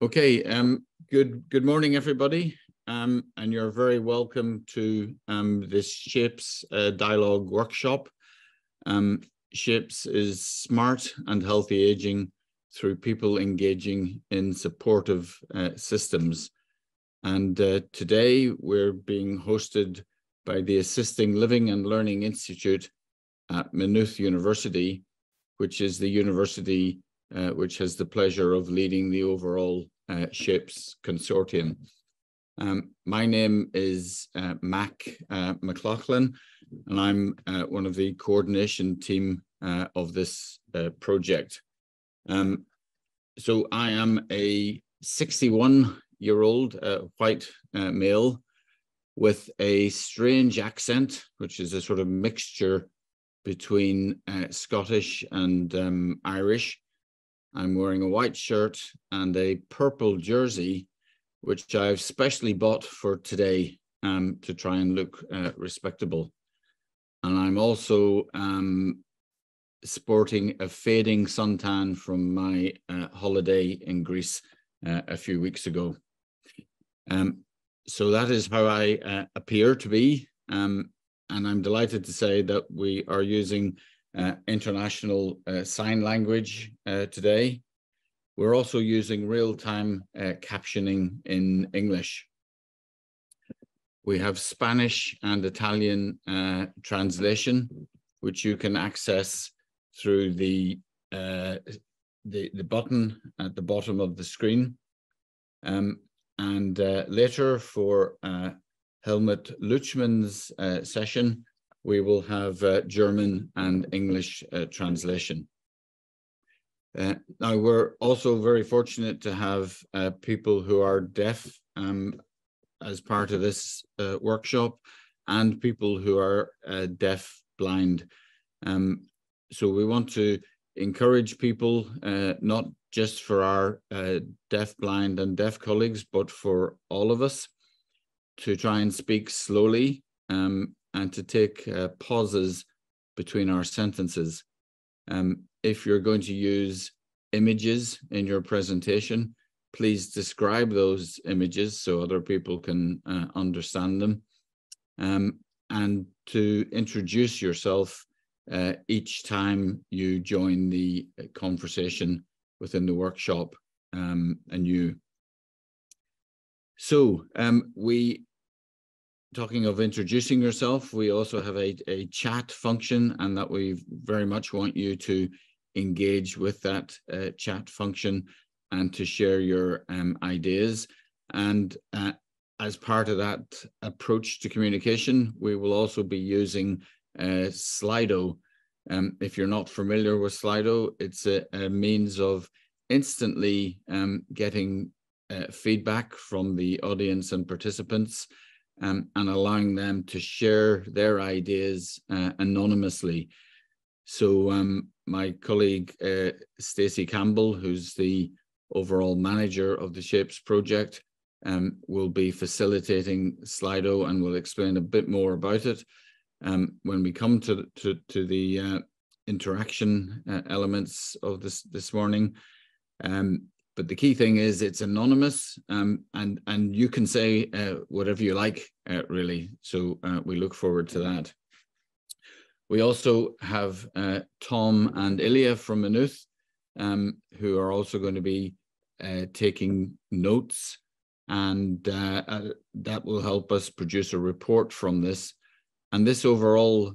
Okay, um, good good morning, everybody, um, and you're very welcome to um, this Shapes uh, Dialogue Workshop. Um, Shapes is smart and healthy aging through people engaging in supportive uh, systems. And uh, today we're being hosted by the Assisting Living and Learning Institute at Maynooth University, which is the university uh, which has the pleasure of leading the overall uh, SHAPES consortium. Um, my name is uh, Mac uh, MacLachlan, and I'm uh, one of the coordination team of this project. Um, so I am a 61 year old white male with a strange accent, which is a sort of mixture between Scottish and um, Irish. I'm wearing a white shirt and a purple jersey, which I've specially bought for today um, to try and look uh, respectable. And I'm also um, sporting a fading suntan from my uh, holiday in Greece uh, a few weeks ago. Um, so that is how I uh, appear to be. Um, and I'm delighted to say that we are using international uh, sign language uh, today. We're also using real-time uh, captioning in English. We have Spanish and Italian uh, translation, which you can access through the, uh, the, the button at the bottom of the screen. Um, and later for Helmut Lutzmann's session, we will have uh, German and English uh, translation. Uh, now, we're also very fortunate to have uh, people who are deaf um, as part of this uh, workshop and people who are uh, deaf blind. Um, so we want to encourage people, not just for our deaf, blind and deaf colleagues, but for all of us to try and speak slowly um, and to take uh, pauses between our sentences. Um, if you're going to use images in your presentation, please describe those images so other people can uh, understand them. Um, and to introduce yourself uh, each time you join the uh, conversation within the workshop um, anew. So um, we talking of introducing yourself, we also have a, a chat function and that we very much want you to engage with that uh, chat function and to share your um, ideas. And uh, as part of that approach to communication, we will also be using uh, Slido. Um, if you're not familiar with Slido, it's a, a means of instantly um, getting uh, feedback from the audience and participants um, and allowing them to share their ideas uh, anonymously. So um, my colleague uh, Stacey Campbell, who's the overall manager of the Shapes project, um, will be facilitating Slido and will explain a bit more about it. Um, when we come to, to, to the uh, interaction uh, elements of this this morning, um, but the key thing is it's anonymous um, and and you can say uh, whatever you like uh, really. So uh, we look forward to that. We also have uh, tom and ilya from maynooth um, who are also going to be uh, taking notes. And uh, that will help us produce a report from this. And this overall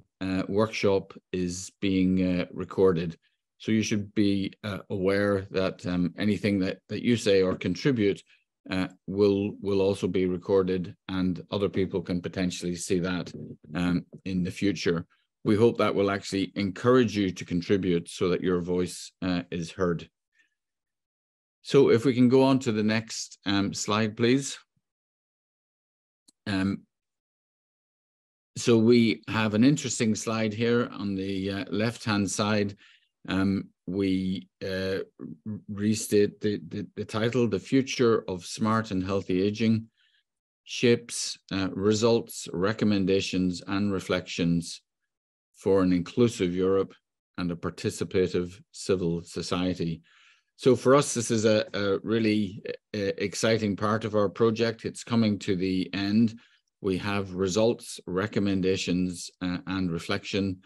workshop is being recorded so you should be uh, aware that um, anything that, that you say or contribute uh, will will also be recorded and other people can potentially see that um, in the future. We hope that will actually encourage you to contribute so that your voice uh, is heard. So if we can go on to the next um, slide, please. Um, so we have an interesting slide here on the uh, left-hand side um, we uh, restate the, the, the, title, The Future of Smart and Healthy Aging, shapes uh, results, recommendations, and reflections for an inclusive Europe and a participative civil society. so for us, this is a, a really uh, exciting part of our project. It's coming to the end. We have results, recommendations, uh, and reflection.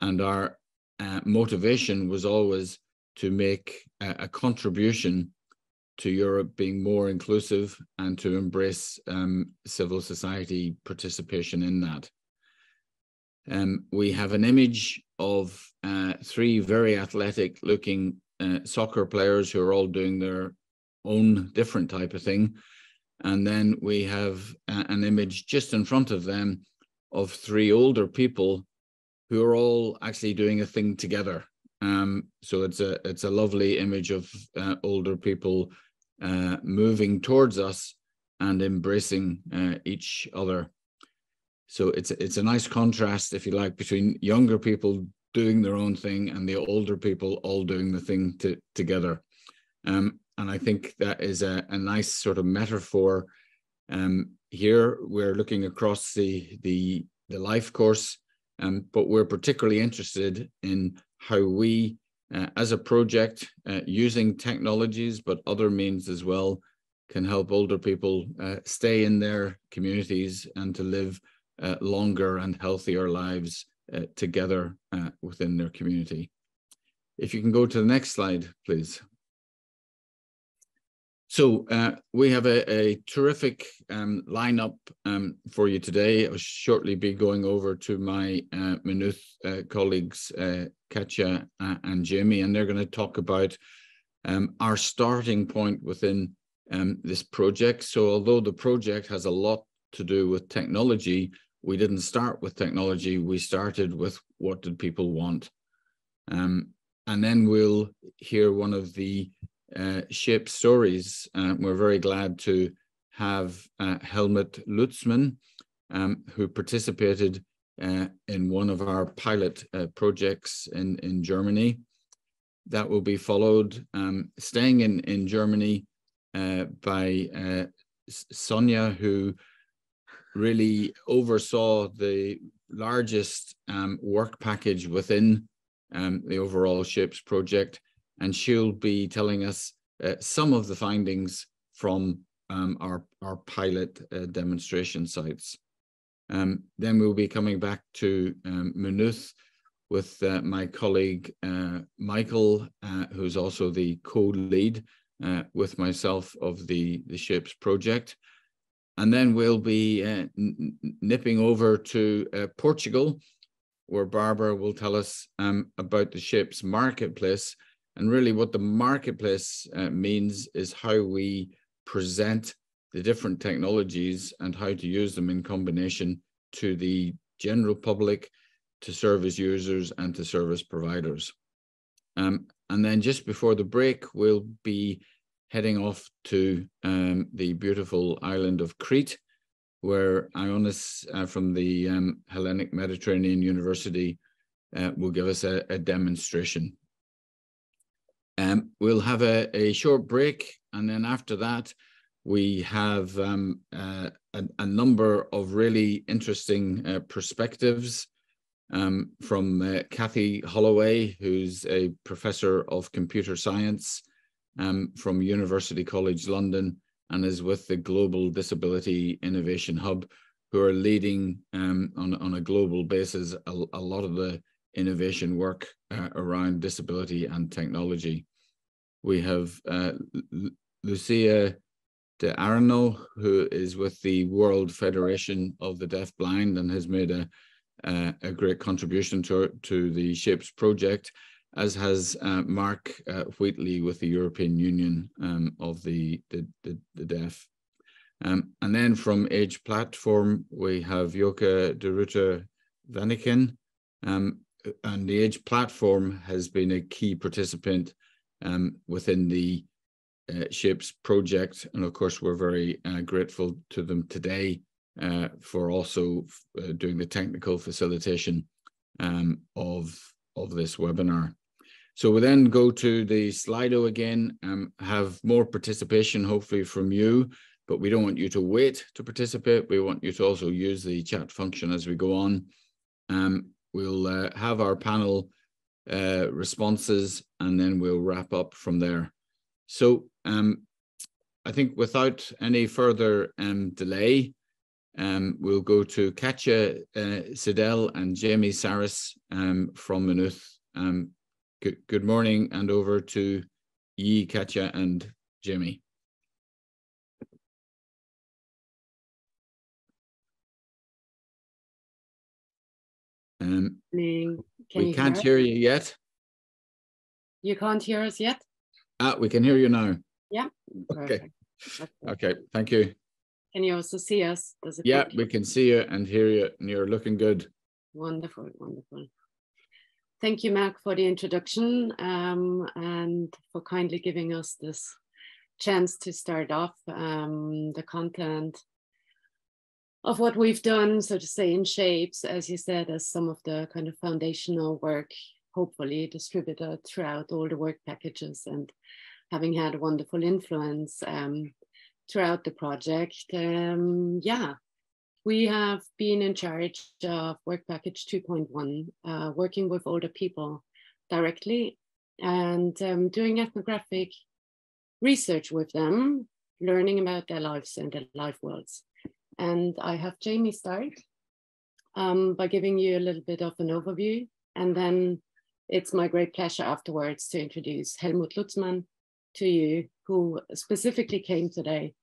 And our uh, motivation was always to make a, a, contribution to Europe being more inclusive and to embrace um, civil society participation in that. Um, we have an image of uh, three very athletic looking uh, soccer players who are all doing their own different type of thing. And then we have uh, an image just in front of them of three older people who are all actually doing a thing together. Um, so it's a it's a lovely image of uh, older people uh, moving towards us and embracing uh, each other. So it's it's a nice contrast, if you like, between younger people doing their own thing and the older people all doing the thing to, together. Um, and I think that is a, a nice sort of metaphor. Um, here we're looking across the the, the life course, um, but we're particularly interested in how we, uh, as a project, uh, using technologies but other means as well, can help older people uh, stay in their communities and to live uh, longer and healthier lives uh, together uh, within their community. If you can go to the next slide, please. So uh, we have a, a terrific um, lineup um, for you today. I'll shortly be going over to my uh, Maynooth uh, colleagues, uh, Katja uh, and Jamie, and they're going to talk about um, our starting point within um, this project. So although the project has a lot to do with technology, we didn't start with technology. We started with what did people want? Um, and then we'll hear one of the uh, shape stories. Uh, we're very glad to have uh, Helmut Lutzmann, um, who participated uh, in one of our pilot uh, projects in, in Germany. That will be followed, um, staying in, in Germany, by Sonia, who really oversaw the largest um, work package within um, the overall SHAPES project, and she'll be telling us uh, some of the findings from um, our, our pilot uh, demonstration sites. Um, then we'll be coming back to um, Maynooth with uh, my colleague uh, Michael, uh, who's also the co-lead uh, with myself of the, the SHAPES project. And then we'll be nipping over to Portugal, where Barbara will tell us um, about the SHAPES marketplace. And really, what the marketplace uh, means is how we present the different technologies and how to use them in combination to the general public, to service users, and to service providers. Um, and then just before the break, we'll be heading off to um, the beautiful island of Crete, where Ioannis uh, from the um, Hellenic Mediterranean University uh, will give us a, a demonstration. Um, we'll have a, a, short break, and then after that, we have um, uh, a, a, number of really interesting uh, perspectives um, from uh, Kathy Holloway, who's a professor of computer science um, from University College London and is with the Global Disability Innovation Hub, who are leading um, on, on a global basis a, a lot of the innovation work uh, around disability and technology. We have uh, Lucia de Arno, who is with the World Federation of the Deaf Blind and has made a, uh, a great contribution to, to the SHAPES project as has uh, Mark uh, Wheatley with the European Union um, of the, the, the, the deaf. Um, and then from Age Platform, we have Joka Deruta Vanikin. Um, and the Age Platform has been a key participant um, within the uh, SHAPES project. And of course, we're very uh, grateful to them today uh, for also uh, doing the technical facilitation um, of, of this webinar. So we then go to the Slido again, um, have more participation hopefully from you, but we don't want you to wait to participate. We want you to also use the chat function as we go on. Um, we'll uh, have our panel uh, responses and then we'll wrap up from there. so um, I think without any further um, delay, um, we'll go to Katja uh, Siddell and Jamie Saris um, from Maynooth. Um, good, morning and over to Yi, Katja and Jamie. Um, Can we you can't hear, hear you yet. You can't hear us yet? Ah, we can hear you now. Yeah. Okay. perfect. Okay. Okay, thank you. Can you also see us? Does it Yeah, we can see you and hear you, and you're looking good. Wonderful, wonderful. Thank you, Mark, for the introduction um, and for kindly giving us this chance to start off um, the content of what we've done, so to say, in shapes, as you said, as some of the kind of foundational work, hopefully distributed throughout all the work packages and having had a wonderful influence um, throughout the project. Um, yeah, we have been in charge of work package 2.1, uh, working with older people directly and um, doing ethnographic research with them, learning about their lives and their life worlds. And I have Jamie start um, by giving you a little bit of an overview. And then it's my great pleasure afterwards to introduce Helmut Lutzmann to you, who specifically came today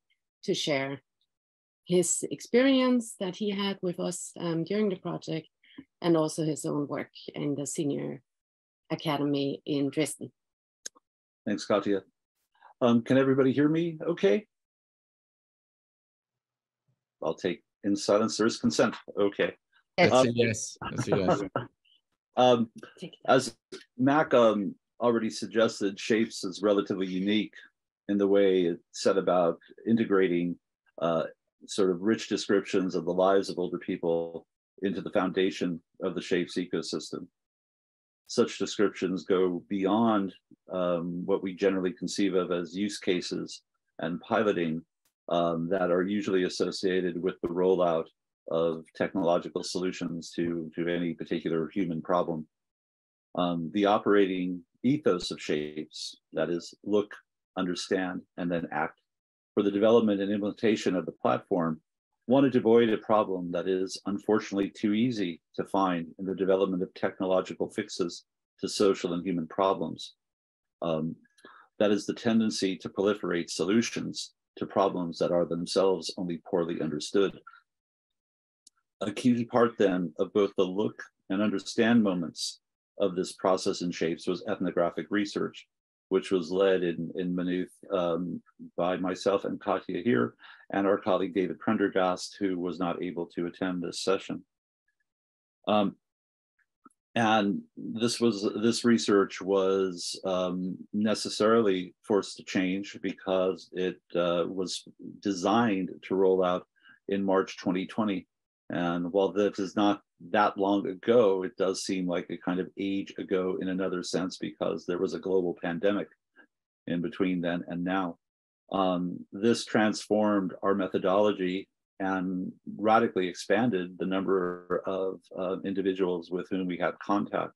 to share his experience that he had with us um, during the project and also his own work in the senior academy in Dresden. Thanks, Katja. Um, can everybody hear me okay? I'll take in silence, there is consent. Okay. That's Um, yes. That's yes. Um, as Mac um, already suggested, Shapes is relatively unique in the way it set about integrating uh, sort of rich descriptions of the lives of older people into the foundation of the Shapes ecosystem. Such descriptions go beyond um, what we generally conceive of as use cases and piloting um, that are usually associated with the rollout of technological solutions to, to any particular human problem. Um, the operating ethos of shapes, that is, look, understand, and then act, for the development and implementation of the platform, wanted to avoid a problem that is unfortunately too easy to find in the development of technological fixes to social and human problems. Um, that is the tendency to proliferate solutions to problems that are themselves only poorly understood. A key part then of both the look and understand moments of this process in shapes was ethnographic research, which was led in, in Maynooth um, by myself and Katja here, and our colleague David Prendergast, who was not able to attend this session. Um, and this was this research was um, necessarily forced to change because it uh, was designed to roll out in March 2020. And while this is not that long ago, it does seem like a kind of age ago in another sense because there was a global pandemic in between then and now. Um, this transformed our methodology and radically expanded the number of uh, individuals with whom we had contact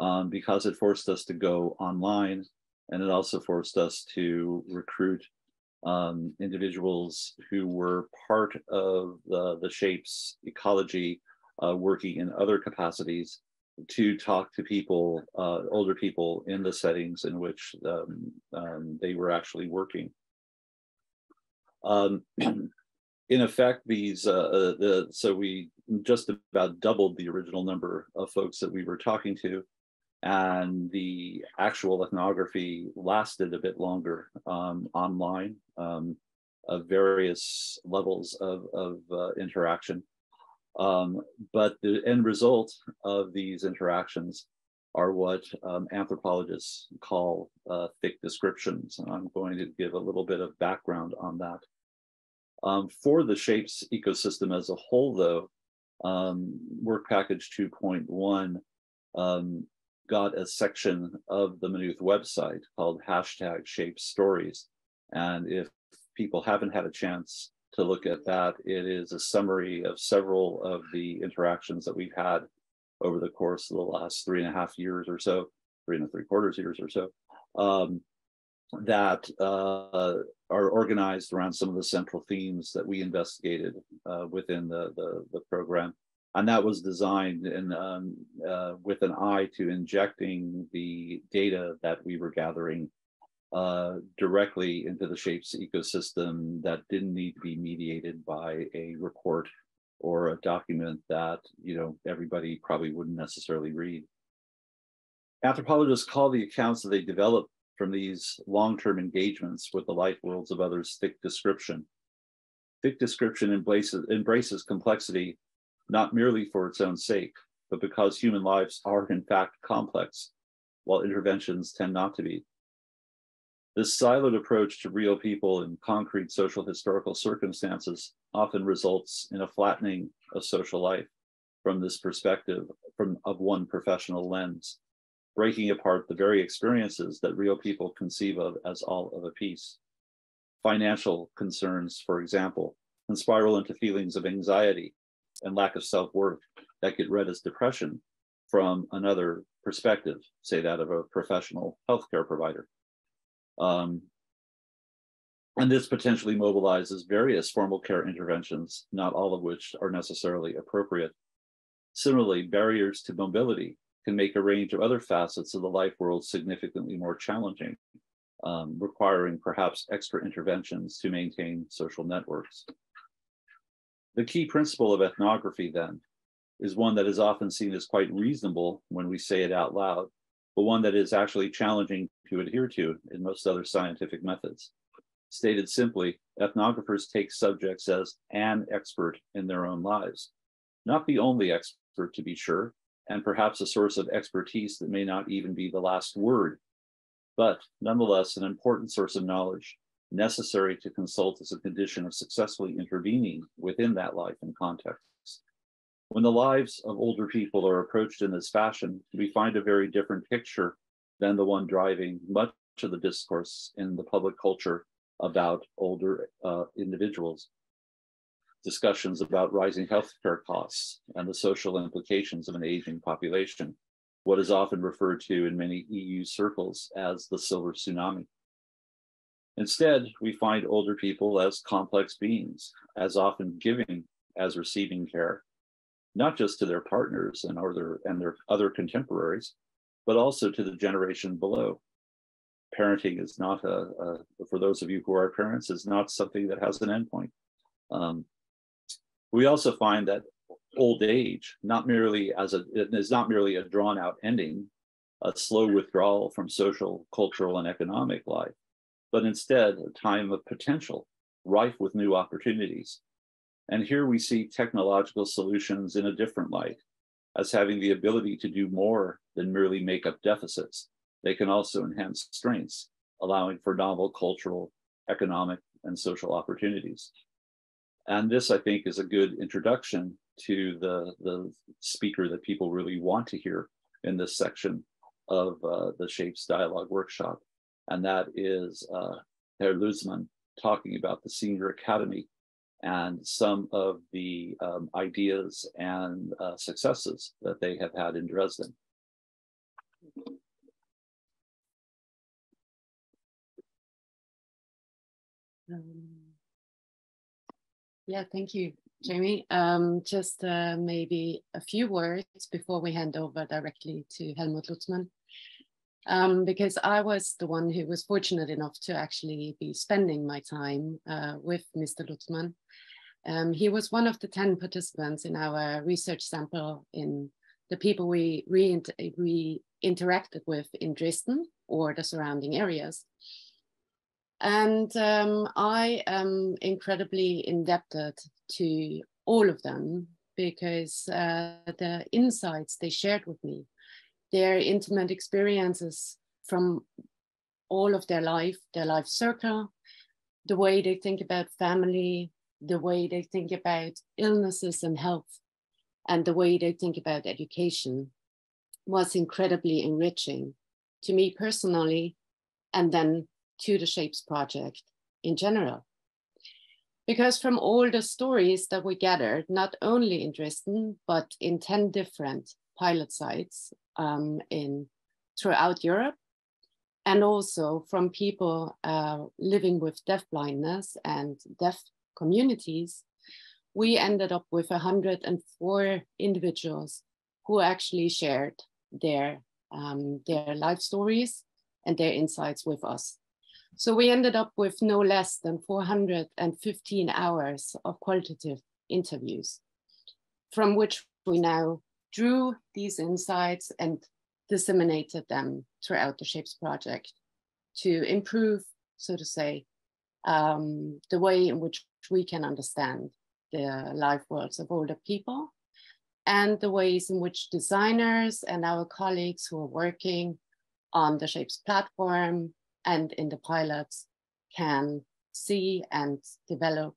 um, because it forced us to go online and it also forced us to recruit um, individuals who were part of the, the shapes ecology uh, working in other capacities to talk to people, uh, older people in the settings in which um, um, they were actually working. In effect, these uh, uh, the so we just about doubled the original number of folks that we were talking to, and the actual ethnography lasted a bit longer um, online um, of various levels of, of uh, interaction. Um, but the end result of these interactions are what um, anthropologists call uh, thick descriptions. And I'm going to give a little bit of background on that. Um, for the shapes ecosystem as a whole, though, um, work package 2.1 um, got a section of the Maynooth website called hashtag shape stories. And if people haven't had a chance to look at that, it is a summary of several of the interactions that we've had over the course of the last three and a half years or so, three and a three quarters years or so. Um, that uh, are organized around some of the central themes that we investigated uh, within the, the, the, program. And that was designed in, um, uh, with an eye to injecting the data that we were gathering uh, directly into the Shapes ecosystem that didn't need to be mediated by a report or a document that you know everybody probably wouldn't necessarily read. Anthropologists call the accounts that they develop from these long-term engagements with the life worlds of others thick description. Thick description embraces, embraces complexity not merely for its own sake, but because human lives are in fact complex, while interventions tend not to be. This siloed approach to real people in concrete social historical circumstances often results in a flattening of social life from this perspective from, of one professional lens, breaking apart the very experiences that real people conceive of as all of a piece. Financial concerns, for example, can spiral into feelings of anxiety and lack of self-worth that get read as depression from another perspective, say that of a professional healthcare provider. Um, and this potentially mobilizes various formal care interventions, not all of which are necessarily appropriate. Similarly, barriers to mobility can make a range of other facets of the life world significantly more challenging, um, requiring perhaps extra interventions to maintain social networks. The key principle of ethnography, then, is one that is often seen as quite reasonable when we say it out loud, but one that is actually challenging to adhere to in most other scientific methods. Stated simply, ethnographers take subjects as an expert in their own lives, not the only expert to be sure, and perhaps a source of expertise that may not even be the last word, but nonetheless an important source of knowledge necessary to consult as a condition of successfully intervening within that life and context. When the lives of older people are approached in this fashion, we find a very different picture than the one driving much of the discourse in the public culture about older uh, individuals. Discussions about rising healthcare costs and the social implications of an aging population, what is often referred to in many EU circles as the silver tsunami. Instead, we find older people as complex beings, as often giving as receiving care, not just to their partners and other and their other contemporaries, but also to the generation below. Parenting is not a, a for those of you who are parents, is not something that has an endpoint. Um, we also find that old age, not merely as a, is not merely a drawn out ending, a slow withdrawal from social, cultural, and economic life, but instead a time of potential, rife with new opportunities, and here we see technological solutions in a different light, as having the ability to do more than merely make up deficits. They can also enhance strengths, allowing for novel cultural, economic, and social opportunities. And this, I think, is a good introduction to the, the speaker that people really want to hear in this section of uh, the Shapes Dialogue Workshop. And that is uh, Herr Lutzmann talking about the Senior Academy and some of the um, ideas and uh, successes that they have had in Dresden. Um, yeah, thank you, Jamie. Um, just uh, maybe a few words before we hand over directly to Helmut Lutzmann. um, because I was the one who was fortunate enough to actually be spending my time uh, with Mr. Lutzmann. Um, he was one of the 10 participants in our research sample in the people we, re, we interacted with in Dresden or the surrounding areas. And um, I am incredibly indebted to all of them because uh, the insights they shared with me their intimate experiences from all of their life, their life circle, the way they think about family, the way they think about illnesses and health, and the way they think about education was incredibly enriching to me personally, and then to the Shapes Project in general. Because from all the stories that we gathered, not only in Dresden, but in 10 different pilot sites um, in throughout Europe and also from people uh, living with deaf blindness and deaf communities, we ended up with 104 individuals who actually shared their, um, their life stories and their insights with us. So we ended up with no less than 415 hours of qualitative interviews, from which we now drew these insights and disseminated them throughout the Shapes project to improve, so to say, um, the way in which we can understand the life worlds of older people and the ways in which designers and our colleagues who are working on the Shapes platform and in the pilots can see and develop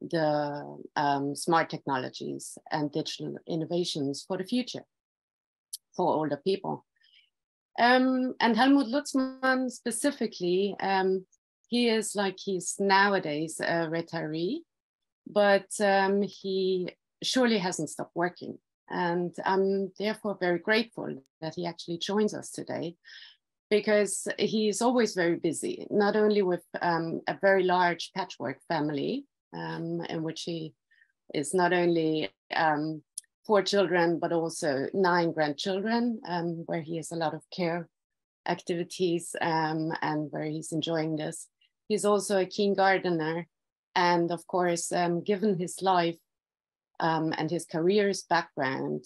the um, smart technologies and digital innovations for the future for older people. Um, and Helmut Lutzmann specifically, um, he is like he's nowadays a retiree, but um, he surely hasn't stopped working. And I'm therefore very grateful that he actually joins us today because he's always very busy, not only with um, a very large patchwork family, um, in which he is not only um, four children, but also nine grandchildren, um, where he has a lot of care activities um, and where he's enjoying this. He's also a keen gardener. And of course, um, given his life and his career's background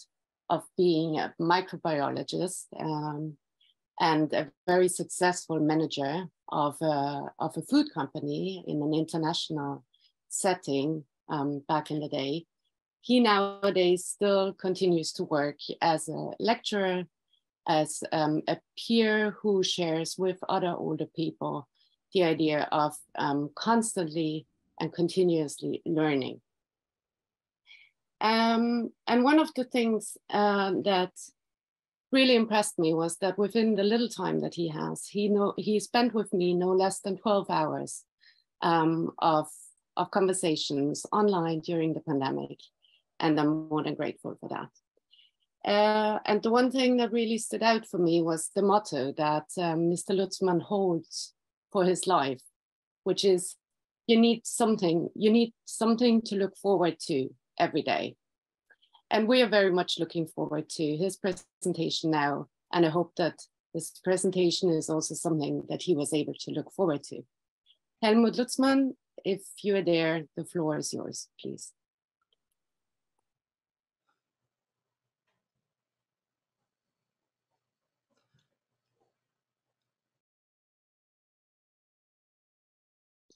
of being a microbiologist and a very successful manager of a, of a food company in an international setting um, back in the day, he nowadays still continues to work as a lecturer, as um, a peer who shares with other older people the idea of um, constantly and continuously learning. Um, and one of the things uh, that really impressed me was that within the little time that he has, he know he spent with me no less than 12 hours um, of, of conversations online during the pandemic. And I'm more than grateful for that. Uh, and the one thing that really stood out for me was the motto that um, Mr. Lutzmann holds for his life, which is you need something, you need something to look forward to every day. And we are very much looking forward to his presentation now. And I hope that this presentation is also something that he was able to look forward to. Helmut Lutzmann, if you are there, the floor is yours, please.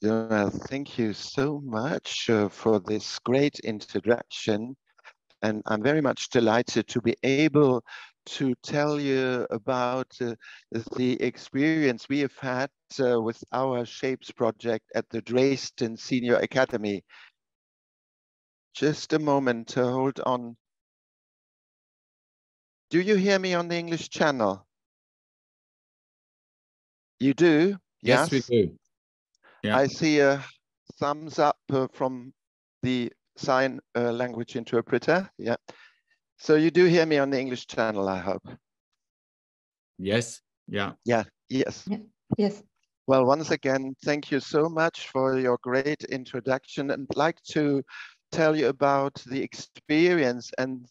Yeah, thank you so much uh, for this great introduction. And I'm very much delighted to be able to tell you about uh, the experience we have had uh, with our Shapes project at the Dresden Senior Academy. Just a moment, to hold on. Do you hear me on the English channel? You do? Yes, yes we do. Yeah. I see a thumbs up uh, from the sign uh, language interpreter. Yeah. So you do hear me on the English channel, I hope. Yes. Yeah. Yeah. Yes. Yeah. Yes. Well, once again, thank you so much for your great introduction and I'd like to tell you about the experience and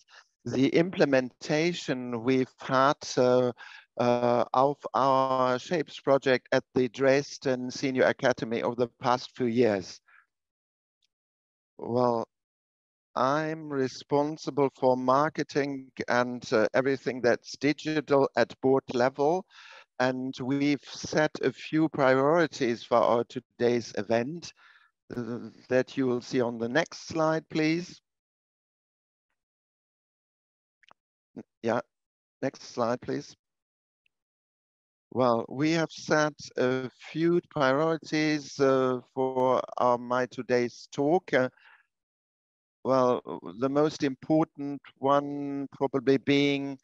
the implementation we've had uh, uh, of our Shapes project at the Dresden Senior Academy over the past few years? Well, I'm responsible for marketing and uh, everything that's digital at board level. And we've set a few priorities for our today's event uh, that you will see on the next slide, please. Yeah, next slide, please. Well, we have set a few priorities uh, for our, my today's talk. Well, the most important one probably being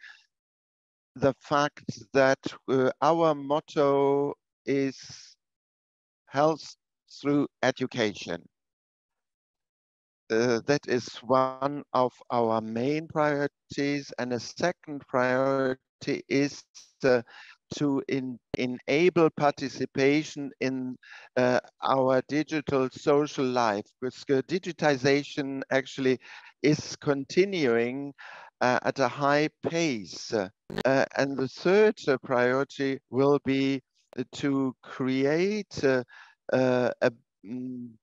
the fact that uh, our motto is health through education. Uh, that is one of our main priorities. And a second priority is uh, to in, enable participation in uh, our digital social life because digitization actually is continuing uh, at a high pace. Uh, and the third uh, priority will be to create uh, uh, a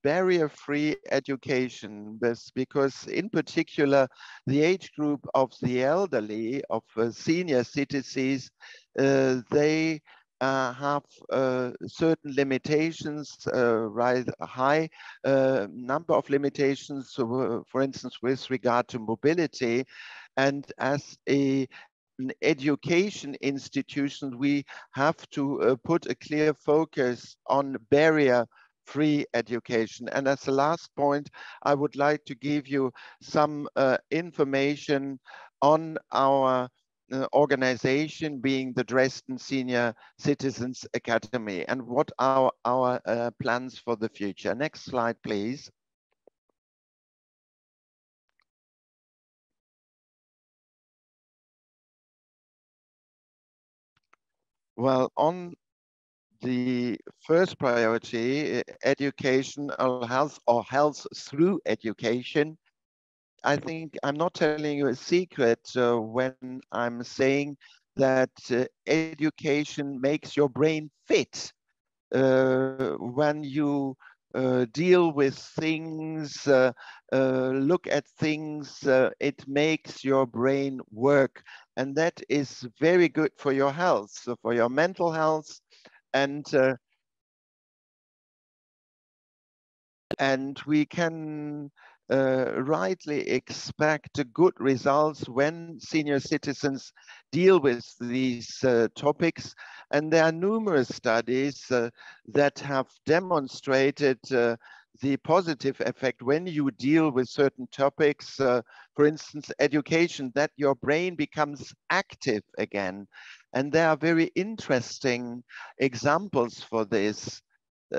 barrier-free education because in particular the age group of the elderly of uh, senior citizens uh, they uh, have uh, certain limitations, rather high number of limitations, for instance, with regard to mobility. And as a an education institution, we have to uh, put a clear focus on barrier free education. And as the last point, I would like to give you some uh, information on our uh, organization being the Dresden Senior Citizens Academy and what are our uh, plans for the future. Next slide, please. Well, on the first priority, education or health or health through education, I think I'm not telling you a secret uh, when I'm saying that uh, education makes your brain fit. Uh, when you uh, deal with things, uh, uh, look at things, it makes your brain work. And that is very good for your health, so for your mental health. And and we can uh, rightly expect good results when senior citizens deal with these uh, topics. And there are numerous studies uh, that have demonstrated uh, the positive effect when you deal with certain topics, uh, for instance, education, that your brain becomes active again. And there are very interesting examples for this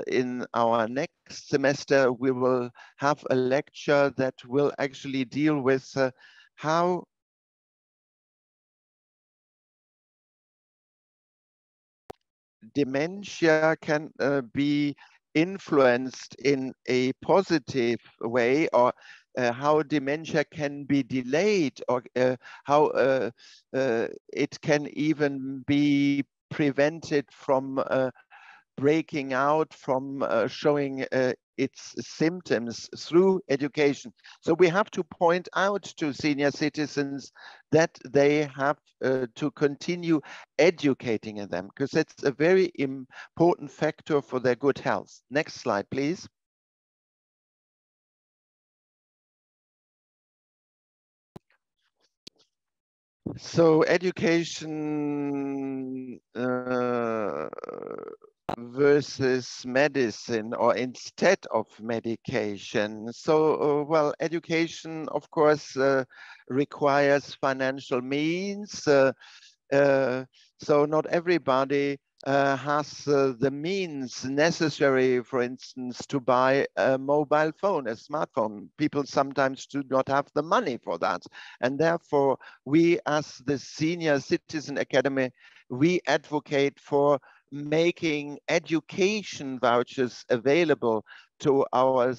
in our next semester, we will have a lecture that will actually deal with uh, how dementia can uh, be influenced in a positive way or uh, how dementia can be delayed or uh, how uh, uh, it can even be prevented from breaking out from uh, showing uh, its symptoms through education. So we have to point out to senior citizens that they have uh, to continue educating them because it's a very important factor for their good health. Next slide, please. So education uh, versus medicine or instead of medication. So, uh, well, education, of course, uh, requires financial means. Uh, uh so not everybody uh, has uh, the means necessary, for instance, to buy a mobile phone, a smartphone. People sometimes do not have the money for that. And therefore, we as the Senior Citizen Academy, we advocate for making education vouchers available to our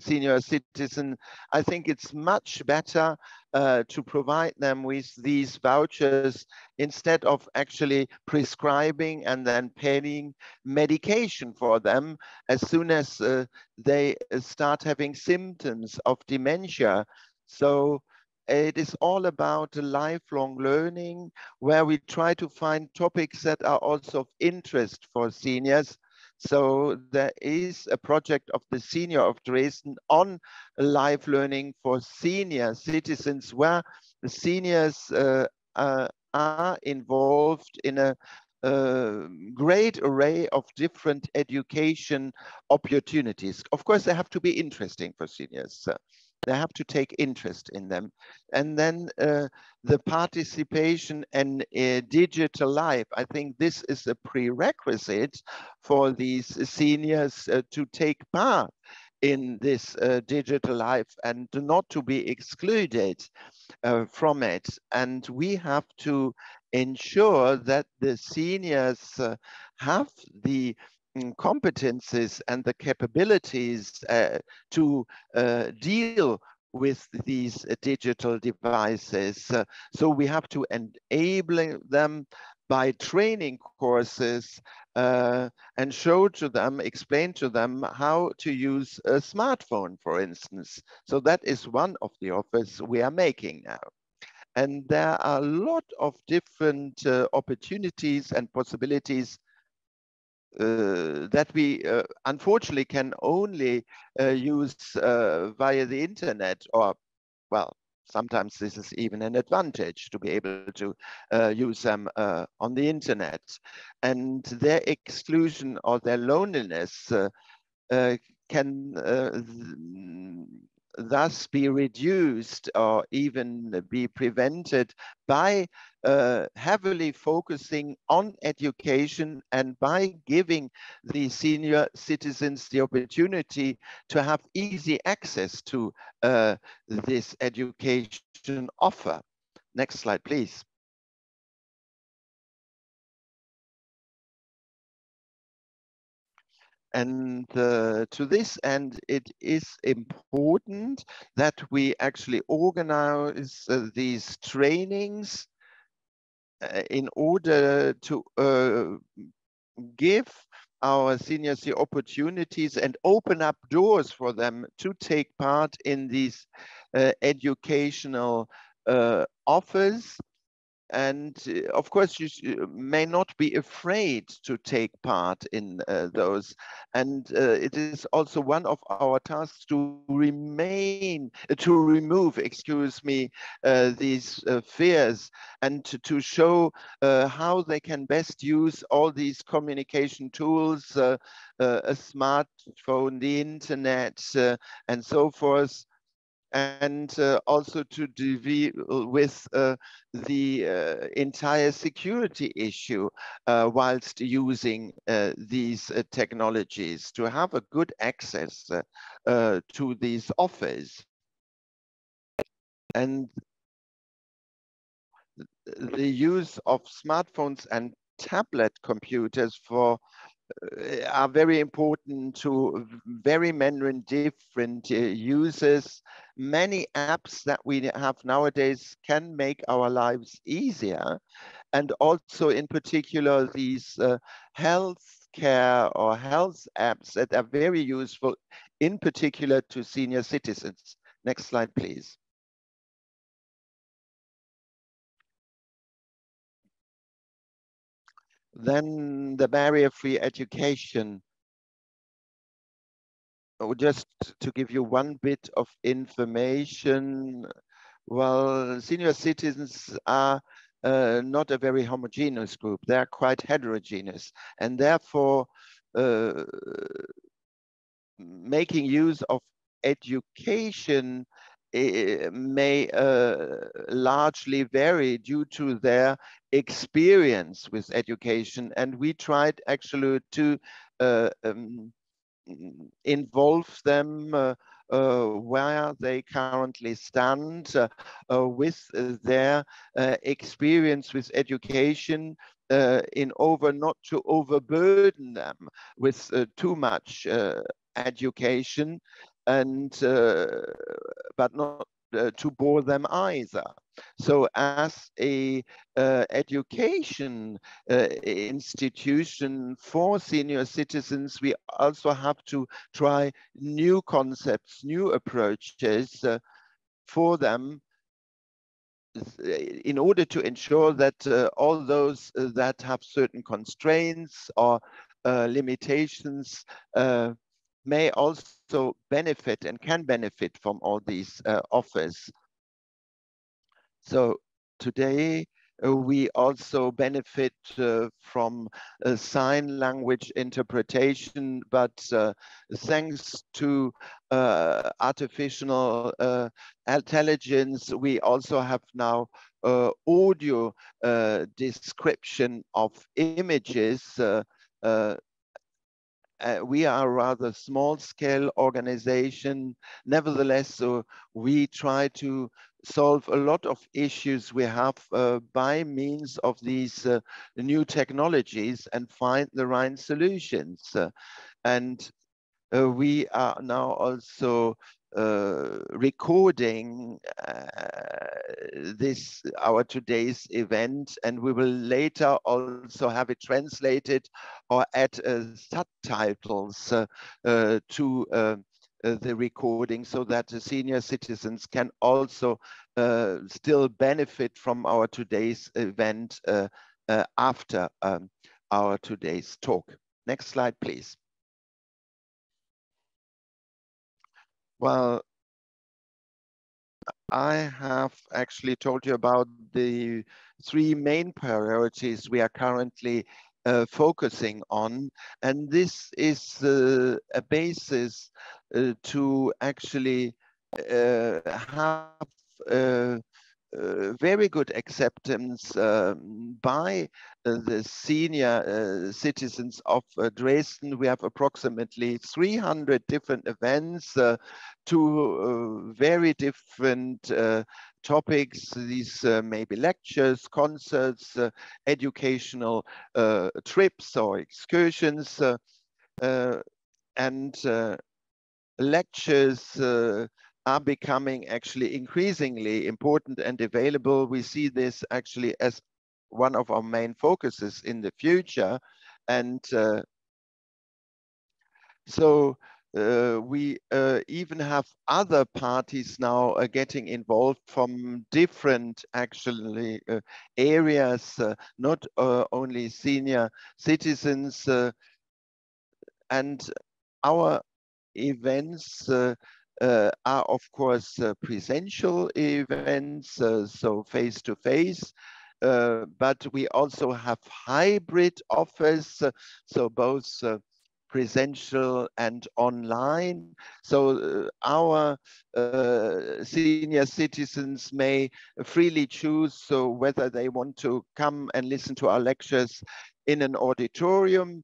senior citizen, I think it's much better uh, to provide them with these vouchers instead of actually prescribing and then paying medication for them as soon as uh, they start having symptoms of dementia. So it is all about lifelong learning, where we try to find topics that are also of interest for seniors. So there is a project of the Senior of Dresden on life learning for senior citizens, where the seniors uh, uh, are involved in a a great array of different education opportunities. Of course, they have to be interesting for seniors. They have to take interest in them. And then uh, the participation in uh, digital life, I think this is a prerequisite for these seniors uh, to take part in this uh, digital life and not to be excluded uh, from it. And we have to ensure that the seniors uh, have the competences and the capabilities uh, to uh, deal with these digital devices. Uh, so we have to enable them by training courses uh, and show to them, explain to them how to use a smartphone, for instance. So that is one of the offers we are making now. And there are a lot of different uh, opportunities and possibilities that we uh, unfortunately can only uh, use uh, via the internet or, well, sometimes this is even an advantage to be able to uh, use them uh, on the internet. And their exclusion or their loneliness uh, uh can uh, thus be reduced or even be prevented by uh, heavily focusing on education and by giving the senior citizens the opportunity to have easy access to uh, this education offer. Next slide, please. And uh, to this end, it is important that we actually organize uh, these trainings uh, in order to uh, give our seniors the opportunities and open up doors for them to take part in these uh, educational offers and uh, of course you may not be afraid to take part in uh, those. And uh, it is also one of our tasks to remain uh, to remove excuse me uh, these uh, fears and to, to show how they can best use all these communication tools a smartphone the internet and so forth and uh, also to deal with uh, the uh, entire security issue uh, whilst using uh, these uh, technologies to have a good access to these offers. And the use of smartphones and tablet computers for are very important to very many different uh, users. Many apps that we have nowadays can make our lives easier. And also in particular, these uh, health care or health apps that are very useful, in particular to senior citizens. Next slide, please. Then the barrier-free education. Oh, just to give you one bit of information, well, senior citizens are uh, not a very homogeneous group. They are quite heterogeneous, and therefore uh, making use of education may uh, largely vary due to their experience with education. And we tried actually to uh, um, involve them uh, uh, where they currently stand uh, uh, with their experience with education in over not to overburden them with too much education and uh, but not uh, to bore them either. So as a uh, education uh, institution for senior citizens, we also have to try new concepts, new approaches uh, for them in order to ensure that uh, all those that have certain constraints or limitations may also benefit and can benefit from all these uh, offers. So today uh, we also benefit uh, from sign language interpretation, but uh, thanks to uh, artificial uh, intelligence, we also have now audio description of images uh, we are a rather small scale organization. Nevertheless, so we try to solve a lot of issues we have uh, by means of these uh, new technologies and find the right solutions. Uh, and uh, we are now also uh, recording uh, this our today's event and we will later also have it translated or add uh, subtitles uh, uh, to uh, the recording so that the senior citizens can also still benefit from our today's event after um, our today's talk. Next slide, please. Well, I have actually told you about the three main priorities we are currently uh, focusing on. And this is uh, a basis uh, to actually uh, have uh, very good acceptance um, by uh, the senior uh, citizens of uh, Dresden. We have approximately 300 different events uh, to very different topics. These may be lectures, concerts, educational trips or excursions, and lectures are becoming actually increasingly important and available. We see this actually as one of our main focuses in the future. And uh, so uh, we uh, even have other parties now uh, getting involved from different actually uh, areas, uh, not only senior citizens. and our events uh, are of course uh, presential events, uh, so face to face. Uh, but we also have hybrid offers, uh, so both uh, presential and online. So our senior citizens may freely choose so whether they want to come and listen to our lectures in an auditorium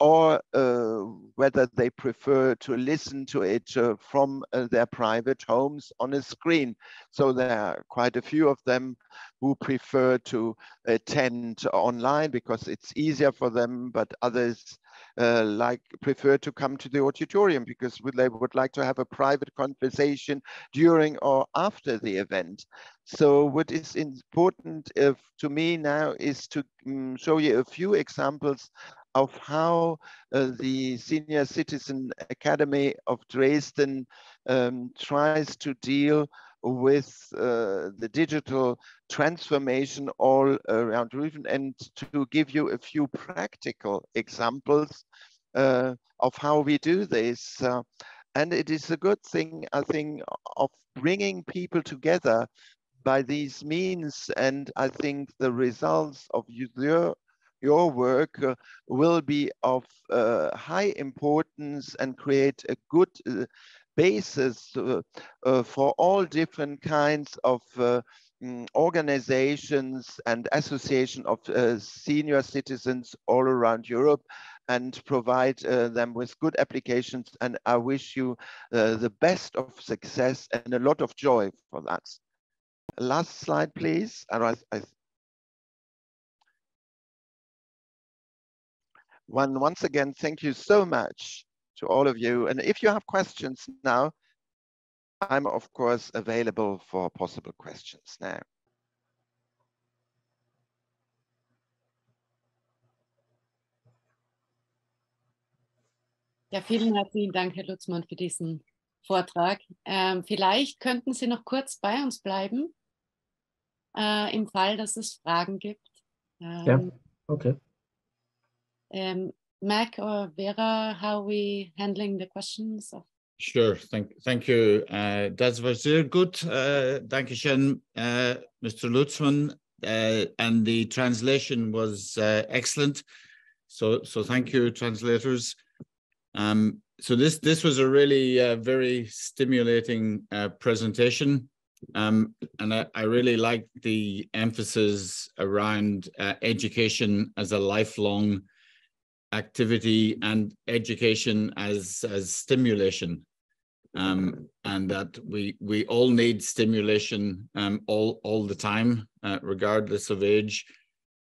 or uh, whether they prefer to listen to it uh, from uh, their private homes on a screen. So there are quite a few of them who prefer to attend online because it's easier for them, but others uh, like prefer to come to the auditorium because they would like to have a private conversation during or after the event. So what is important if, to me now is to um, show you a few examples of how uh, the Senior Citizen Academy of Dresden um, tries to deal with uh, the digital transformation all around and to give you a few practical examples uh, of how we do this. Uh, and it is a good thing, I think, of bringing people together by these means. And I think the results of your your work uh, will be of uh, high importance and create a good uh, basis uh, uh, for all different kinds of uh, mm, organizations and association of senior citizens all around Europe and provide them with good applications. And I wish you the best of success and a lot of joy for that. Last slide, please. I, I One, once again, thank you so much to all of you. And if you have questions now, I'm of course available for possible questions now. Ja, vielen herzlichen Dank, Herr Lutzmann, für diesen Vortrag. Ähm, vielleicht könnten Sie noch kurz bei uns bleiben, äh, im Fall, dass es Fragen gibt. Ähm, ja, okay. Um, Mac or Vera, how are we handling the questions? Sure, thank, thank you. Uh, das war sehr gut. Uh, Dankeschön, uh, Mr. Lutzmann. Uh, and the translation was uh, excellent. So, so thank you, translators. Um, so this this was a really uh, very stimulating uh, presentation. Um, and I, I really like the emphasis around uh, education as a lifelong activity and education as as stimulation. Um, and that we we all need stimulation um, all all the time uh, regardless of age.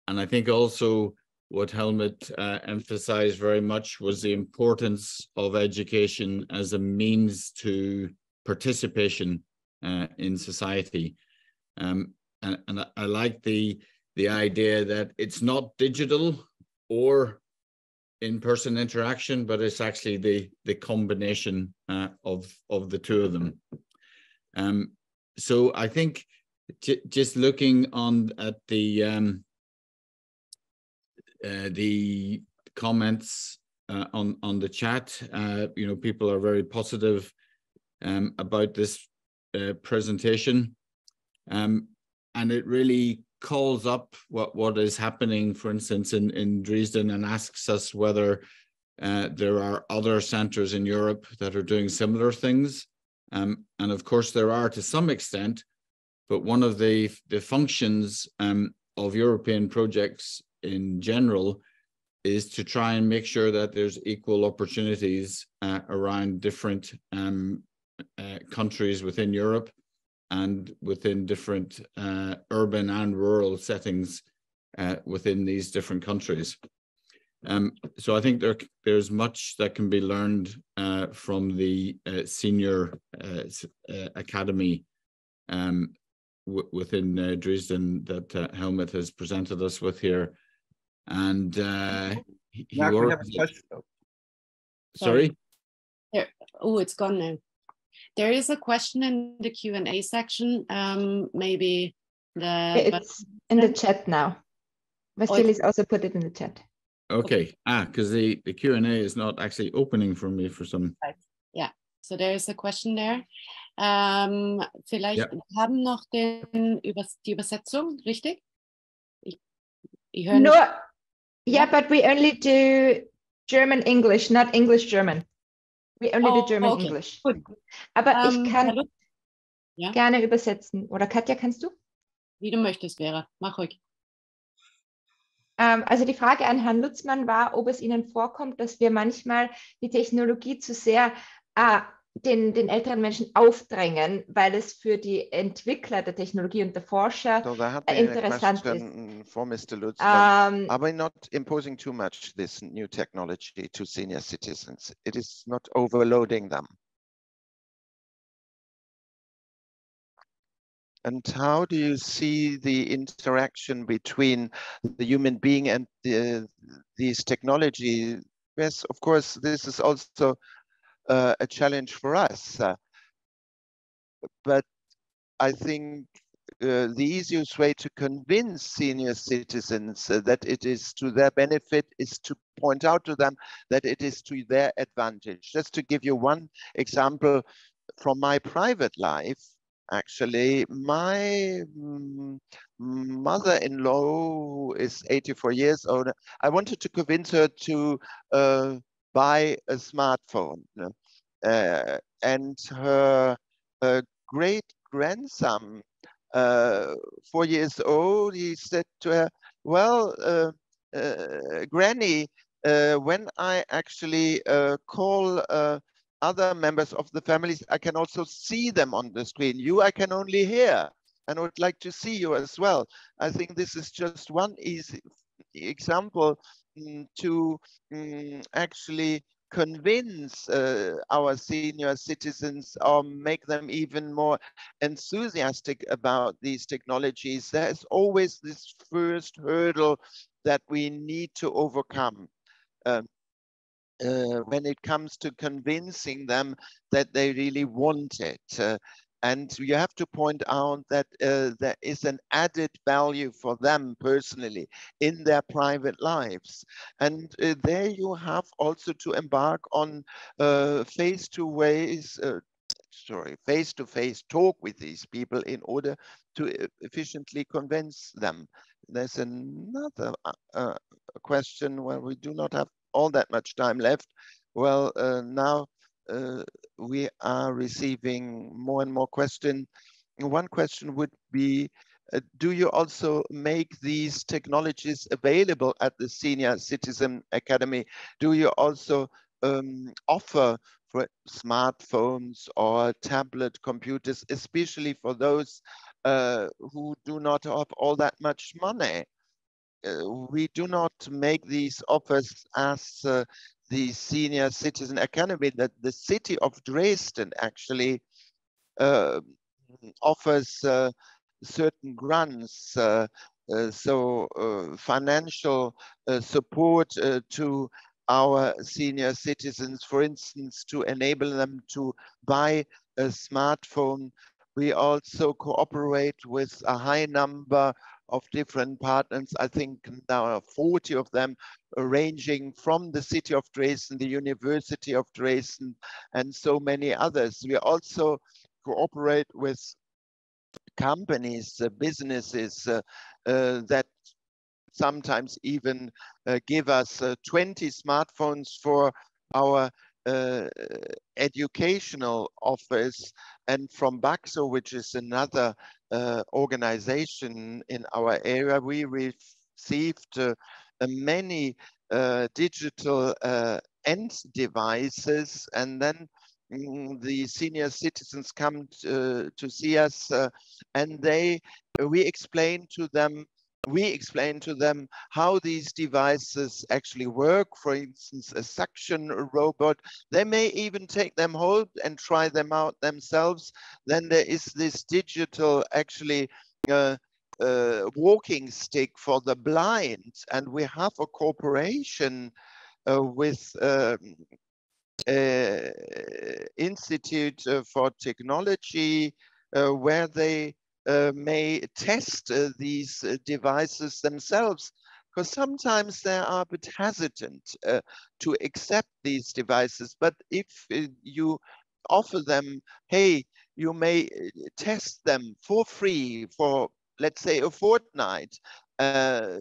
And i think also what helmut uh, emphasized very much was the importance of education as a means to participation uh, in society. Um, and, and I like the the idea that it's not digital or in-person interaction, but it's actually the the combination uh, of of the two of them. Um, so I think just looking on at the um, uh, the comments uh, on on the chat, uh, you know, people are very positive um, about this uh, presentation, um, and it really calls up what, what is happening, for instance, in, in Dresden and asks us whether uh, there are other centers in Europe that are doing similar things. Um, and of course, there are to some extent, but one of the, the functions um, of European projects in general is to try and make sure that there's equal opportunities uh, around different um, uh, countries within Europe and within different uh, urban and rural settings uh, within these different countries. Um, so I think there, there's much that can be learned uh, from the uh, senior uh, uh, academy um, within Dresden that Helmut has presented us with here. And he, he Mark, we have a question. Sorry? Sorry? Oh, it's gone now. There is a question in the Q and A section. Um, maybe the it's in the chat now. Vasilis oh, also put it in the chat. Okay. Ah, because the the Q and A is not actually opening for me for some. Right. Yeah. So there is a question there. Ähm, vielleicht ja. haben noch den, die Übersetzung, richtig? Ich, ich höre no, yeah, but we only do German English, not English German. We only oh, do German okay. English. Gut. Aber um, ich ähm, kann ja? gerne übersetzen. Oder Katja, kannst du? Wie du möchtest, Vera. Mach ruhig. Ähm, also die Frage an Herrn Lutzmann war, ob es Ihnen vorkommt, dass wir manchmal die Technologie zu sehr äh, den, den älteren Menschen aufdrängen, weil es für die Entwickler der Technologie und der Forscher so interessant ist. For Mr. Lutz, um, are we not imposing too much this new technology to senior citizens? It is not overloading them. And how do you see the interaction between the human being and the, these technology? Yes, of course, this is also uh, a challenge for us. But I think uh, the easiest way to convince senior citizens that it is to their benefit is to point out to them that it is to their advantage. Just to give you one example from my private life, actually, my mm, mother-in-law, is 84 years old, I wanted to convince her to uh, buy a smartphone. And her, her great grandson, uh, four years old, he said to her, well, uh, uh Granny, uh, when I actually uh, call other members of the families, I can also see them on the screen. You, I can only hear and I would like to see you as well. I think this is just one easy example mm, to um, actually convince uh, our senior citizens or make them even more enthusiastic about these technologies, there's always this first hurdle that we need to overcome. Um, uh, when it comes to convincing them that they really want it. Uh, and you have to point out that uh, there is an added value for them personally in their private lives. And uh, there you have also to embark on uh, face-to-face, uh, sorry, face-to-face talk with these people in order to efficiently convince them. There's another uh, question where we do not have all that much time left. Well, uh, now uh, we are receiving more and more questions. One question would be uh, do you also make these technologies available at the Senior Citizen Academy? Do you also um, offer for smartphones or tablet computers, especially for those uh, who do not have all that much money? Uh, we do not make these offers as uh, the Senior Citizen Academy that the city of Dresden actually uh, offers uh, certain grants, uh, uh, so financial support to our senior citizens, for instance, to enable them to buy a smartphone. We also cooperate with a high number of different partners. I think there are 40 of them ranging from the city of Dresden, the University of Dresden, and so many others. We also cooperate with companies, uh, businesses uh, uh, that sometimes even uh, give us uh, 20 smartphones for our uh, Uh, uh, educational office and from Baxo, which is another uh, organization in our area, we received many digital end devices. And then Mm, the senior citizens come to, to see us uh, and they we explain to them we explain to them how these devices actually work. For instance a suction robot they may even take them home and try them out themselves. Then there is this digital actually uh, uh, walking stick for the blind and we have a cooperation uh, with um, Institute uh, for Technology, uh, where they may test these devices themselves because sometimes they are a bit hesitant uh, to accept these devices. But if uh, you offer them, hey, you may test them for free for, let's say, a fortnight, uh,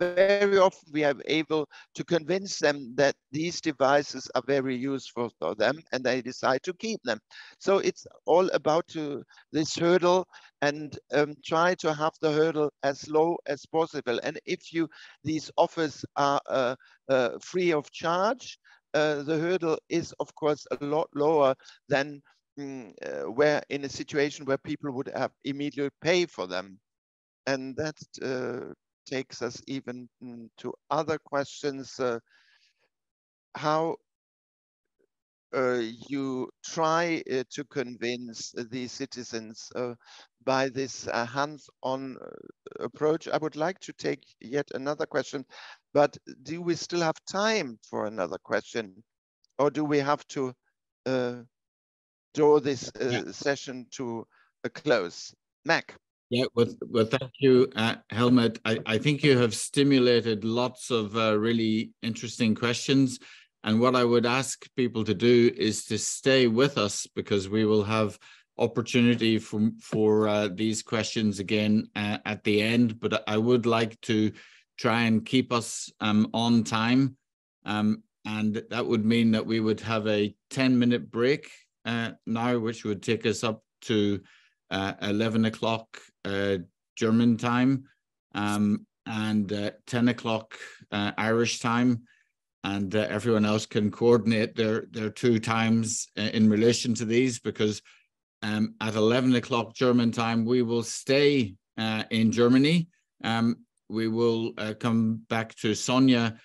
very often we are able to convince them that these devices are very useful for them and they decide to keep them. So it's all about to, this hurdle and um, try to have the hurdle as low as possible. And if you these offers are uh, uh, free of charge, uh, the hurdle is of course a lot lower than mm, uh, where in a situation where people would have immediately pay for them. And that uh, takes us even mm, to other questions. Uh, how uh, you try uh, to convince the citizens uh, by this uh, hands-on uh, approach. I would like to take yet another question, but do we still have time for another question? Or do we have to draw this yeah. session to a close? Mac. Yeah, well, well thank you, uh, Helmut. I, I think you have stimulated lots of uh, really interesting questions. And what I would ask people to do is to stay with us because we will have opportunity for, for uh, these questions again uh, at the end. But I would like to try and keep us um, on time. Um, and that would mean that we would have a 10 minute break uh, now, which would take us up to uh, 11 o'clock uh, German time um, and uh, 10 o'clock uh, Irish time. And uh, everyone else can coordinate their, their two times uh, in relation to these because um, at 11 o'clock German time, we will stay in Germany. Um, we will come back to Sonja,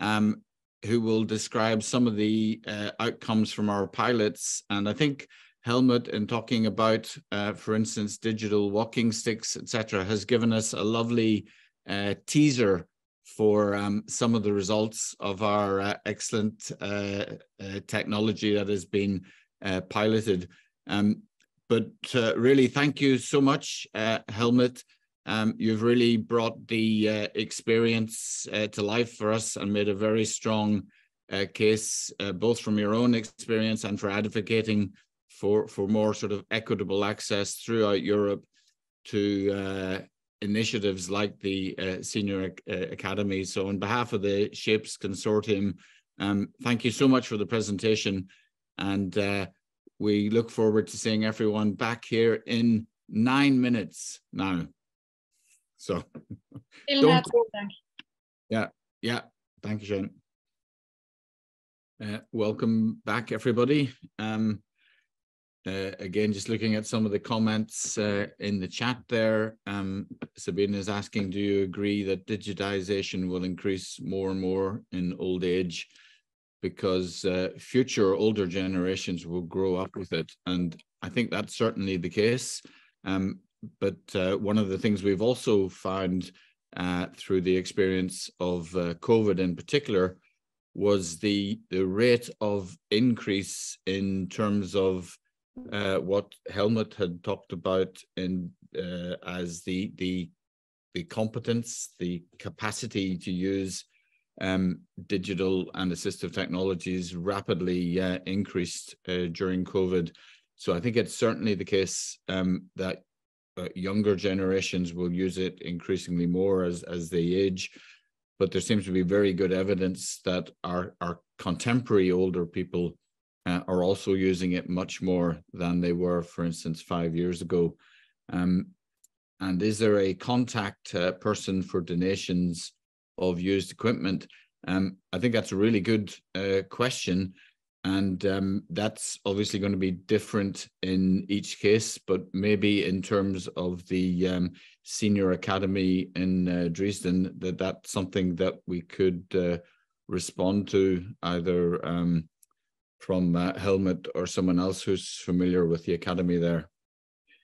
um, who will describe some of the outcomes from our pilots. And I think Helmut in talking about, uh, for instance, digital walking sticks, etc., has given us a lovely uh, teaser for um, some of the results of our uh, excellent uh, uh, technology that has been uh, piloted. Um, but really, thank you so much, Helmut. Um, you've really brought the experience to life for us and made a very strong case, both from your own experience and for advocating for for more sort of equitable access throughout Europe to uh, initiatives like the uh, Senior uh, Academy. So, on behalf of the SHAPES Consortium, um, thank you so much for the presentation, and uh, we look forward to seeing everyone back here in nine minutes now. So, don't, yeah, yeah, thank you, Shane. Uh, welcome back, everybody. Um, uh, again, just looking at some of the comments uh, in the chat there, um, Sabine is asking, do you agree that digitization will increase more and more in old age because uh, future older generations will grow up with it? And I think that's certainly the case. Um, but uh, one of the things we've also found uh, through the experience of COVID in particular was the, the rate of increase in terms of uh, what Helmut had talked about in uh, as the the the competence, the capacity to use um, digital and assistive technologies rapidly uh, increased during COVID. So I think it's certainly the case um, that uh, younger generations will use it increasingly more as as they age. But there seems to be very good evidence that our our contemporary older people uh, are also using it much more than they were, for instance, five years ago. Um, and is there a contact uh, person for donations of used equipment? Um, I think that's a really good uh, question. And um, that's obviously going to be different in each case, but maybe in terms of the um, senior academy in uh, Dresden, that that's something that we could uh, respond to either um, from uh, Helmut or someone else who's familiar with the academy there.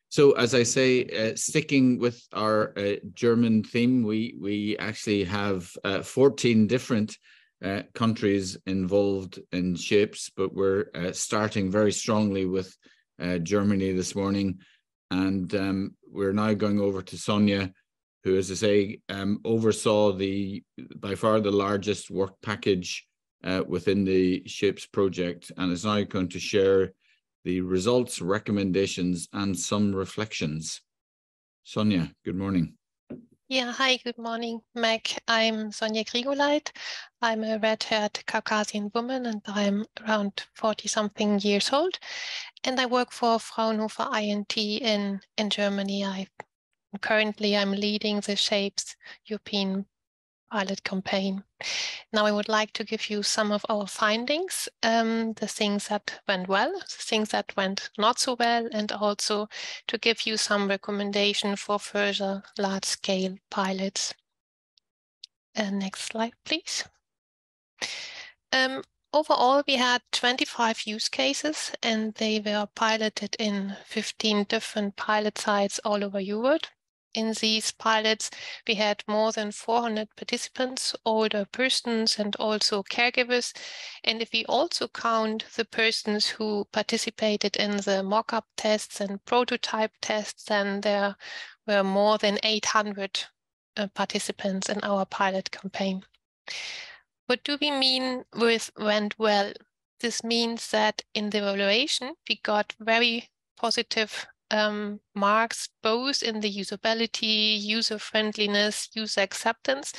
So as I say, uh, sticking with our uh, German theme, we we actually have uh, 14 different uh, countries involved in shapes, but we're uh, starting very strongly with Germany this morning. And um, we're now going over to Sonja, who, as I say, um, oversaw the by far the largest work package uh, within the SHAPES project and is now going to share the results, recommendations, and some reflections. Sonja, good morning. Yeah, hi, good morning, Meg. I'm Sonja Grigoleit. I'm a red-haired Caucasian woman and I'm around 40-something years old. And I work for Fraunhofer INT in, in Germany. I Currently, I'm leading the SHAPES European pilot campaign. Now I would like to give you some of our findings, um, the things that went well, the things that went not so well, and also to give you some recommendation for further large-scale pilots. Uh, next slide, please. Um, overall, we had 25 use cases and they were piloted in 15 different pilot sites all over Europe in these pilots, we had more than 400 participants, older persons and also caregivers. And if we also count the persons who participated in the mock-up tests and prototype tests, then there were more than 800 uh, participants in our pilot campaign. What do we mean with went well? This means that in the evaluation, we got very positive um, marks both in the usability, user friendliness, user acceptance,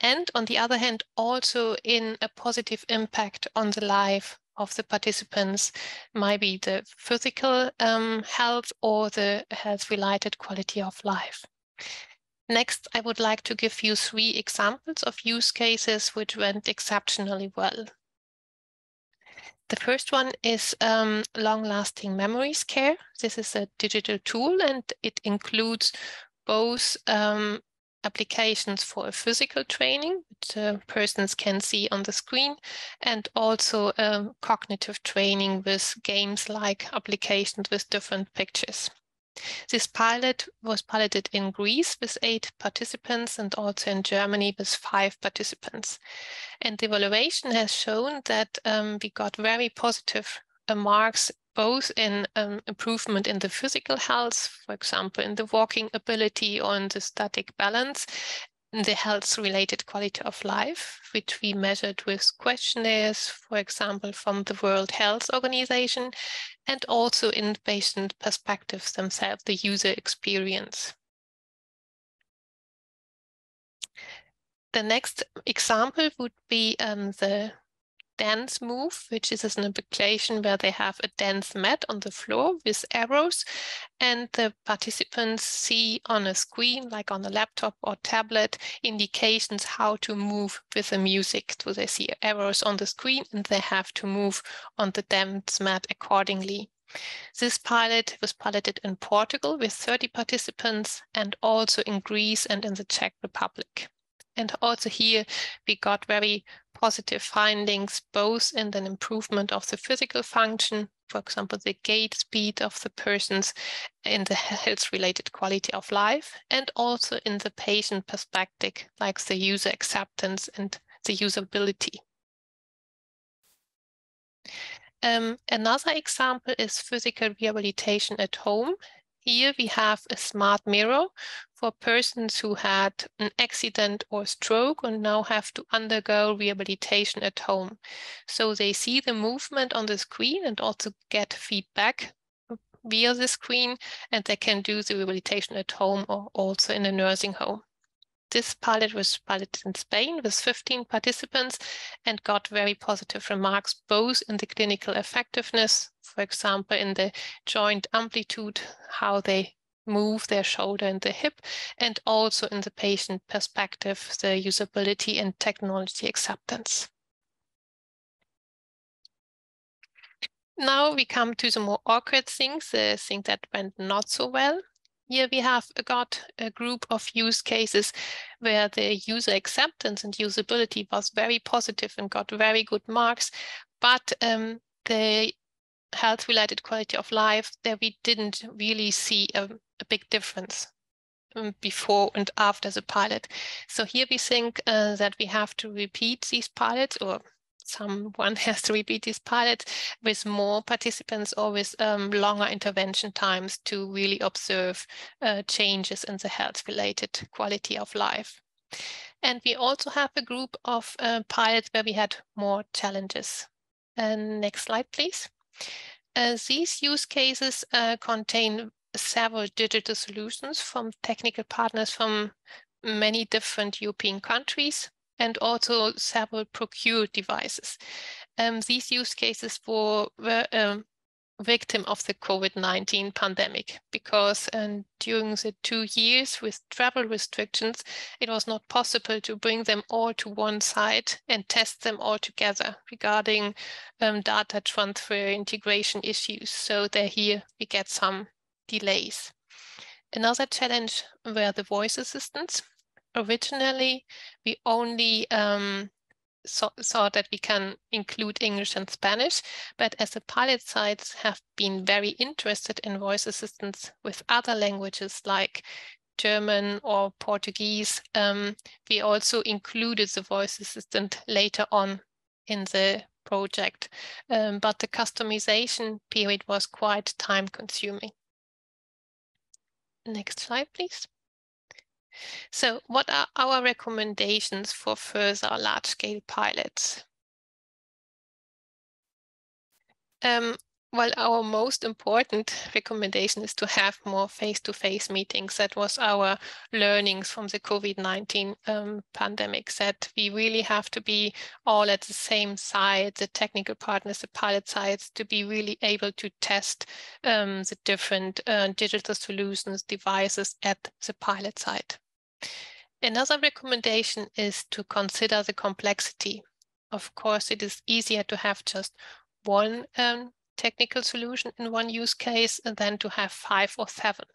and on the other hand, also in a positive impact on the life of the participants, maybe the physical um, health or the health related quality of life. Next, I would like to give you three examples of use cases which went exceptionally well. The first one is um, long-lasting memories care. This is a digital tool and it includes both um, applications for a physical training, which uh, persons can see on the screen, and also um, cognitive training with games like applications with different pictures. This pilot was piloted in Greece with eight participants and also in Germany with five participants. And the evaluation has shown that um, we got very positive uh, marks both in um, improvement in the physical health, for example, in the walking ability or in the static balance, the health related quality of life, which we measured with questionnaires, for example, from the World Health Organization, and also in patient perspectives themselves, the user experience. The next example would be um, the dance move, which is an application where they have a dance mat on the floor with arrows, and the participants see on a screen, like on a laptop or tablet, indications how to move with the music. So they see arrows on the screen and they have to move on the dance mat accordingly. This pilot was piloted in Portugal with 30 participants and also in Greece and in the Czech Republic. And also here we got very positive findings, both in the improvement of the physical function, for example, the gait speed of the persons in the health related quality of life, and also in the patient perspective, like the user acceptance and the usability. Um, another example is physical rehabilitation at home. Here we have a smart mirror for persons who had an accident or stroke and now have to undergo rehabilitation at home. So they see the movement on the screen and also get feedback via the screen and they can do the rehabilitation at home or also in a nursing home. This pilot was piloted in Spain with 15 participants and got very positive remarks, both in the clinical effectiveness, for example, in the joint amplitude, how they move their shoulder and the hip, and also in the patient perspective, the usability and technology acceptance. Now we come to the more awkward things, the thing that went not so well. Here we have got a group of use cases where the user acceptance and usability was very positive and got very good marks, but um, the health related quality of life there we didn't really see a, a big difference um, before and after the pilot. So here we think uh, that we have to repeat these pilots or someone has to repeat this pilot with more participants or with um, longer intervention times to really observe uh, changes in the health related quality of life. And we also have a group of uh, pilots where we had more challenges. And next slide, please. Uh, these use cases uh, contain several digital solutions from technical partners from many different European countries and also several procured devices. Um, these use cases were, were um, victim of the COVID-19 pandemic because um, during the two years with travel restrictions, it was not possible to bring them all to one site and test them all together regarding um, data transfer integration issues. So there here we get some delays. Another challenge were the voice assistants originally we only um, saw, that we can include English and Spanish, but as the pilot sites have been very interested in voice assistants with other languages like German or Portuguese, um, we also included the voice assistant later on in the project, um, but the customization period was quite time consuming. Next slide, please. So what are our recommendations for further large-scale pilots? Um, well, our most important recommendation is to have more face-to-face -face meetings. That was our learnings from the COVID-19 um, pandemic, that we really have to be all at the same side, the technical partners, the pilot sites, to be really able to test um, the different uh, digital solutions, devices at the pilot site. Another recommendation is to consider the complexity. Of course, it is easier to have just one um, technical solution in one use case than to have five or seven.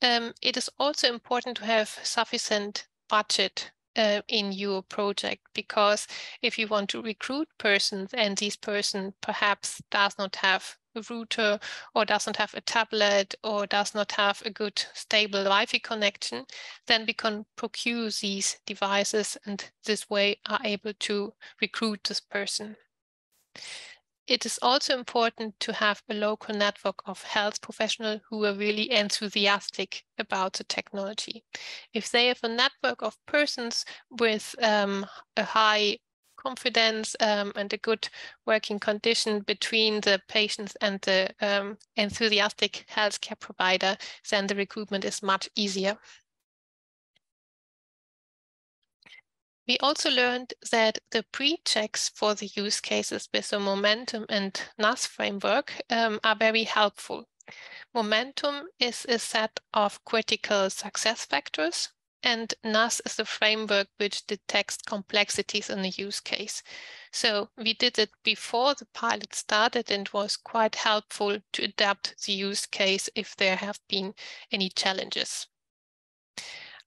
Um, it is also important to have sufficient budget uh, in your project because if you want to recruit persons and this person perhaps does not have router or doesn't have a tablet or does not have a good stable Wi-Fi connection, then we can procure these devices and this way are able to recruit this person. It is also important to have a local network of health professionals who are really enthusiastic about the technology. If they have a network of persons with um, a high confidence um, and a good working condition between the patients and the um, enthusiastic healthcare provider, then the recruitment is much easier. We also learned that the pre-checks for the use cases with the momentum and NASSS framework um, are very helpful. Momentum is a set of critical success factors and NASSS is the framework which detects complexities in the use case. So we did it before the pilot started and was quite helpful to adapt the use case if there have been any challenges.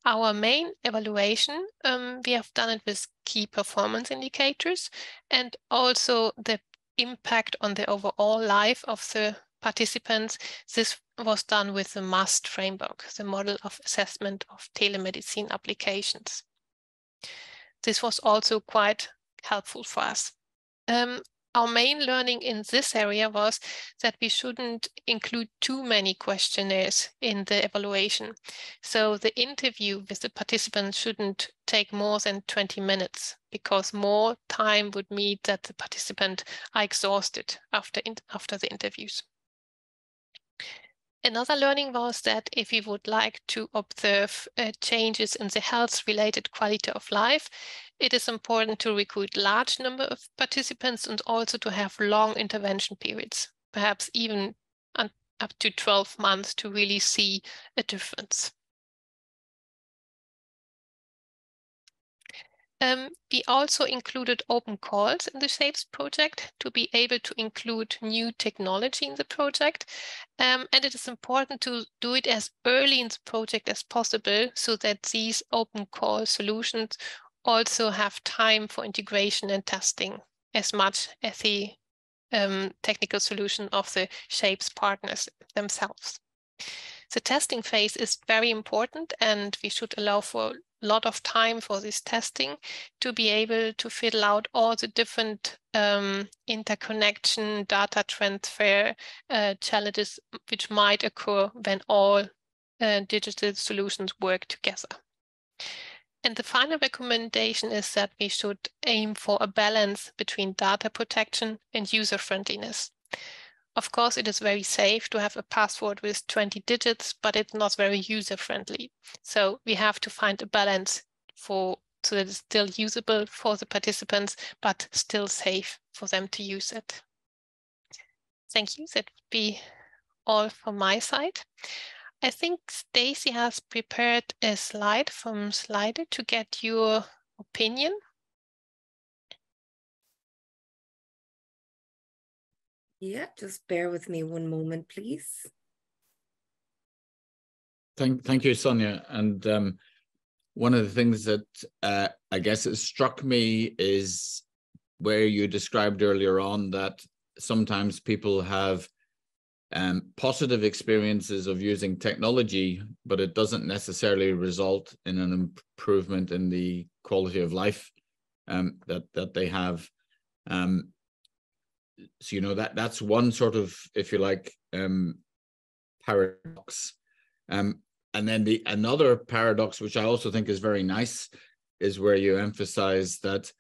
Our main evaluation, um, we have done it with key performance indicators and also the impact on the overall life of the participants. This was done with the MAST framework, the model of assessment of telemedicine applications. This was also quite helpful for us. Um, our main learning in this area was that we shouldn't include too many questionnaires in the evaluation. So the interview with the participants shouldn't take more than 20 minutes because more time would mean that the participant are exhausted after, after the interviews. Another learning was that if we would like to observe uh, changes in the health-related quality of life, it is important to recruit large number of participants and also to have long intervention periods, perhaps even up to 12 months to really see a difference. Um, we also included open calls in the SHAPES project to be able to include new technology in the project. Um, and it is important to do it as early in the project as possible so that these open call solutions also have time for integration and testing as much as the um, technical solution of the SHAPES partners themselves. The testing phase is very important and we should allow for lot of time for this testing to be able to fill out all the different um, interconnection, data transfer uh, challenges which might occur when all uh, digital solutions work together. And the final recommendation is that we should aim for a balance between data protection and user friendliness. Of course, it is very safe to have a password with 20 digits, but it's not very user friendly. So we have to find a balance for so that it's still usable for the participants, but still safe for them to use it. Thank you. That would be all from my side. I think Stacey has prepared a slide from Slido to get your opinion Yeah, just bear with me one moment, please. Thank, thank you, Sonja. And um, one of the things that uh, I guess it struck me is where you described earlier on that sometimes people have um, positive experiences of using technology, but it doesn't necessarily result in an improvement in the quality of life um, that that they have. Um, so you know that that's one sort of if you like um paradox. Um and then the another paradox which i also think is very nice is where you emphasize that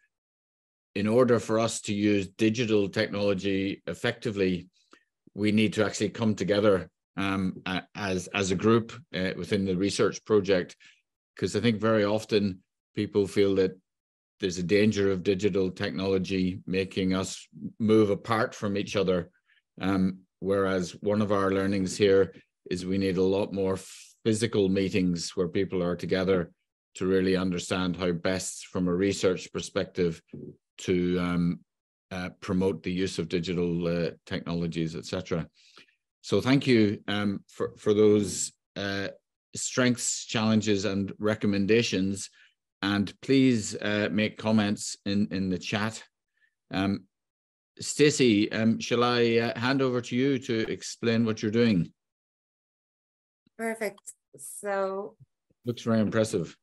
in order for us to use digital technology effectively we need to actually come together um, as as a group uh, within the research project. Because i think very often people feel that there's a danger of digital technology making us move apart from each other. Um, whereas one of our learnings here is we need a lot more physical meetings where people are together to really understand how best, from a research perspective, to um, uh, promote the use of digital uh, technologies, etc. So thank you um, for, for those uh, strengths, challenges, and recommendations. And please uh, make comments in, in the chat. Um, Stacey, um, shall I uh, hand over to you to explain what you're doing? Perfect. So looks very impressive.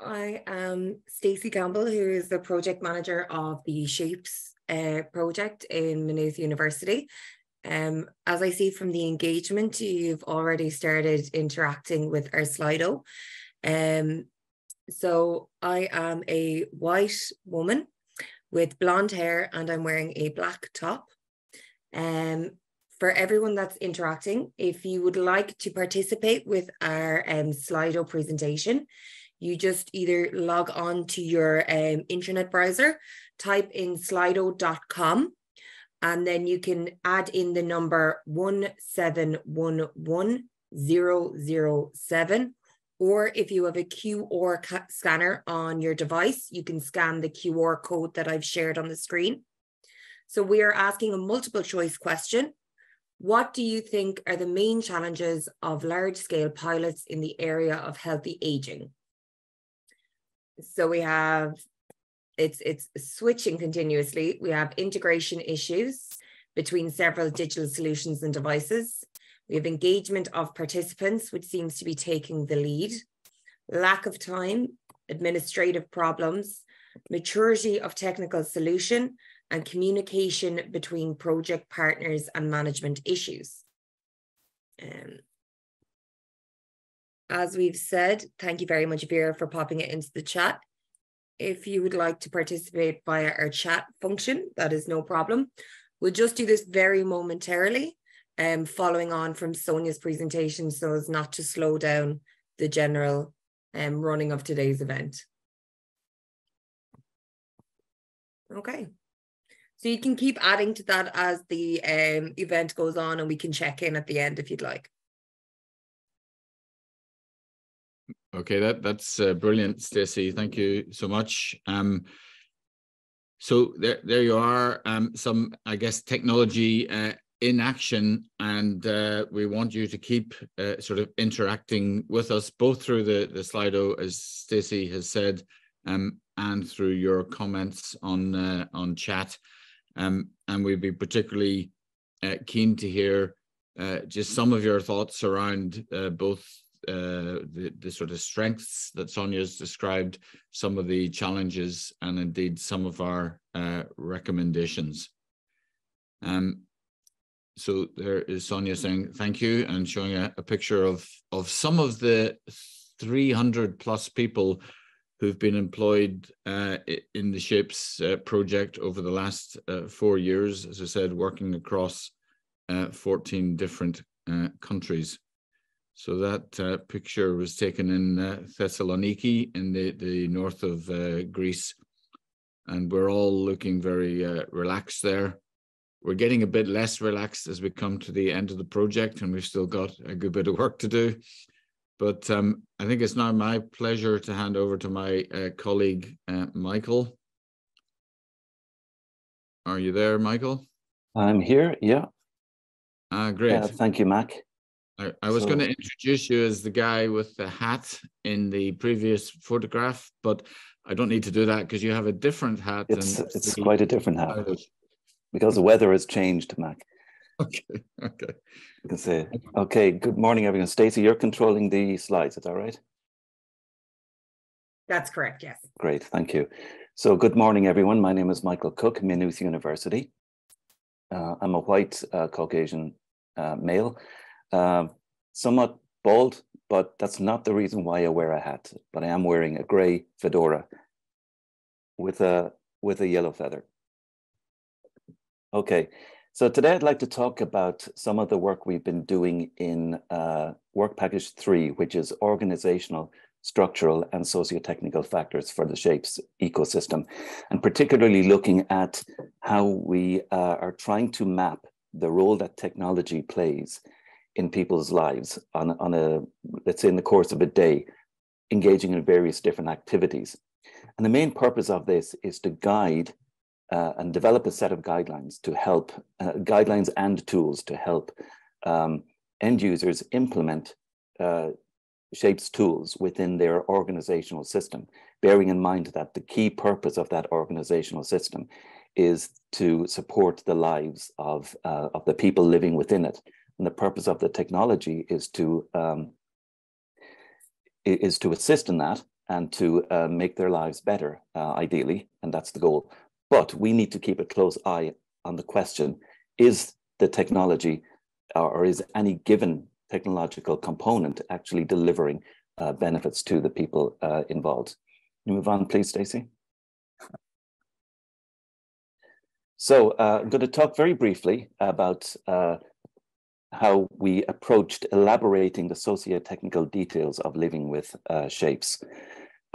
I am Stacey Campbell, who is the project manager of the Shapes uh, project in Maynooth University. Um, as I see from the engagement, you've already started interacting with our Slido. Um, so I am a white woman with blonde hair and I'm wearing a black top. Um, for everyone that's interacting, if you would like to participate with our um, Slido presentation, you just either log on to your um, internet browser, type in slido.com, and then you can add in the number 1711007. Or if you have a QR scanner on your device, you can scan the QR code that I've shared on the screen. So we are asking a multiple choice question. What do you think are the main challenges of large scale pilots in the area of healthy aging? So we have it's it's switching continuously. We have integration issues between several digital solutions and devices. We have engagement of participants, which seems to be taking the lead, lack of time, administrative problems, maturity of technical solution, and communication between project partners and management issues. Um, as we've said, thank you very much, Vera, for popping it into the chat. If you would like to participate via our chat function, that is no problem. We'll just do this very momentarily, um, following on from Sonja's presentation so as not to slow down the general um, running of today's event. Okay. So you can keep adding to that as the um, event goes on and we can check in at the end if you'd like. Okay, that that's uh, brilliant, Stacey. Thank you so much. Um, so there, there you are. Um, some, I guess, technology uh, in action, and uh, we want you to keep uh, sort of interacting with us, both through the the Slido, as Stacey has said, um, and through your comments on uh, on chat. Um, and we'd be particularly uh, keen to hear uh, just some of your thoughts around uh, both the, the sort of strengths that Sonja's described, some of the challenges, and indeed some of our recommendations. Um, so there is Sonja saying thank you and showing a, a picture of of some of the 300 plus people who've been employed uh, in the Shapes uh, project over the last uh, four years, as I said, working across uh, 14 different uh, countries. So that uh, picture was taken in Thessaloniki in the, the north of Greece. And we're all looking very relaxed there. We're getting a bit less relaxed as we come to the end of the project, and we've still got a good bit of work to do. But um, I think it's now my pleasure to hand over to my uh, colleague, uh, Michael. Are you there, Michael? I'm here, yeah. Ah, great. Uh, thank you, Mac. I, I was so, going to introduce you as the guy with the hat in the previous photograph, but I don't need to do that because you have a different hat. It's, it's quite a different hat because the weather has changed, Mac. Okay, okay. You can say, okay, good morning, everyone. Stacey, you're controlling the slides, is that right? That's correct, yes. Great, thank you. So good morning, everyone. My name is Michael Cook, Maynooth University. Uh, I'm a white uh, Caucasian uh, male, um, somewhat bald, but that's not the reason why I wear a hat. But I am wearing a gray fedora with a with a yellow feather. Okay, so today I'd like to talk about some of the work we've been doing in uh, work package three, which is organizational, structural and socio-technical factors for the shapes ecosystem, and particularly looking at how we uh, are trying to map the role that technology plays in people's lives on, on a, let's say in the course of a day, engaging in various different activities. And the main purpose of this is to guide uh, and develop a set of guidelines to help, uh, guidelines and tools to help um, end users implement uh, Shapes tools within their organizational system, bearing in mind that the key purpose of that organizational system is to support the lives of, uh, of the people living within it. And the purpose of the technology is to um, is to assist in that and to uh, make their lives better, uh, ideally, and that's the goal. But we need to keep a close eye on the question is the technology or is any given technological component actually delivering uh, benefits to the people uh, involved? Can you move on, please, Stacey? So uh, I'm going to talk very briefly about uh, how we approached elaborating the socio-technical details of living with uh, shapes.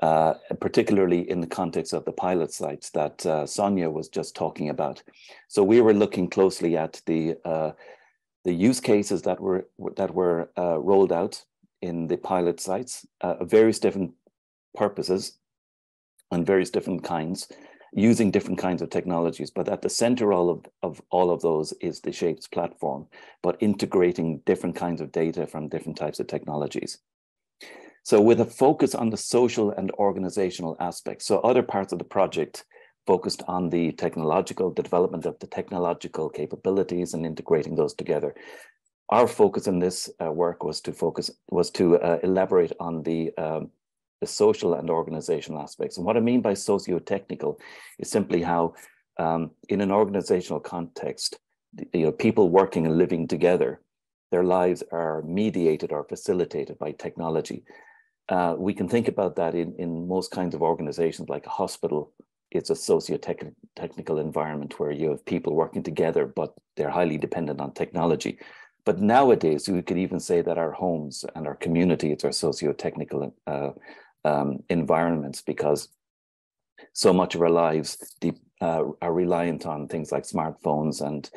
Uh, particularly in the context of the pilot sites that uh, Sonja was just talking about. So we were looking closely at the uh, the use cases that were that were uh, rolled out in the pilot sites, uh, various different purposes and various different kinds, using different kinds of technologies. But at the center all of, of all of those is the Shapes platform, but integrating different kinds of data from different types of technologies. So with a focus on the social and organizational aspects. So other parts of the project focused on the technological, the development of the technological capabilities and integrating those together. Our focus in this uh, work was to focus, was to uh, elaborate on the, um, the social and organizational aspects. And what I mean by socio-technical is simply how um, in an organizational context, you know, people working and living together, their lives are mediated or facilitated by technology. Uh, we can think about that in, in most kinds of organizations like a hospital. It's a socio-technical environment where you have people working together, but they're highly dependent on technology. But nowadays, we could even say that our homes and our communities are socio-technical uh, um, environments because so much of our lives deep, uh, are reliant on things like smartphones and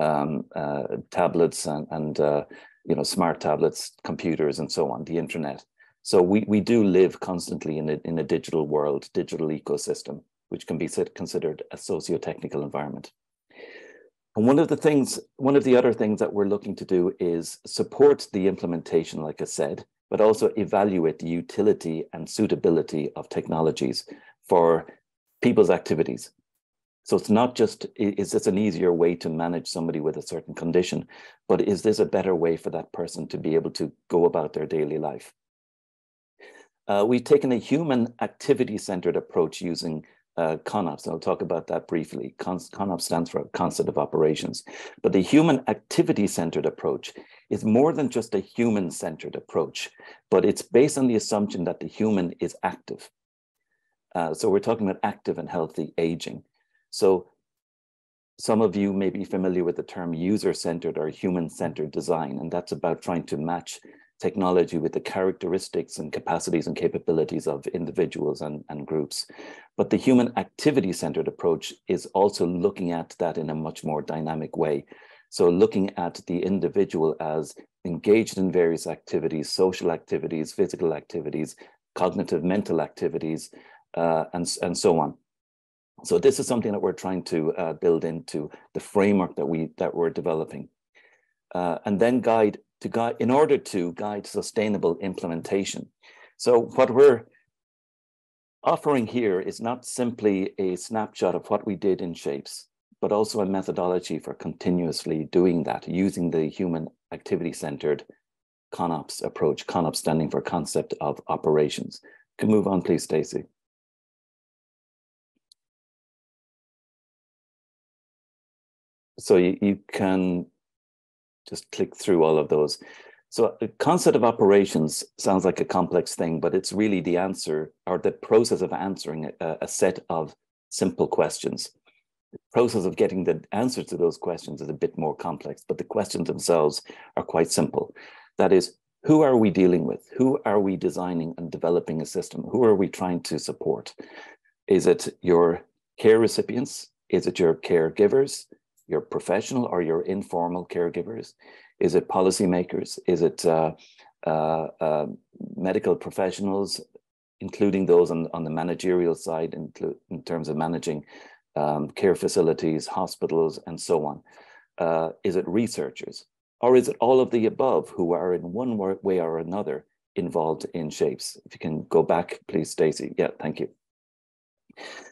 um, uh, tablets and, and uh, you know smart tablets, computers, and so on, the internet. So we, we do live constantly in a, in a digital world, digital ecosystem, which can be considered a socio-technical environment. And one of the things, one of the other things that we're looking to do is support the implementation, like I said, but also evaluate the utility and suitability of technologies for people's activities. So it's not just, is this an easier way to manage somebody with a certain condition, but is this a better way for that person to be able to go about their daily life? Uh, we've taken a human activity-centered approach using uh, CONOPS, and I'll talk about that briefly. Con CONOPS stands for Concept of Operations. But the human activity-centered approach is more than just a human-centered approach, but it's based on the assumption that the human is active. Uh, so we're talking about active and healthy aging. So some of you may be familiar with the term user-centered or human-centered design, and that's about trying to match technology with the characteristics and capacities and capabilities of individuals and, and groups. But the human activity centered approach is also looking at that in a much more dynamic way. So looking at the individual as engaged in various activities, social activities, physical activities, cognitive mental activities, uh, and, and so on. So this is something that we're trying to uh, build into the framework that we that we're developing, uh, and then guide to guide in order to guide sustainable implementation. So what we're offering here is not simply a snapshot of what we did in shapes, but also a methodology for continuously doing that using the human activity centered CONOPS approach, CONOPS standing for concept of operations. Can move on, please, Stacey. So you, you can just click through all of those. So the concept of operations sounds like a complex thing, but it's really the answer or the process of answering a, a set of simple questions. The process of getting the answers to those questions is a bit more complex, but the questions themselves are quite simple. That is, who are we dealing with? Who are we designing and developing a system? Who are we trying to support? Is it your care recipients? Is it your caregivers? Your professional or your informal caregivers? Is it policymakers? Is it uh, uh, uh, medical professionals, including those on, on the managerial side, in, in terms of managing um, care facilities, hospitals, and so on? Uh, is it researchers? Or is it all of the above who are in one way or another involved in shapes? If you can go back, please, Stacey. Yeah, thank you.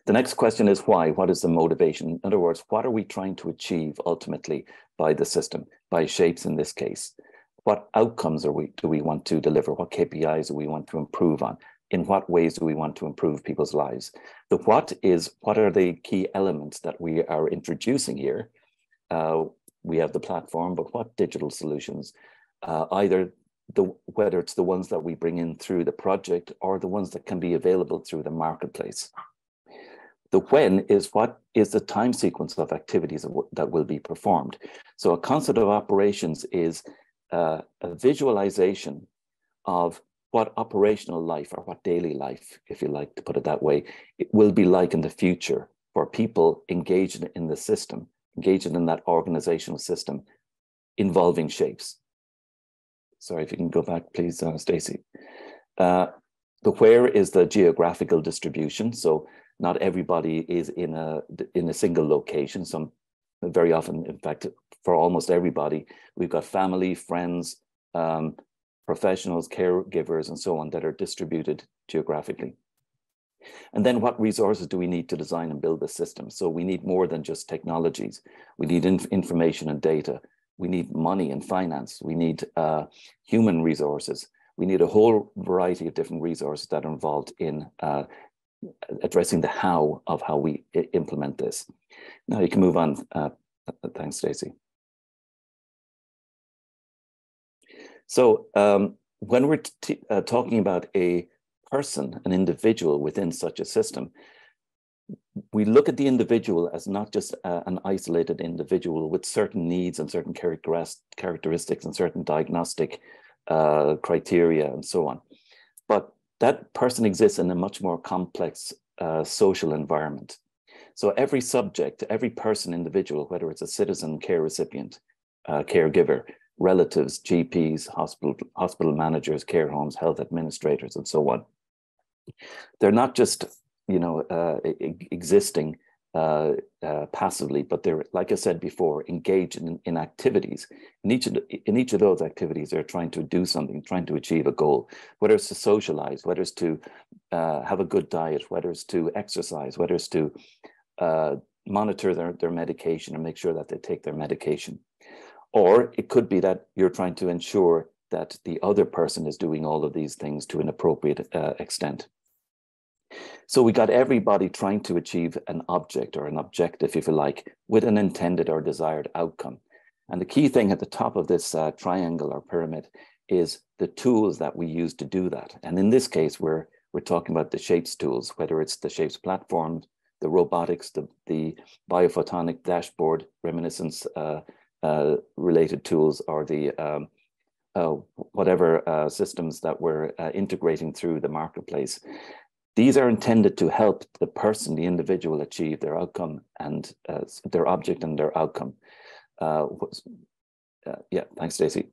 The next question is why? What is the motivation? In other words, what are we trying to achieve ultimately by the system, by shapes in this case? What outcomes are we, do we want to deliver? What KPIs do we want to improve on? In what ways do we want to improve people's lives? The what is, what are the key elements that we are introducing here? Uh, we have the platform, but what digital solutions? Uh, either the, whether it's the ones that we bring in through the project or the ones that can be available through the marketplace. The when is what is the time sequence of activities that will be performed. So a concept of operations is uh, a visualization of what operational life or what daily life, if you like to put it that way, it will be like in the future for people engaged in the system, engaged in that organizational system involving shapes. Sorry, if you can go back, please, uh, Stacey. Uh, the where is the geographical distribution. So not everybody is in a in a single location. Some very often, in fact, for almost everybody, we've got family, friends, um, professionals, caregivers, and so on that are distributed geographically. And then what resources do we need to design and build the system? So we need more than just technologies. We need inf information and data. We need money and finance. We need uh, human resources. We need a whole variety of different resources that are involved in uh, addressing the how of how we implement this. Now you can move on. Uh, thanks, Stacey. So um, when we're uh, talking about a person, an individual within such a system, we look at the individual as not just uh, an isolated individual with certain needs and certain characteristics and certain diagnostic uh, criteria and so on. But that person exists in a much more complex uh, social environment. So every subject, every person, individual, whether it's a citizen, care recipient, uh, caregiver, relatives, GPs, hospital, hospital managers, care homes, health administrators, and so on. They're not just, you know, uh, existing uh, uh, passively, but they're, like I said before, engaged in, in activities. In each, of in each of those activities, they're trying to do something, trying to achieve a goal, whether it's to socialize, whether it's to uh, have a good diet, whether it's to exercise, whether it's to uh, monitor their, their medication and make sure that they take their medication. Or it could be that you're trying to ensure that the other person is doing all of these things to an appropriate uh, extent. So we got everybody trying to achieve an object or an objective, if you like, with an intended or desired outcome. And the key thing at the top of this uh, triangle or pyramid is the tools that we use to do that. And in this case, we're, we're talking about the shapes tools, whether it's the shapes platform, the robotics, the, the biophotonic dashboard, reminiscence uh, uh, related tools, or the um, uh, whatever uh, systems that we're uh, integrating through the marketplace. These are intended to help the person, the individual, achieve their outcome and uh, their object and their outcome. Uh, uh, yeah, thanks, Stacey.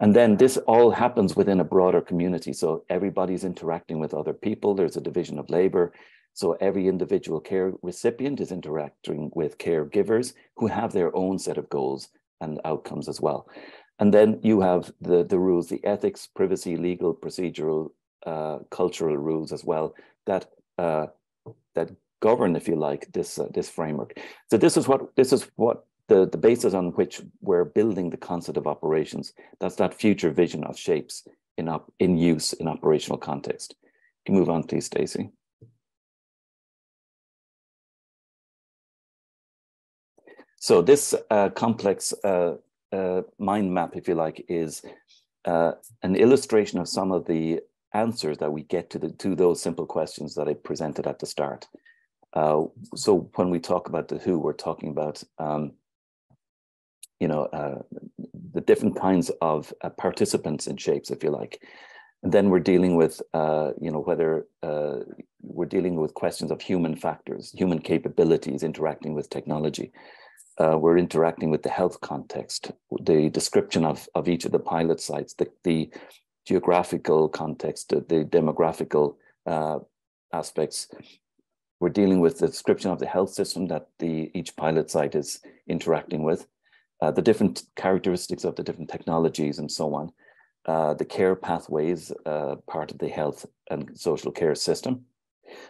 And then this all happens within a broader community. So everybody's interacting with other people. There's a division of labor. So every individual care recipient is interacting with caregivers who have their own set of goals and outcomes as well. And then you have the, the rules, the ethics, privacy, legal, procedural, uh, cultural rules as well that uh, that govern, if you like, this uh, this framework. So this is what this is what the the basis on which we're building the concept of operations. That's that future vision of shapes in op, in use in operational context. You move on, please, Stacey. So this uh, complex uh, uh, mind map, if you like, is uh, an illustration of some of the answers that we get to the to those simple questions that I presented at the start. Uh, so when we talk about the who, we're talking about um, you know uh, the different kinds of uh, participants in shapes, if you like. And then we're dealing with uh, you know whether uh, we're dealing with questions of human factors, human capabilities interacting with technology. Uh, we're interacting with the health context, the description of, of each of the pilot sites, the, the geographical context, the demographical uh, aspects. We're dealing with the description of the health system that the each pilot site is interacting with, uh, the different characteristics of the different technologies and so on, uh, the care pathways, uh, part of the health and social care system.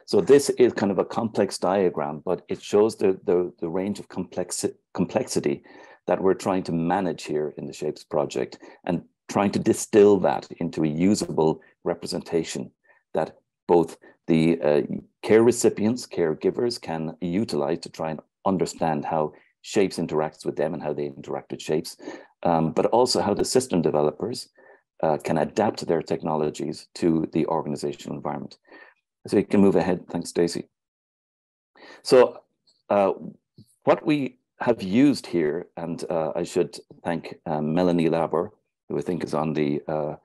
So this is kind of a complex diagram, but it shows the, the, the range of complexi complexity that we're trying to manage here in the Shapes project and trying to distill that into a usable representation that both the uh, care recipients, caregivers can utilize to try and understand how shapes interacts with them and how they interact with shapes, um, but also how the system developers uh, can adapt their technologies to the organizational environment. So you can move ahead. Thanks, Stacey. So uh, what we have used here, and uh, I should thank um, Melanie Labor, who I think is on the uh,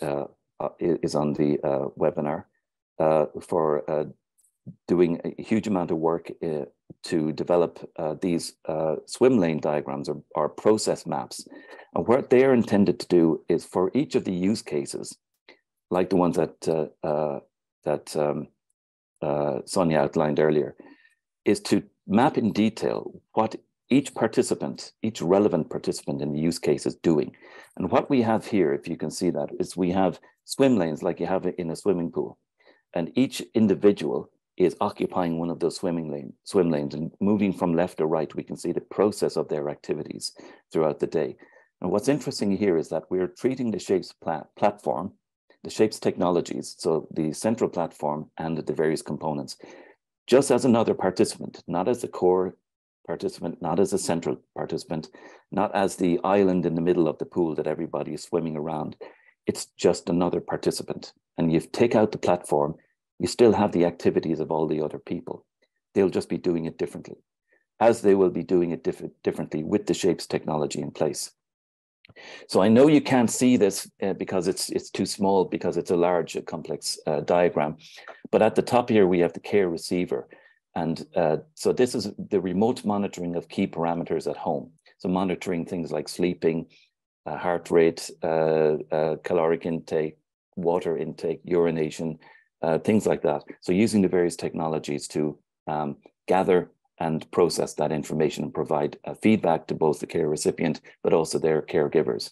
uh, uh, is on the uh, webinar uh, for uh, doing a huge amount of work uh, to develop these swim lane diagrams or, or, process maps. And what they are intended to do is for each of the use cases, like the ones that that um, Sonja outlined earlier, is to map in detail what each participant, each relevant participant in the use case is doing. And what we have here, if you can see that, is we have swim lanes like you have in a swimming pool. And each individual is occupying one of those swimming lane, swim lanes and moving from left to right, we can see the process of their activities throughout the day. And what's interesting here is that we're treating the Shapes plat platform, the Shapes technologies, so the central platform and the various components, just as another participant, not as the core participant, not as a central participant, not as the island in the middle of the pool that everybody is swimming around. It's just another participant. And you take out the platform, you still have the activities of all the other people. They'll just be doing it differently, as they will be doing it diff differently with the Shapes technology in place. So I know you can't see this uh, because it's it's too small because it's a large, uh, complex uh, diagram. But at the top here, we have the care receiver. And uh, so this is the remote monitoring of key parameters at home. So monitoring things like sleeping, uh, heart rate, uh, uh caloric intake, water intake, urination, uh, things like that. So using the various technologies to um, gather and process that information and provide feedback to both the care recipient, but also their caregivers.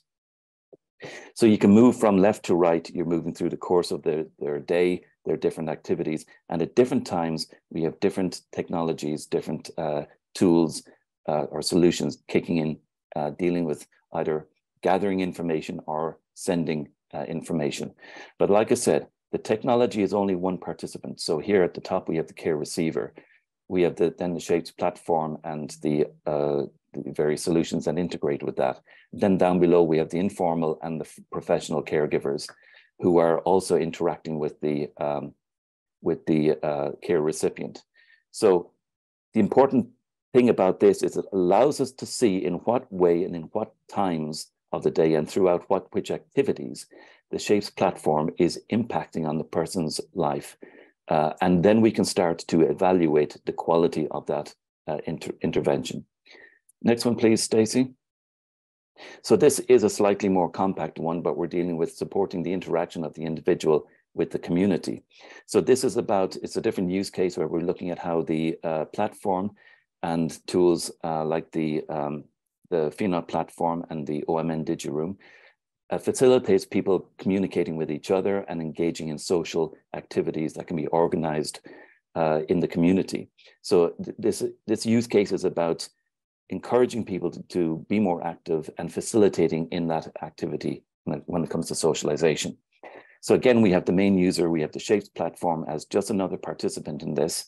So you can move from left to right. You're moving through the course of their, their day, their different activities. And at different times, we have different technologies, different uh, tools uh, or solutions kicking in, uh, dealing with either gathering information or sending uh, information. But like I said, the technology is only one participant. So here at the top, we have the care receiver. We have the, then the Shapes platform and the, uh, the various solutions that integrate with that. Then down below, we have the informal and the professional caregivers who are also interacting with the um, with the uh, care recipient. So the important thing about this is it allows us to see in what way and in what times of the day and throughout what which activities the Shapes platform is impacting on the person's life. Uh, and then we can start to evaluate the quality of that uh, inter intervention. Next one, please, Stacey. So this is a slightly more compact one, but we're dealing with supporting the interaction of the individual with the community. So this is about, it's a different use case where we're looking at how the uh, platform and tools uh, like the, um, the FENOT platform and the OMN DigiRoom uh, facilitates people communicating with each other and engaging in social activities that can be organized uh, in the community. So th this, this use case is about encouraging people to, to be more active and facilitating in that activity when it, comes to socialization. So again, we have the main user, we have the Shapes platform as just another participant in this.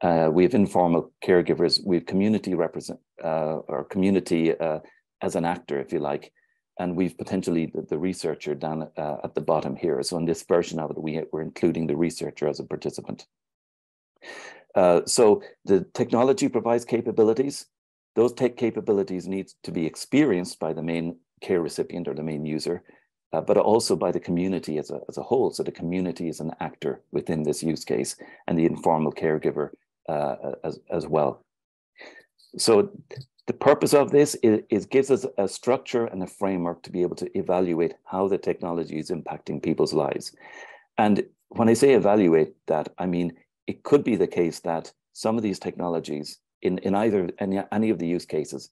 Uh, we have informal caregivers, we have community represent uh, or community uh, as an actor, if you like, and we've potentially the, the researcher down uh, at the bottom here. So in this version of it, we, we're including the researcher as a participant. Uh, so the technology provides capabilities those tech capabilities need to be experienced by the main care recipient or the main user, uh, but also by the community as a, as a whole. So the community is an actor within this use case and the informal caregiver uh, as, as well. So the purpose of this is, is, gives us a structure and a framework to be able to evaluate how the technology is impacting people's lives. And when I say evaluate that, I mean, it could be the case that some of these technologies in, in either any, any of the use cases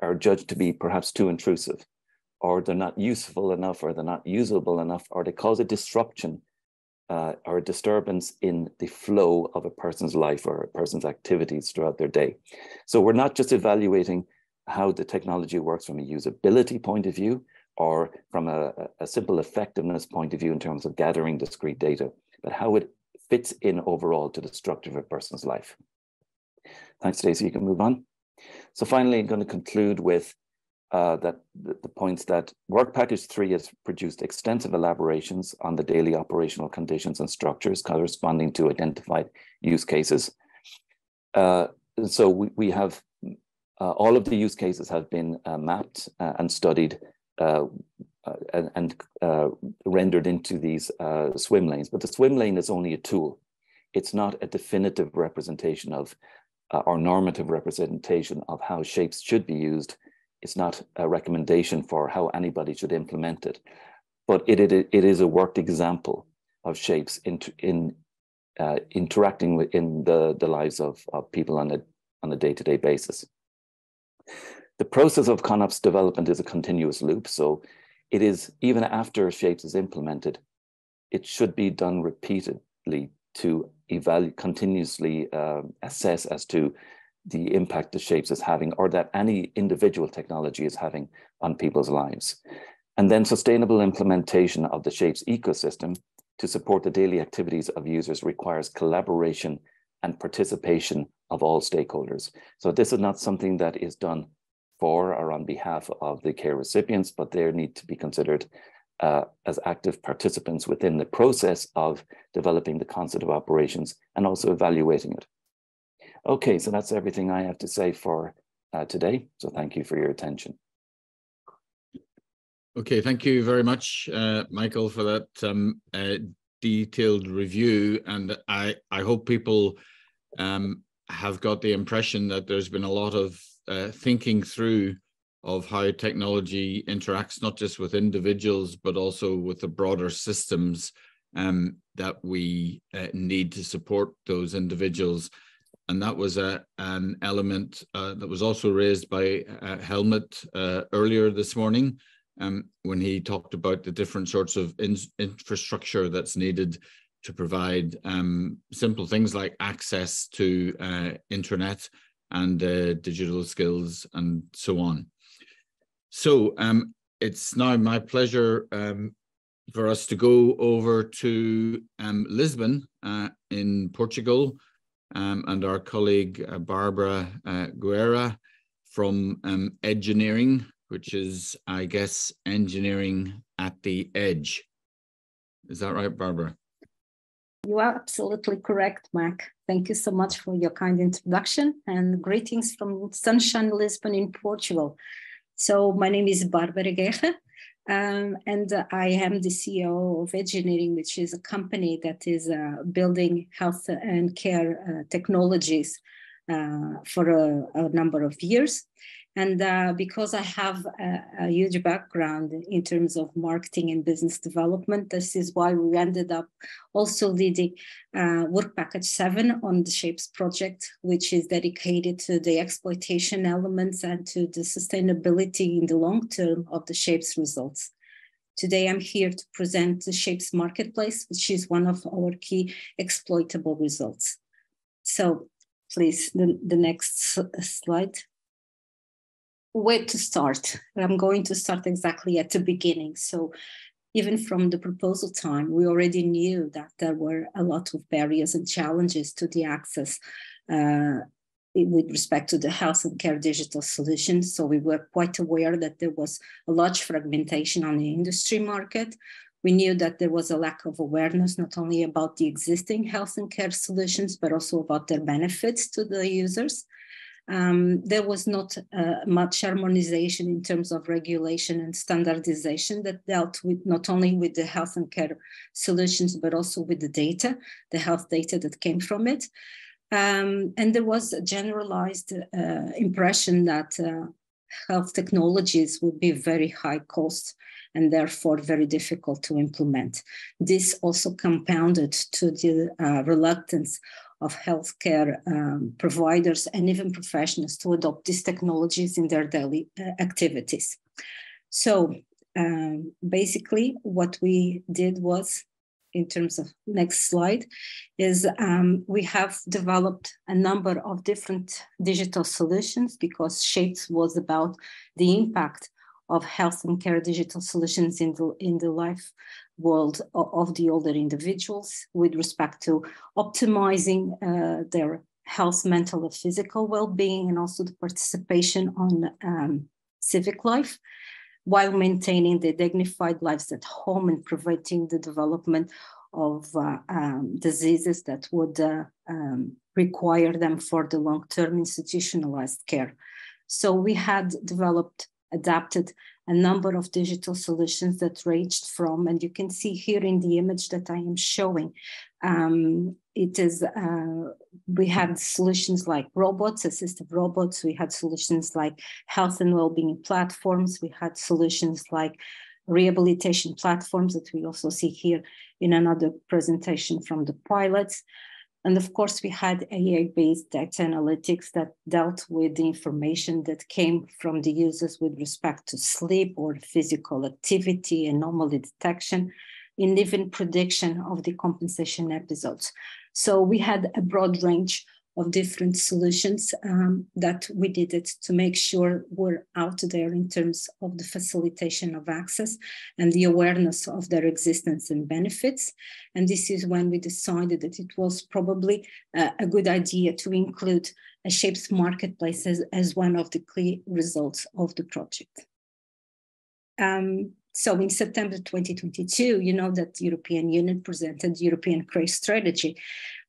are judged to be perhaps too intrusive or they're not useful enough or they're not usable enough or they cause a disruption uh, or a disturbance in the flow of a person's life or a person's activities throughout their day. So we're not just evaluating how the technology works from a usability point of view or from a, a simple effectiveness point of view in terms of gathering discrete data, but how it fits in overall to the structure of a person's life. Thanks, Stacey. You can move on. So finally, I'm going to conclude with uh, that the, the, points that Work Package 3 has produced extensive elaborations on the daily operational conditions and structures corresponding to identified use cases. Uh, so we, we have uh, all of the use cases have been uh, mapped uh, and studied uh, and, and rendered into these swim lanes. But the swim lane is only a tool. It's not a definitive representation of uh, or normative representation of how shapes should be used. It's not a recommendation for how anybody should implement it, but it, it, it is a worked example of shapes in, in uh, interacting with, in the, the lives of, of people on a, on a day-to-day basis. The process of ConOps development is a continuous loop. So it is, even after Shapes is implemented, it should be done repeatedly to evaluate, continuously uh, assess as to the impact the Shapes is having or that any individual technology is having on people's lives. And then sustainable implementation of the Shapes ecosystem to support the daily activities of users requires collaboration and participation of all stakeholders. So this is not something that is done for or on behalf of the care recipients, but they need to be considered uh, as active participants within the process of developing the concept of operations and also evaluating it. Okay, so that's everything I have to say for uh, today. So thank you for your attention. Okay, thank you very much, uh, Michael, for that um, uh, detailed review. And I, I hope people um, have got the impression that there's been a lot of uh, thinking through of how technology interacts not just with individuals but also with the broader systems um, that we uh, need to support those individuals and that was a, an element uh, that was also raised by uh, Helmut uh, earlier this morning um, when he talked about the different sorts of in infrastructure that's needed to provide um, simple things like access to uh, internet and uh, digital skills and so on. So um, it's now my pleasure um, for us to go over to um, Lisbon uh, in Portugal um, and our colleague uh, Barbara uh, Guerra from um, Edgeneering, which is, I guess, engineering at the edge. Is that right, Barbara? You are absolutely correct, Mac. Thank you so much for your kind introduction and greetings from sunshine Lisbon in Portugal. So my name is Barbara Guerra, um, and I am the CEO of Edgeneering, which is a company that is uh, building health and care uh, technologies uh, for a, a, number of years. And uh, because I have a, a, huge background in terms of marketing and business development, this is why we ended up also leading uh, Work Package 7 on the Shapes project, which is dedicated to the exploitation elements and to the sustainability in the long term of the Shapes results. Today, I'm here to present the Shapes Marketplace, which is one of our key exploitable results. So please, the, the next slide where to start. I'm going to start exactly at the beginning. So even from the proposal time, we already knew that there were a lot of barriers and challenges to the access uh, with respect to the health and care digital solutions. So we were quite aware that there was a large fragmentation on the industry market. We knew that there was a lack of awareness, not only about the existing health and care solutions, but also about their benefits to the users um, there was not uh, much harmonization in terms of regulation and standardization that dealt with not only with the health and care solutions, but also with the data, the health data that came from it. Um, and there was a generalized uh, impression that uh, health technologies would be very high cost and therefore very difficult to implement. This also compounded to the uh, reluctance of healthcare um, providers and even professionals to adopt these technologies in their daily uh, activities. So um, basically, what we did was, in terms of next slide, is um, we have developed a number of different digital solutions because Shapes was about the impact of health and care digital solutions in the, in the life world of the older individuals with respect to optimizing uh, their health, mental, and physical well-being, and also the participation on um, civic life, while maintaining their dignified lives at home and preventing the development of uh, um, diseases that would uh, um, require them for the long-term institutionalized care. So we had developed adapted a number of digital solutions that ranged from, and you can see here in the image that I am showing, um, it is, uh, we had solutions like robots, assistive robots, we had solutions like health and well-being platforms, we had solutions like rehabilitation platforms that we also see here in another presentation from the pilots. And of course, we had AI-based data analytics that dealt with the information that came from the users with respect to sleep or physical activity, anomaly detection, and even prediction of the compensation episodes. So we had a broad range of different solutions um, that we did it to make sure we're out there in terms of the facilitation of access and the awareness of their existence and benefits. And this is when we decided that it was probably uh, a good idea to include a Shapes marketplace as, as one of the key results of the project. Um, so in September 2022, you know that the European Union presented the European Care strategy,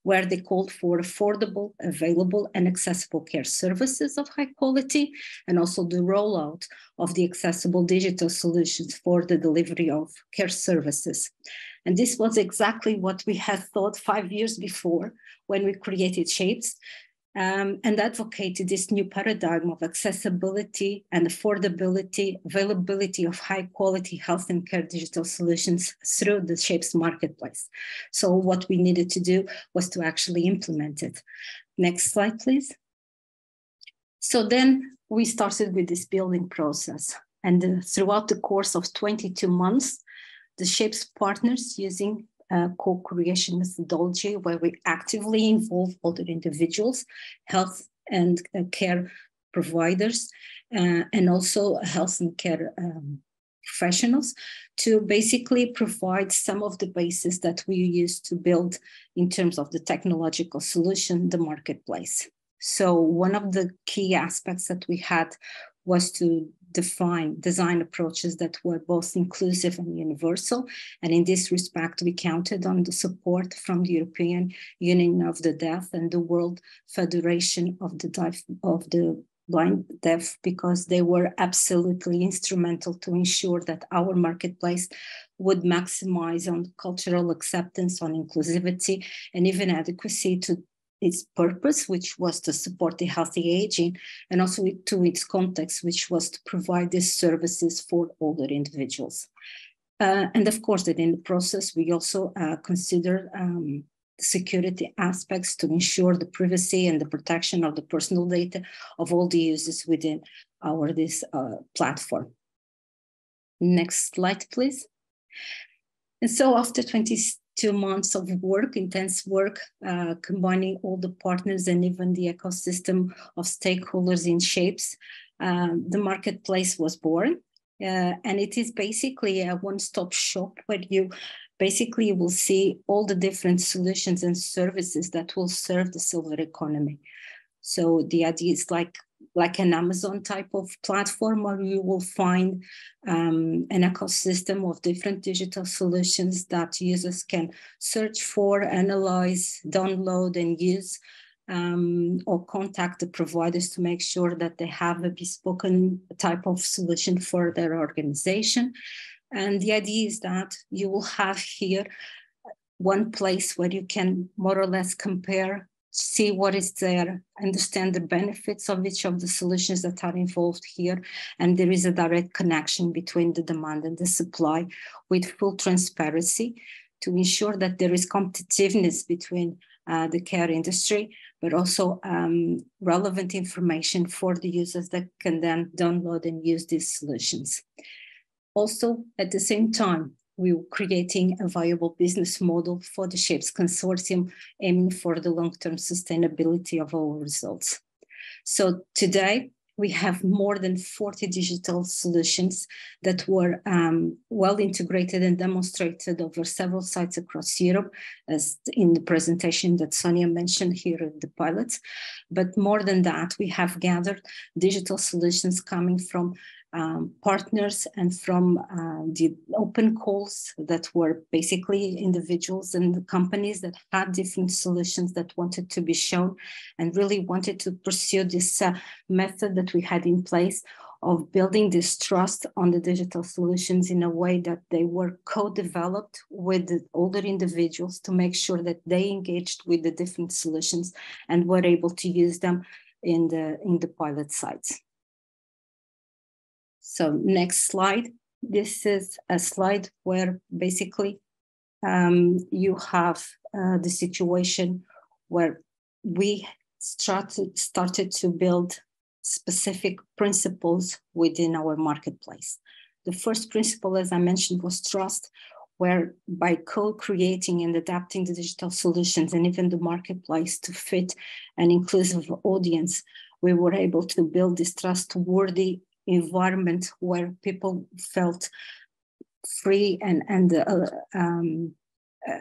where they called for affordable, available, and accessible care services of high quality, and also the rollout of the accessible digital solutions for the delivery of care services. And this was exactly what we had thought five years before when we created Shapes, um, and advocated this new paradigm of accessibility and affordability, availability of high quality health and care digital solutions through the Shapes marketplace. So what we needed to do was to actually implement it. Next slide, please. So then we started with this building process. And uh, throughout the course of 22 months, the Shapes partners using uh, co-creation methodology where we actively involve other individuals, health and uh, care providers, uh, and also health and care um, professionals to basically provide some of the bases that we use to build in terms of the technological solution, the marketplace. So one of the key aspects that we had was to define design approaches that were both inclusive and universal. And in this respect, we counted on the support from the European Union of the Deaf and the World Federation of the Deaf of the blind deaf because they were absolutely instrumental to ensure that our marketplace would maximize on cultural acceptance on inclusivity and even adequacy to its purpose, which was to support the healthy aging, and also to its context, which was to provide these services for older individuals. Uh, and of course, that in the process, we also uh, consider um, security aspects to ensure the privacy and the protection of the personal data of all the users within our this uh, platform. Next slide, please. And so after 20, two months of work, intense work, uh, combining all the partners and even the ecosystem of stakeholders in shapes. Um, the marketplace was born. Uh, and it is basically a one-stop shop where you basically will see all the different solutions and services that will serve the silver economy. So the idea is like like an Amazon type of platform where you will find um, an ecosystem of different digital solutions that users can search for, analyze, download, and use. Um, or contact the providers to make sure that they have a bespoke type of solution for their organization. And the idea is that you will have here one place where you can more or less compare see what is there, understand the benefits of each of the solutions that are involved here. And there is a direct connection between the demand and the supply with full transparency to ensure that there is competitiveness between uh, the care industry, but also um, relevant information for the users that can then download and use these solutions. Also, at the same time, we were creating a viable business model for the SHAPES consortium, aiming for the long-term sustainability of our results. So today, we have more than 40 digital solutions that were um, well integrated and demonstrated over several sites across Europe, as in the presentation that Sonja mentioned here in the pilots. But more than that, we have gathered digital solutions coming from um, partners and from uh, the open calls that were basically individuals and companies that had different solutions that wanted to be shown and really wanted to pursue this uh, method that we had in place of building this trust on the digital solutions in a way that they were co-developed with the older individuals to make sure that they engaged with the different solutions and were able to use them in the in the pilot sites. So next slide. This is a slide where basically um, you have uh, the situation where we started, started to build specific principles within our marketplace. The first principle, as I mentioned, was trust, where by co-creating and adapting the digital solutions and even the marketplace to fit an inclusive audience, we were able to build this trustworthy environment where people felt free and, and uh, um, uh,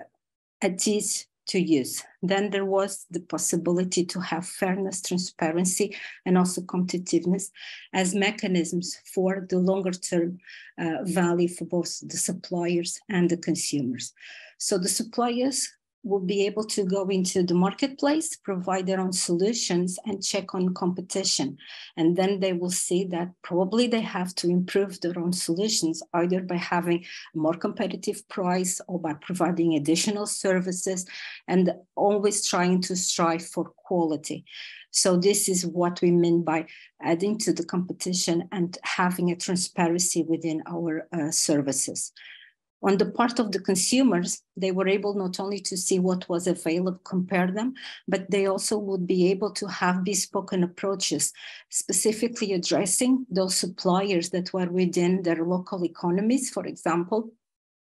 at ease to use. Then there was the possibility to have fairness, transparency, and also competitiveness as mechanisms for the longer term uh, value for both the suppliers and the consumers. So the suppliers will be able to go into the marketplace, provide their own solutions, and check on competition. And then they will see that probably they have to improve their own solutions, either by having a more competitive price or by providing additional services, and always trying to strive for quality. So this is what we mean by adding to the competition and having a transparency within our uh, services. On the part of the consumers, they were able not only to see what was available, compare them, but they also would be able to have bespoke approaches, specifically addressing those suppliers that were within their local economies, for example,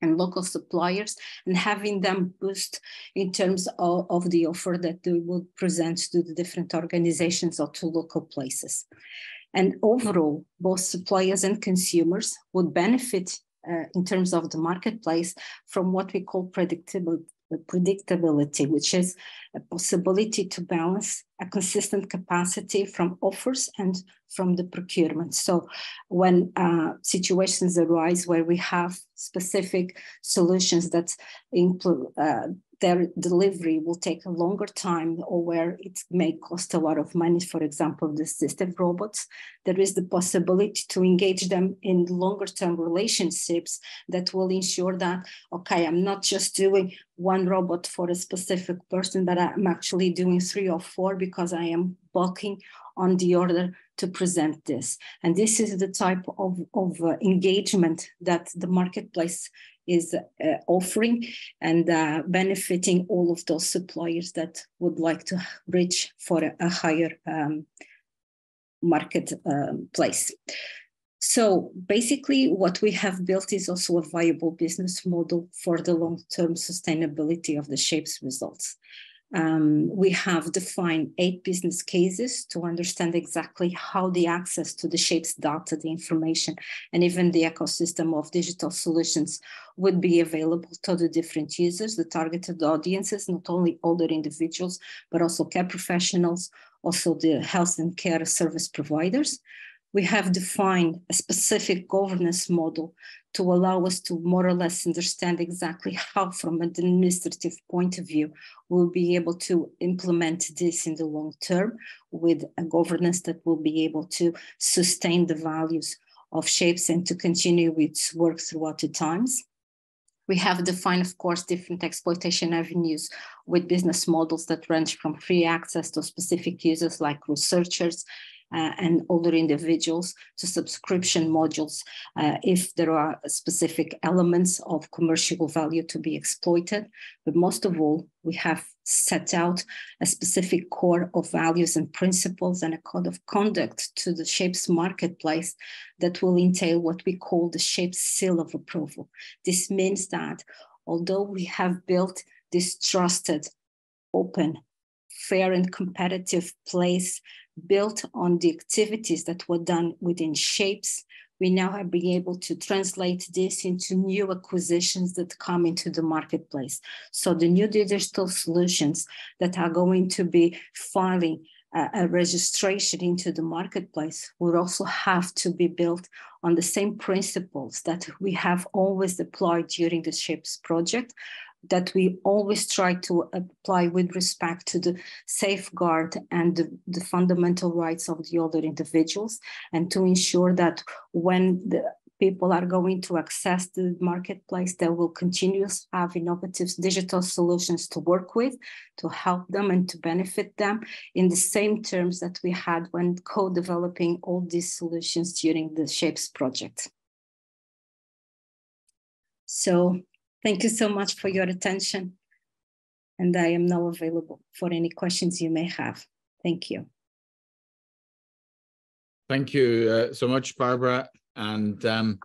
and local suppliers and having them boost in terms of, of, the offer that they would present to the different organizations or to local places. And overall, both suppliers and consumers would benefit uh, in terms of the marketplace from what we call predictability, which is a possibility to balance a consistent capacity from offers and from the procurement. So when uh, situations arise where we have specific solutions that include, uh, their delivery will take a longer time or where it may cost a lot of money, for example, the assistive robots, there is the possibility to engage them in longer term relationships that will ensure that, okay, I'm not just doing one robot for a specific person, but I'm actually doing three or four because I am bulking on the order to present this. And this is the type of, of uh, engagement that the marketplace is uh, offering and uh, benefiting all of those suppliers that would like to reach for a, a higher um, market um, place. So basically, what we have built is also a viable business model for the long-term sustainability of the Shapes results. Um, we have defined eight business cases to understand exactly how the access to the shapes data, the information, and even the ecosystem of digital solutions would be available to the different users, the targeted audiences, not only older individuals, but also care professionals, also the health and care service providers. We have defined a specific governance model to allow us to more or less understand exactly how, from an administrative point of view, we'll be able to implement this in the long term with a governance that will be able to sustain the values of shapes and to continue its work throughout the times. We have defined, of course, different exploitation avenues with business models that range from free access to specific users like researchers uh, and older individuals to subscription modules uh, if there are specific elements of commercial value to be exploited. But most of all, we have set out a specific core of values and principles and a code of conduct to the Shapes marketplace that will entail what we call the Shapes seal of approval. This means that although we have built this trusted, open, fair and competitive place built on the activities that were done within shapes we now have been able to translate this into new acquisitions that come into the marketplace. So the new digital solutions that are going to be filing a, registration into the marketplace will also have to be built on the same principles that we have always deployed during the SHAPES project, that we always try to apply with respect to the safeguard and the, the, fundamental rights of the other individuals and to ensure that when the people are going to access the marketplace they will continue to have innovative digital solutions to work with to help them and to benefit them in the same terms that we had when co-developing all these solutions during the shapes project. So thank you so much for your attention. And I am now available for any questions you may have. Thank you. Thank you uh, so much, Barbara. And um,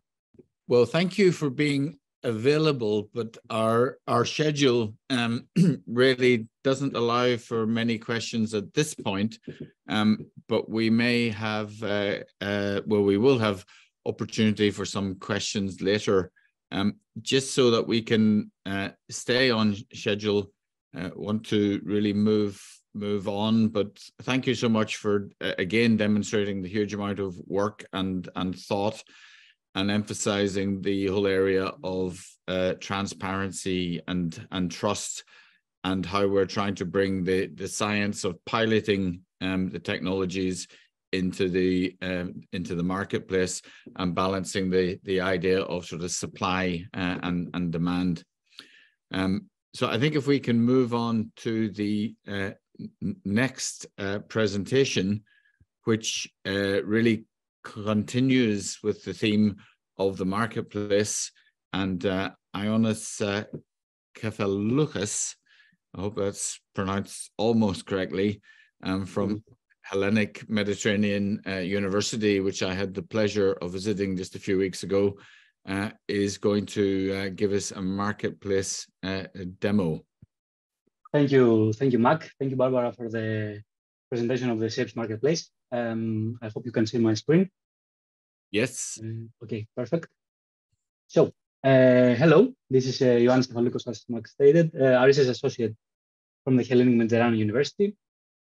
well, thank you for being available, but our our schedule um, really doesn't allow for many questions at this point. Um, but we may have, uh, uh, well, we will have opportunity for some questions later um, just so that we can uh, stay on schedule, uh, want to really move move on. But thank you so much for uh, again demonstrating the huge amount of work and and thought, and emphasizing the whole area of uh, transparency and and trust, and how we're trying to bring the the science of piloting um, the technologies into the um, into the marketplace and balancing the the idea of sort of supply uh, and and demand. Um, so I think if we can move on to the uh, next uh, presentation, which uh, really continues with the theme of the marketplace and uh, Ioannis uh, Kefalouchas, I hope that's pronounced almost correctly, um, from mm-hmm. Hellenic Mediterranean uh, University, which I had the pleasure of visiting just a few weeks ago, uh, is going to uh, give us a marketplace uh, demo. Thank you, thank you, Mac. Thank you, Barbara, for the presentation of the Shapes Marketplace. Um, I hope you can see my screen. Yes. Uh, okay, perfect. So, uh, hello, this is uh, Ioannis Kefalouchas, as Mac stated, uh, research associate from the Hellenic Mediterranean University.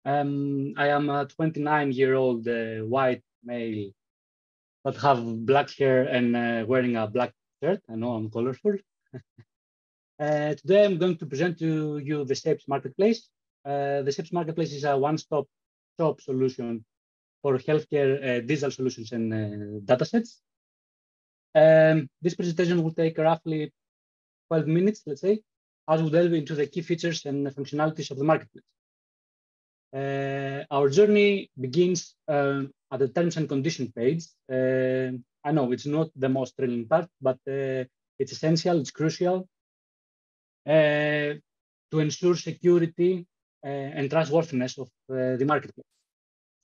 Um, I am a 29 year old uh, white male that have black hair and uh, wearing a black shirt. I know I'm colorful. uh, today I'm going to present to you the Shapes Marketplace. Uh, the Shapes Marketplace is a one-stop shop solution for healthcare uh, digital solutions and uh, datasets. Um, this presentation will take roughly 12 minutes, let's say, as we delve into the key features and functionalities of the marketplace. Uh, our journey begins uh, at the terms and condition page. Uh, I know it's not the most thrilling part, but it's essential, it's crucial to ensure security and trustworthiness of the marketplace.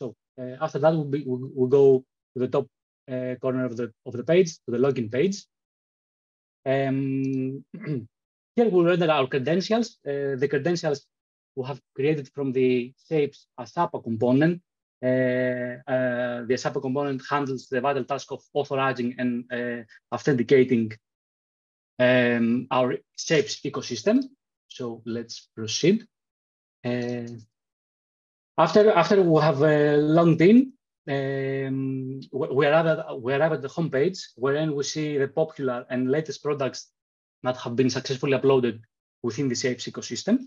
So after that, we'll, be, we'll, we'll, go to the top corner of the of the page, to the login page. Um, here we'll render our credentials. Uh, the credentials we have created from the shapes a SAPA component. Uh, uh, the SAPA component handles the vital task of authorizing and uh, authenticating um, our shapes ecosystem. So let's proceed. After, after we have logged in, um, we, arrive at, we arrive at the homepage wherein we see the popular and latest products that have been successfully uploaded within the Shapes ecosystem.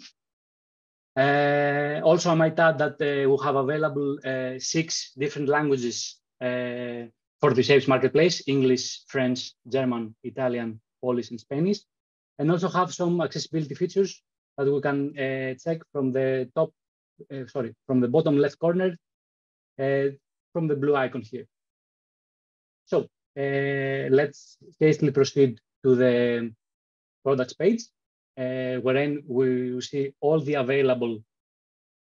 Uh, also, I might add that uh, we have available uh, six different languages uh, for the Shapes Marketplace, English, French, German, Italian, Polish, and Spanish, and also have some accessibility features that we can uh, check from the top, uh, sorry, from the bottom left corner, from the blue icon here. So let's hastily proceed to the products page uh, wherein we see all the available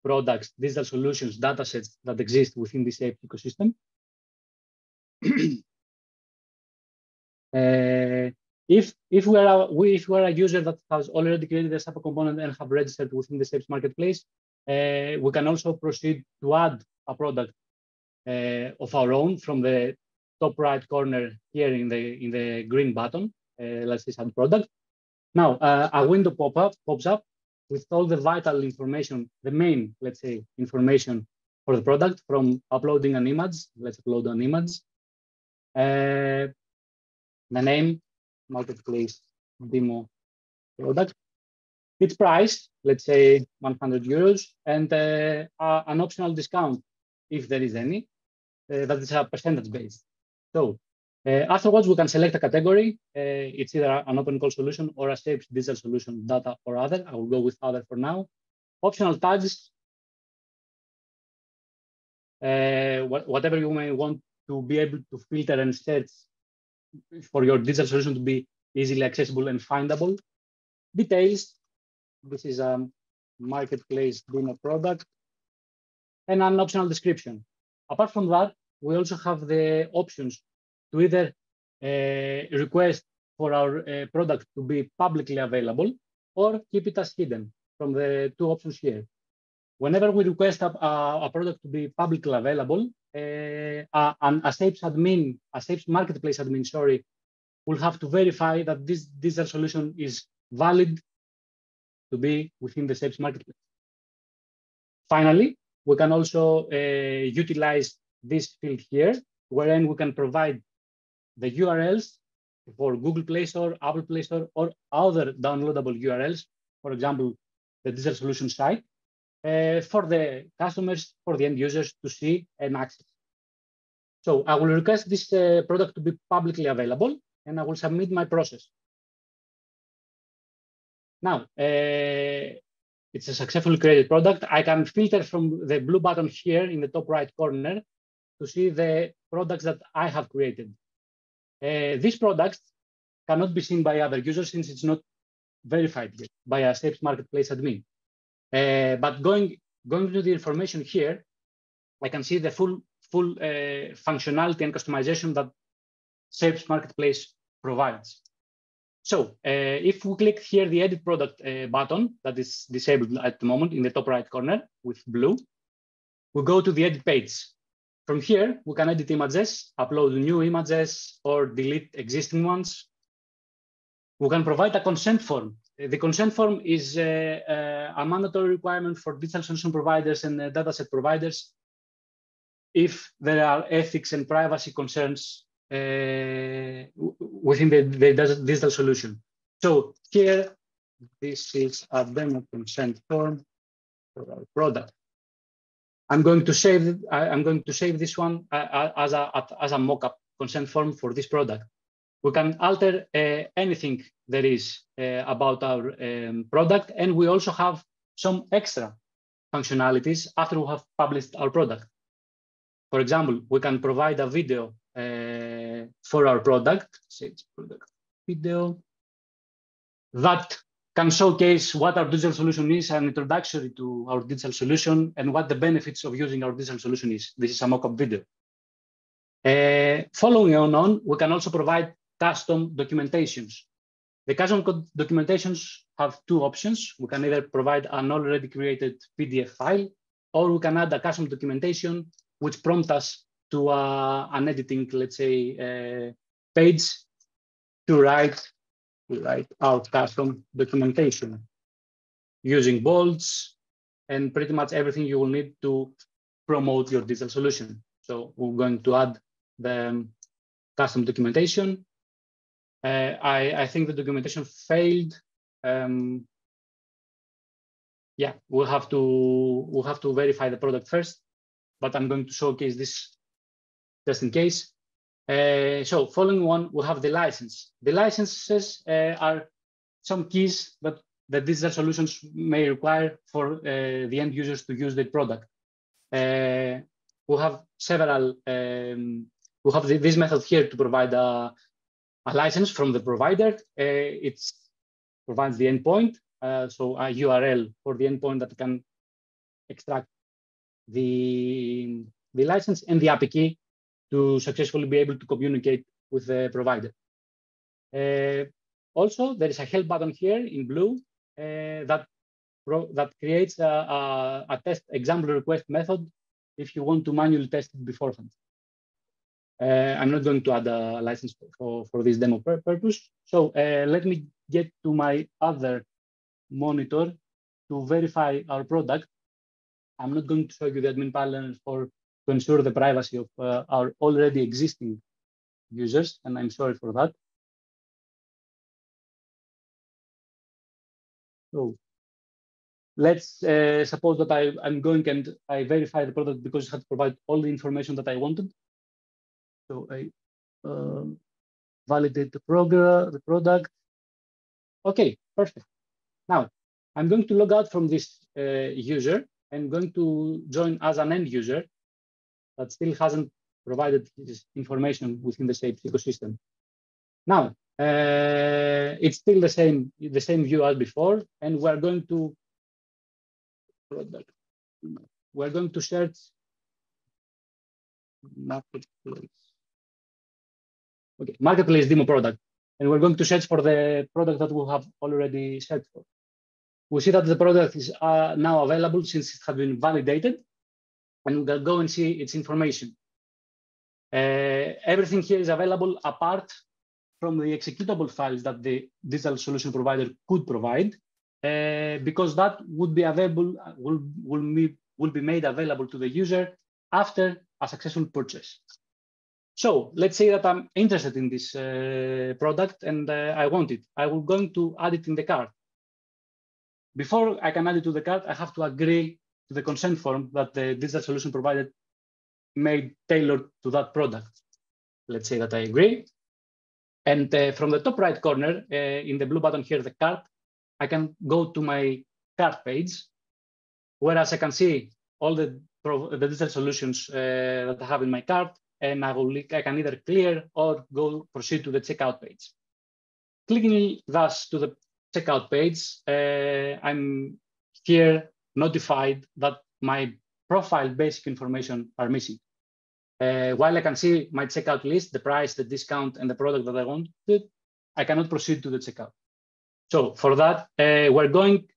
products, digital solutions, datasets that exist within the Shapes ecosystem. uh, if if we are a, we, if we are a user that has already created a SAPA component and have registered within the Shapes marketplace, uh, we can also proceed to add a product uh, of our own from the top right corner here in the in the green button. Uh, let's say add product. Now, uh, a window pop up, pops up with all the vital information, the main, let's say, information for the product from uploading an image. Let's upload an image. Uh, the name, marketplace demo product. It's priced, let's say 100 euros, and uh, an optional discount, if there is any, uh, that is a percentage based. So afterwards, we can select a category. Uh, it's either an open call solution or a Shapes digital solution, data or other. I will go with other for now. Optional tags, uh, whatever you may want to be able to filter and search for your digital solution to be easily accessible and findable. Details, this is a marketplace demo product, and an optional description. Apart from that, we also have the options to either uh, request for our uh, product to be publicly available or keep it as hidden from the two options here. Whenever we request a, a product to be publicly available, uh, a, a Shapes admin, a Shapes marketplace admin, sorry, will have to verify that this digital solution is valid to be within the Shapes marketplace. Finally, we can also uh, utilize this field here, wherein we can provide the URLs for Google Play Store, Apple Play Store, or other downloadable URLs, for example, the digital solution site, uh, for the customers, for the end users to see and access. So I will request this uh, product to be publicly available, and I will submit my process. Now, uh, it's a successfully created product. I can filter from the blue button here in the top right corner to see the products that I have created. Uh, these products cannot be seen by other users since it's not verified yet by a Shapes Marketplace admin. Uh, but going, going to the information here, I can see the full, full uh, functionality and customization that Shapes Marketplace provides. So uh, if we click here the edit product uh, button that is disabled at the moment in the top right corner with blue, we go to the edit page. From here, we can edit images, upload new images, or delete existing ones. We can provide a consent form. The consent form is uh, uh, a mandatory requirement for digital solution providers and uh, dataset providers if there are ethics and privacy concerns uh, within the, the digital solution. So here, this is a demo consent form for our product. I'm going to save I'm going to save this one uh, uh, as a as a mockup consent form for this product. We can alter uh, anything there is uh, about our um, product, and we also have some extra functionalities after we have published our product. For example, we can provide a video uh, for our product, sales product video, that can showcase what our digital solution is, an introduction to our digital solution, and what the benefits of using our digital solution is. This is a mock-up video. Uh, following on, on, we can also provide custom documentations. The custom documentations have two options. We can either provide an already created PDF file, or we can add a custom documentation which prompts us to uh, an editing, let's say, uh, page to write, to write our custom documentation using bolts and pretty much everything you will need to promote your digital solution. So we're going to add the custom documentation. Uh, I, I think the documentation failed. Um, yeah, we'll have to we'll have to verify the product first, but I'm going to showcase this just in case. Uh, so following one, we have the license. The licenses uh, are some keys that the digital solutions may require for uh, the end users to use the product. Uh, we have several, um, we have the, this method here to provide a, a license from the provider. Uh, it provides the endpoint, so a URL for the endpoint that can extract the, the license and the API key to successfully be able to communicate with the provider. Uh, also, there is a help button here in blue uh, that, that creates a, a, a, test example request method if you want to manually test it beforehand. Uh, I'm not going to add a license for, for this demo pur purpose. So uh, let me get to my other monitor to verify our product. I'm not going to show you the admin panel for to ensure the privacy of uh, our already existing users, and I'm sorry for that. So let's uh, suppose that I, I'm going and I verify the product because it had to provide all the information that I wanted. So I uh, validate the program, the product. Okay, perfect. Now I'm going to log out from this uh, user and going to join as an end user that still hasn't provided this information within the Shapes ecosystem. Now, uh, it's still the same, the same view as before, and we're going to we're going to search marketplace. Okay, marketplace demo product, and we're going to search for the product that we have already searched for. We see that the product is uh, now available since it has been validated, and we'll go and see its information. Uh, everything here is available apart from the executable files that the digital solution provider could provide, uh, because that would be available, will, will, be, will be made available to the user after a successful purchase. So let's say that I'm interested in this uh, product and uh, I want it. I will going to add it in the cart. Before I can add it to the cart, I have to agree to the consent form that the digital solution provided made tailored to that product. Let's say that I agree. And uh, from the top right corner, uh, in the blue button here, the cart, I can go to my cart page, whereas I can see all the, the digital solutions uh, that I have in my cart, and I, will, I can either clear or go proceed to the checkout page. Clicking thus to the checkout page, uh, I'm here notified that my profile basic information are missing. Uh, while I can see my checkout list, the price, the discount, and the product that I wanted, I cannot proceed to the checkout. So for that, uh, we're going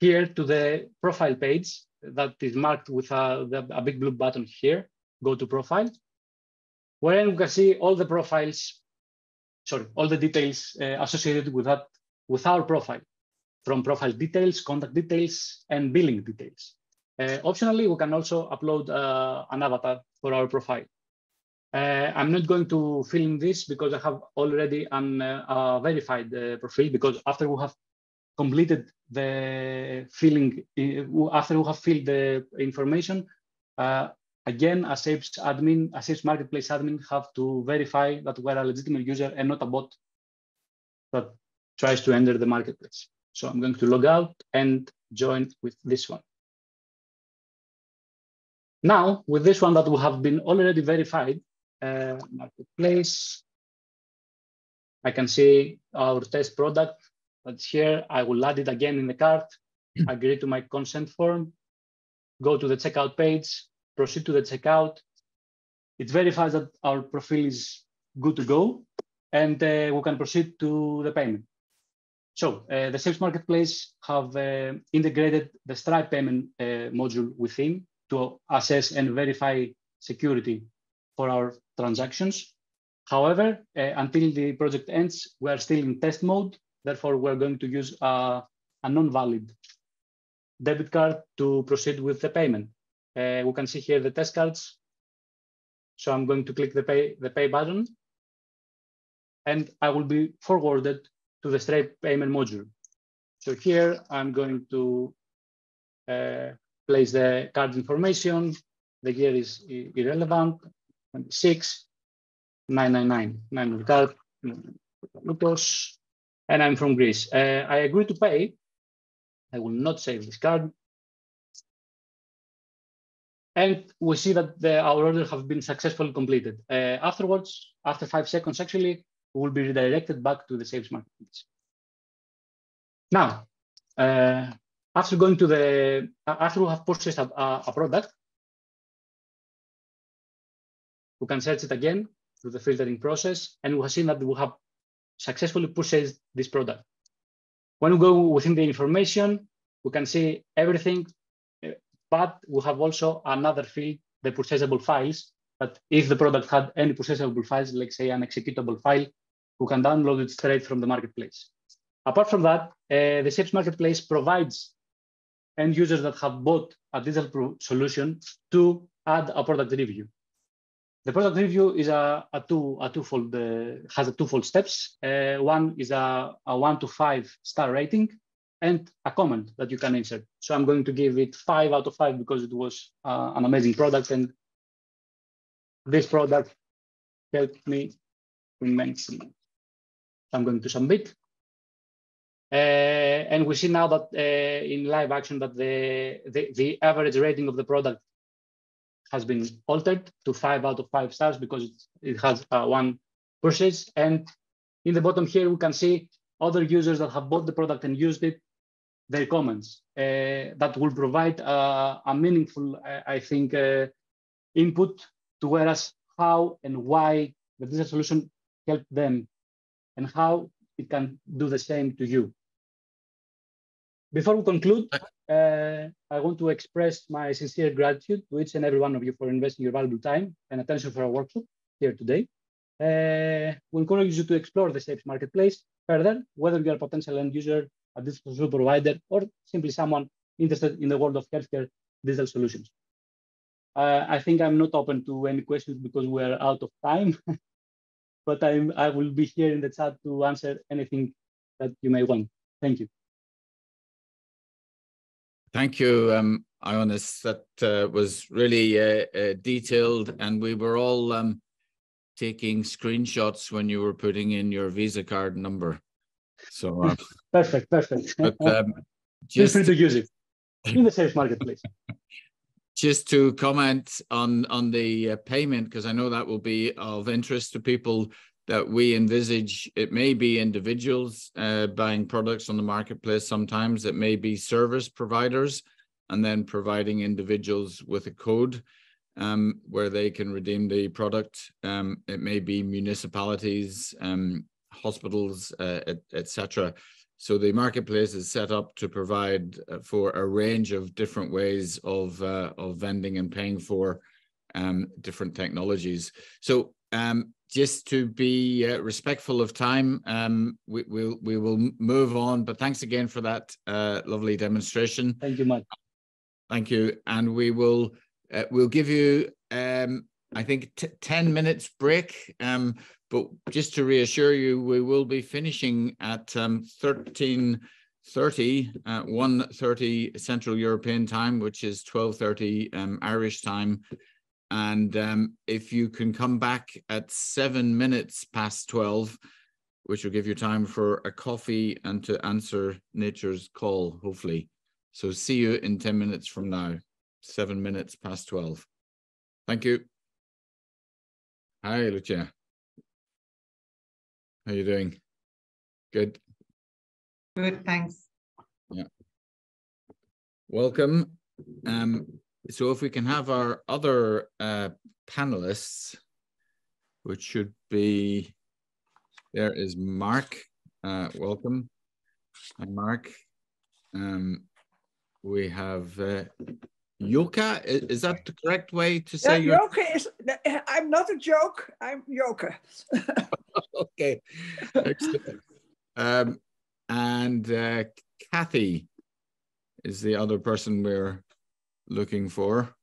here to the profile page that is marked with a, the, a big blue button here, go to profile, where we can see all the profiles, sorry, all the details uh, associated with that, with our profile, from profile details, contact details, and billing details. Uh, optionally, we can also upload uh, an avatar for our profile. Uh, I'm not going to fill in this because I have already an uh, verified uh, profile because after we have completed the filling, uh, after we have filled the information, again, a admin, a marketplace admin have to verify that we're a legitimate user and not a bot that tries to enter the marketplace. So I'm going to log out and join with this one. Now, with this one that will have been already verified, uh, marketplace. I can see our test product that's here. I will add it again in the cart, agree to my consent form, go to the checkout page, proceed to the checkout. It verifies that our profile is good to go, and uh, we can proceed to the payment. So uh, the Shapes Marketplace have uh, integrated the Stripe payment uh, module within to assess and verify security for our transactions. However, until the project ends, we are still in test mode. Therefore, we're going to use a, a non-valid debit card to proceed with the payment. Uh, we can see here the test cards. So I'm going to click the pay, the pay button and I will be forwarded to the Stripe payment module. So here I'm going to uh, place the card information. The year is irrelevant. 26, 999, 9 card, and I'm from Greece. Uh, I agree to pay. I will not save this card. And we see that the, our order have been successfully completed. Uh, afterwards, after five seconds, actually, will be redirected back to the Shapes marketplace. Now, uh, after going to the, after we have purchased a, a product, we can search it again through the filtering process, and we have seen that we have successfully purchased this product. When we go within the information, we can see everything, but we have also another field, the purchasable files, that if the product had any purchasable files, like say an executable file, we can download it straight from the marketplace. Apart from that, uh, the Shapes Marketplace provides end users that have bought a digital solution to add a product review. The product review is a, a two a twofold uh, has a twofold steps. Uh, one is a, a one to five star rating, and a comment that you can insert. So I'm going to give it five out of five because it was uh, an amazing product and this product helped me immensely. I'm going to submit. Uh, and we see now that uh, in live action that the, the, the, average rating of the product has been altered to five out of five stars because it, has uh, one purchase. And in the bottom here, we can see other users that have bought the product and used it, their comments uh, that will provide uh, a meaningful, I think, uh, input to whereas how and why the digital solution helped them and how it can do the same to you. Before we conclude, uh, I want to express my sincere gratitude to each and every one of you for investing your valuable time and attention for our workshop here today. Uh, we encourage you to explore the Shapes marketplace further, whether you are a potential end user, a digital solution provider, or simply someone interested in the world of healthcare digital solutions. Uh, I think I'm not open to any questions because we're out of time, but I'm, I will be here in the chat to answer anything that you may want. Thank you. Thank you, um, Ioannis. That uh, was really uh, uh, detailed, and we were all um, taking screenshots when you were putting in your Visa card number. So uh, perfect, perfect. But, um, just, Feel free to use it in the Shapes marketplace. Just to comment on on the uh, payment, because I know that will be of interest to people that we envisage. It may be individuals uh, buying products on the marketplace sometimes. It may be service providers and then providing individuals with a code um, where they can redeem the product. Um, it may be municipalities um, hospitals uh, etc et so the marketplace is set up to provide uh, for a range of different ways of uh, of vending and paying for um, different technologies so um, just to be uh, respectful of time, um, we, we'll, we will move on. But thanks again for that uh, lovely demonstration. Thank you, Mike. Thank you, and we will uh, we'll give you um, I think ten minutes break. Um, but just to reassure you, we will be finishing at um, thirteen thirty, uh, one thirty Central European time, which is twelve thirty um, Irish time. And um, if you can come back at seven minutes past 12, which will give you time for a coffee and to answer nature's call, hopefully. So see you in 10 minutes from now, seven minutes past 12. Thank you. Hi, Lucia. How are you doing? Good. Good, thanks. Yeah. Welcome. Um, so if we can have our other uh, panelists, which should be, there is Mark, uh, welcome. Hi, Mark. Um, we have uh, Yoka, is, that the correct way to say yeah, Yoka is, I'm not a joke, I'm Yoka. okay, um, and uh, Kathy is the other person we're looking for.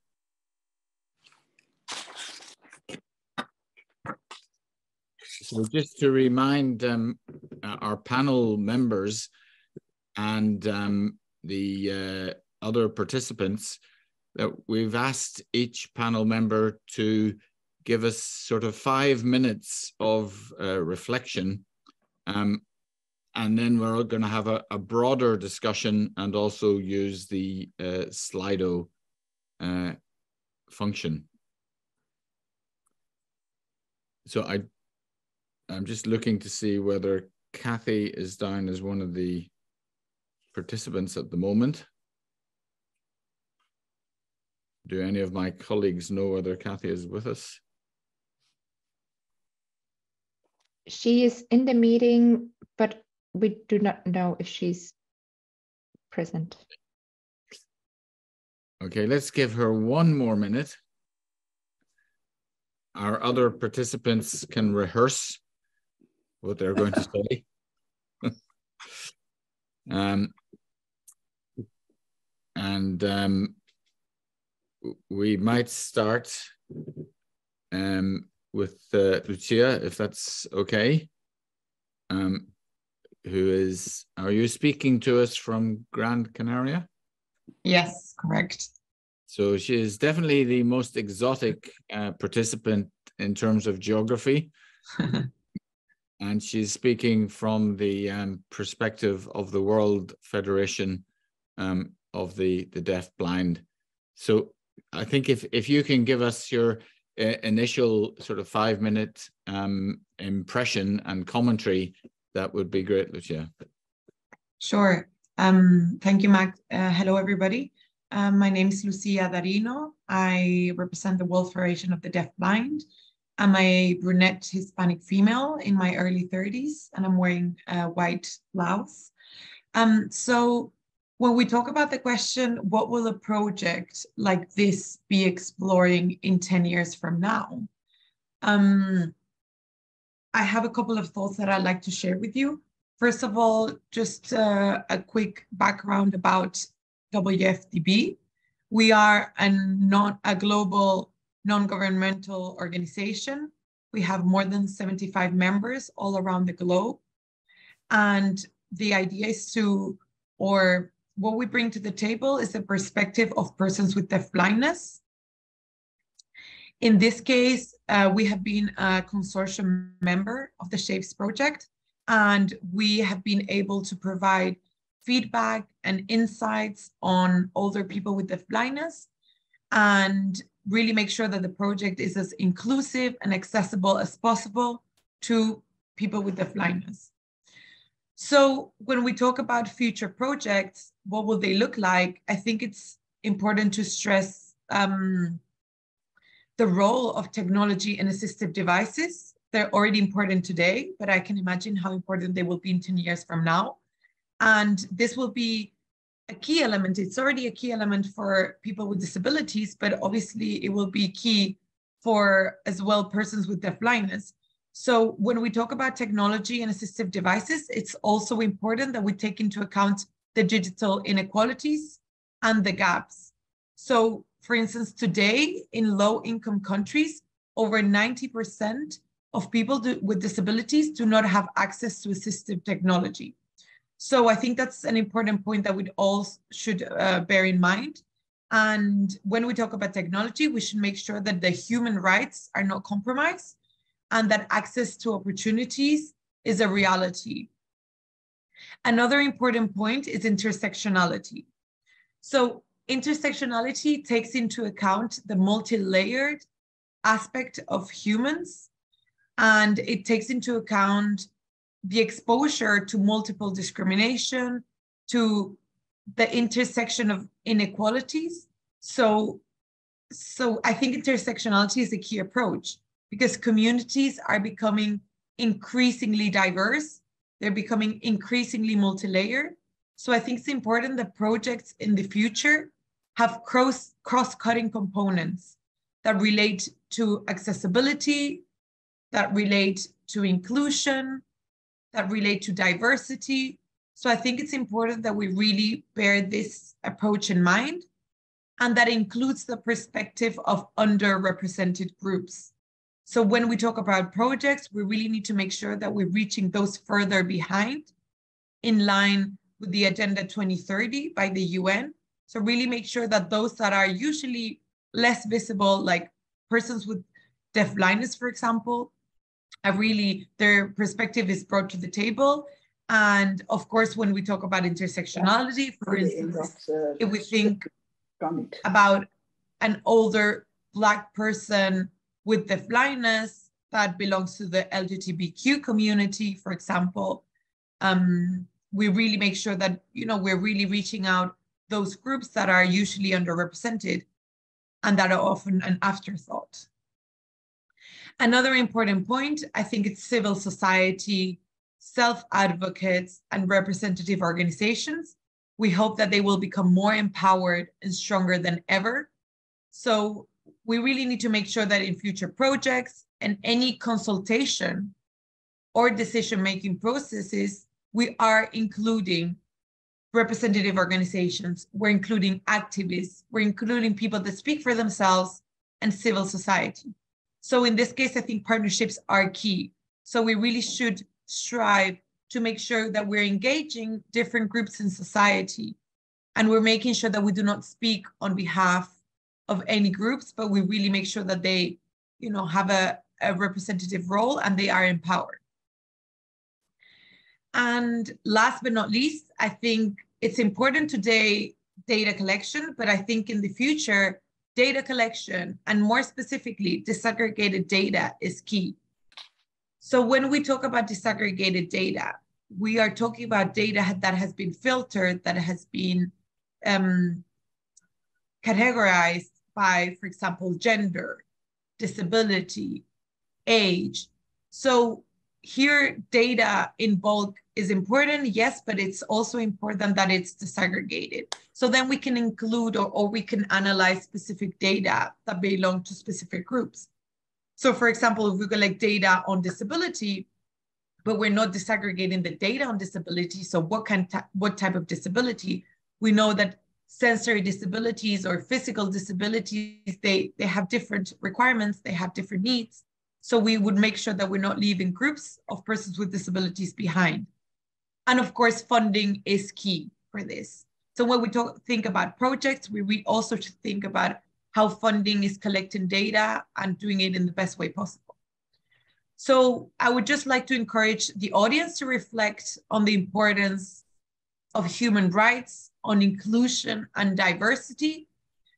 So just to remind um, our panel members and um, the uh, other participants that we've asked each panel member to give us sort of five minutes of uh, reflection um, and then we're going to have a, a, broader discussion and also use the uh, Slido uh, function. So I, I'm just looking to see whether Kathy is down as one of the participants at the moment. Do any of my colleagues know whether Kathy is with us? She is in the meeting, but we do not know if she's present. Okay, let's give her one more minute. Our other participants can rehearse what they're going to say. um, and um, we might start um, with uh, Lucia, if that's okay, um, who is, are you speaking to us from Gran Canaria? Yes, correct. So she is definitely the most exotic uh, participant in terms of geography. and she's speaking from the um, perspective of the World Federation um, of the, the Deaf Blind. So I think if, if you can give us your uh, initial sort of five minute um, impression and commentary, that would be great, Lucia. Sure. Um, thank you, Mac. Uh, hello, everybody. Um, my name is Lucia Darino. I represent the World Federation of the Deaf Blind. I'm a brunette Hispanic female in my early 30s, and I'm wearing a white blouse. Um, so when we talk about the question, what will a project like this be exploring in 10 years from now? Um, I have a couple of thoughts that I'd like to share with you. First of all, just uh, a quick background about WFDB. We are a, non, a global non-governmental organization. We have more than 75 members all around the globe. And the idea is to, or what we bring to the table is the perspective of persons with deaf blindness. In this case, uh, we have been a consortium member of the SHAPES project, and we have been able to provide feedback and insights on older people with deaf blindness and really make sure that the project is as inclusive and accessible as possible to people with deaf blindness. So when we talk about future projects, what will they look like? I think it's important to stress um, the role of technology and assistive devices. They're already important today, but I can imagine how important they will be in 10 years from now. And this will be a key element. It's already a key element for people with disabilities, but obviously it will be key for as well persons with deaf blindness. So when we talk about technology and assistive devices, it's also important that we take into account the digital inequalities and the gaps. So for instance, today in low income countries, over 90% of people do, with disabilities do not have access to assistive technology. So I think that's an important point that we all should uh, bear in mind. And when we talk about technology, we should make sure that the human rights are not compromised and that access to opportunities is a reality. Another important point is intersectionality. So intersectionality takes into account the multi-layered aspect of humans and it takes into account the exposure to multiple discrimination, to the intersection of inequalities. So, so I think intersectionality is a key approach because communities are becoming increasingly diverse. They're becoming increasingly multi-layered. So I think it's important that projects in the future have cross, cross-cutting components that relate to accessibility, that relate to inclusion, that relate to diversity. So I think it's important that we really bear this approach in mind and that includes the perspective of underrepresented groups. So when we talk about projects, we really need to make sure that we're reaching those further behind in line with the Agenda 2030 by the UN. So really make sure that those that are usually less visible, like persons with deaf blindness, for example, are really, their perspective is brought to the table. And of course, when we talk about intersectionality, for instance, if we think about an older Black person with the blindness that belongs to the LGBTQ community, for example, um, we really make sure that you know we're really reaching out those groups that are usually underrepresented and that are often an afterthought. Another important point, I think it's civil society, self-advocates, and representative organizations. We hope that they will become more empowered and stronger than ever. So we really need to make sure that in future projects and any consultation or decision-making processes, we are including representative organizations, we're including activists, we're including people that speak for themselves and civil society. So in this case, I think partnerships are key. So we really should strive to make sure that we're engaging different groups in society. And we're making sure that we do not speak on behalf of any groups, but we really make sure that they, you know, have a, a representative role and they are empowered. And last but not least, I think it's important today data collection, but I think in the future, data collection and more specifically, disaggregated data is key. So when we talk about disaggregated data, we are talking about data that has been filtered, that has been um, categorized by, for example, gender, disability, age. So here data in bulk is important, yes, but it's also important that it's disaggregated. So then we can include or, or we can analyze specific data that belong to specific groups. So for example, if we collect data on disability, but we're not disaggregating the data on disability, so what, kind what type of disability? We know that sensory disabilities or physical disabilities, they, they have different requirements, they have different needs. So we would make sure that we're not leaving groups of persons with disabilities behind. And of course, funding is key for this. So when we talk, think about projects, we, we also should think about how funding is collecting data and doing it in the best way possible. So I would just like to encourage the audience to reflect on the importance of human rights, on inclusion and diversity.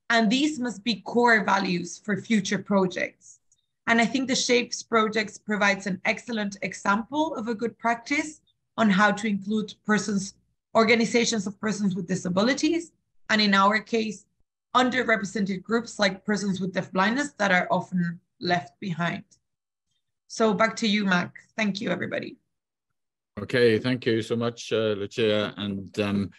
And these must be core values for future projects. And I think the SHAPES projects provides an excellent example of a good practice on how to include persons, organizations of persons with disabilities, and in our case, underrepresented groups like persons with deaf blindness that are often left behind. So back to you, Mac. Thank you, everybody. Okay, thank you so much, uh, Lucia. And um,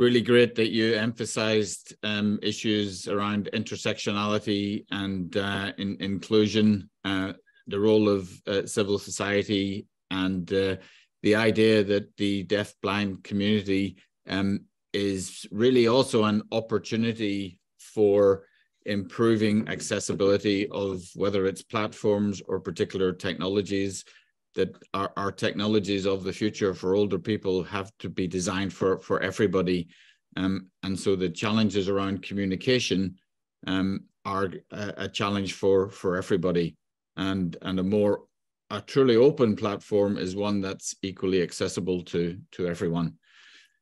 really great that you emphasized um, issues around intersectionality and uh, in, inclusion, uh, the role of uh, civil society, and uh, the idea that the deaf blind community um, is really also an opportunity for improving accessibility of whether it's platforms or particular technologies that our, our technologies of the future for older people have to be designed for for everybody. Um, and so the challenges around communication um, are a, a, challenge for for everybody. And and a more a truly open platform is one that's equally accessible to to everyone.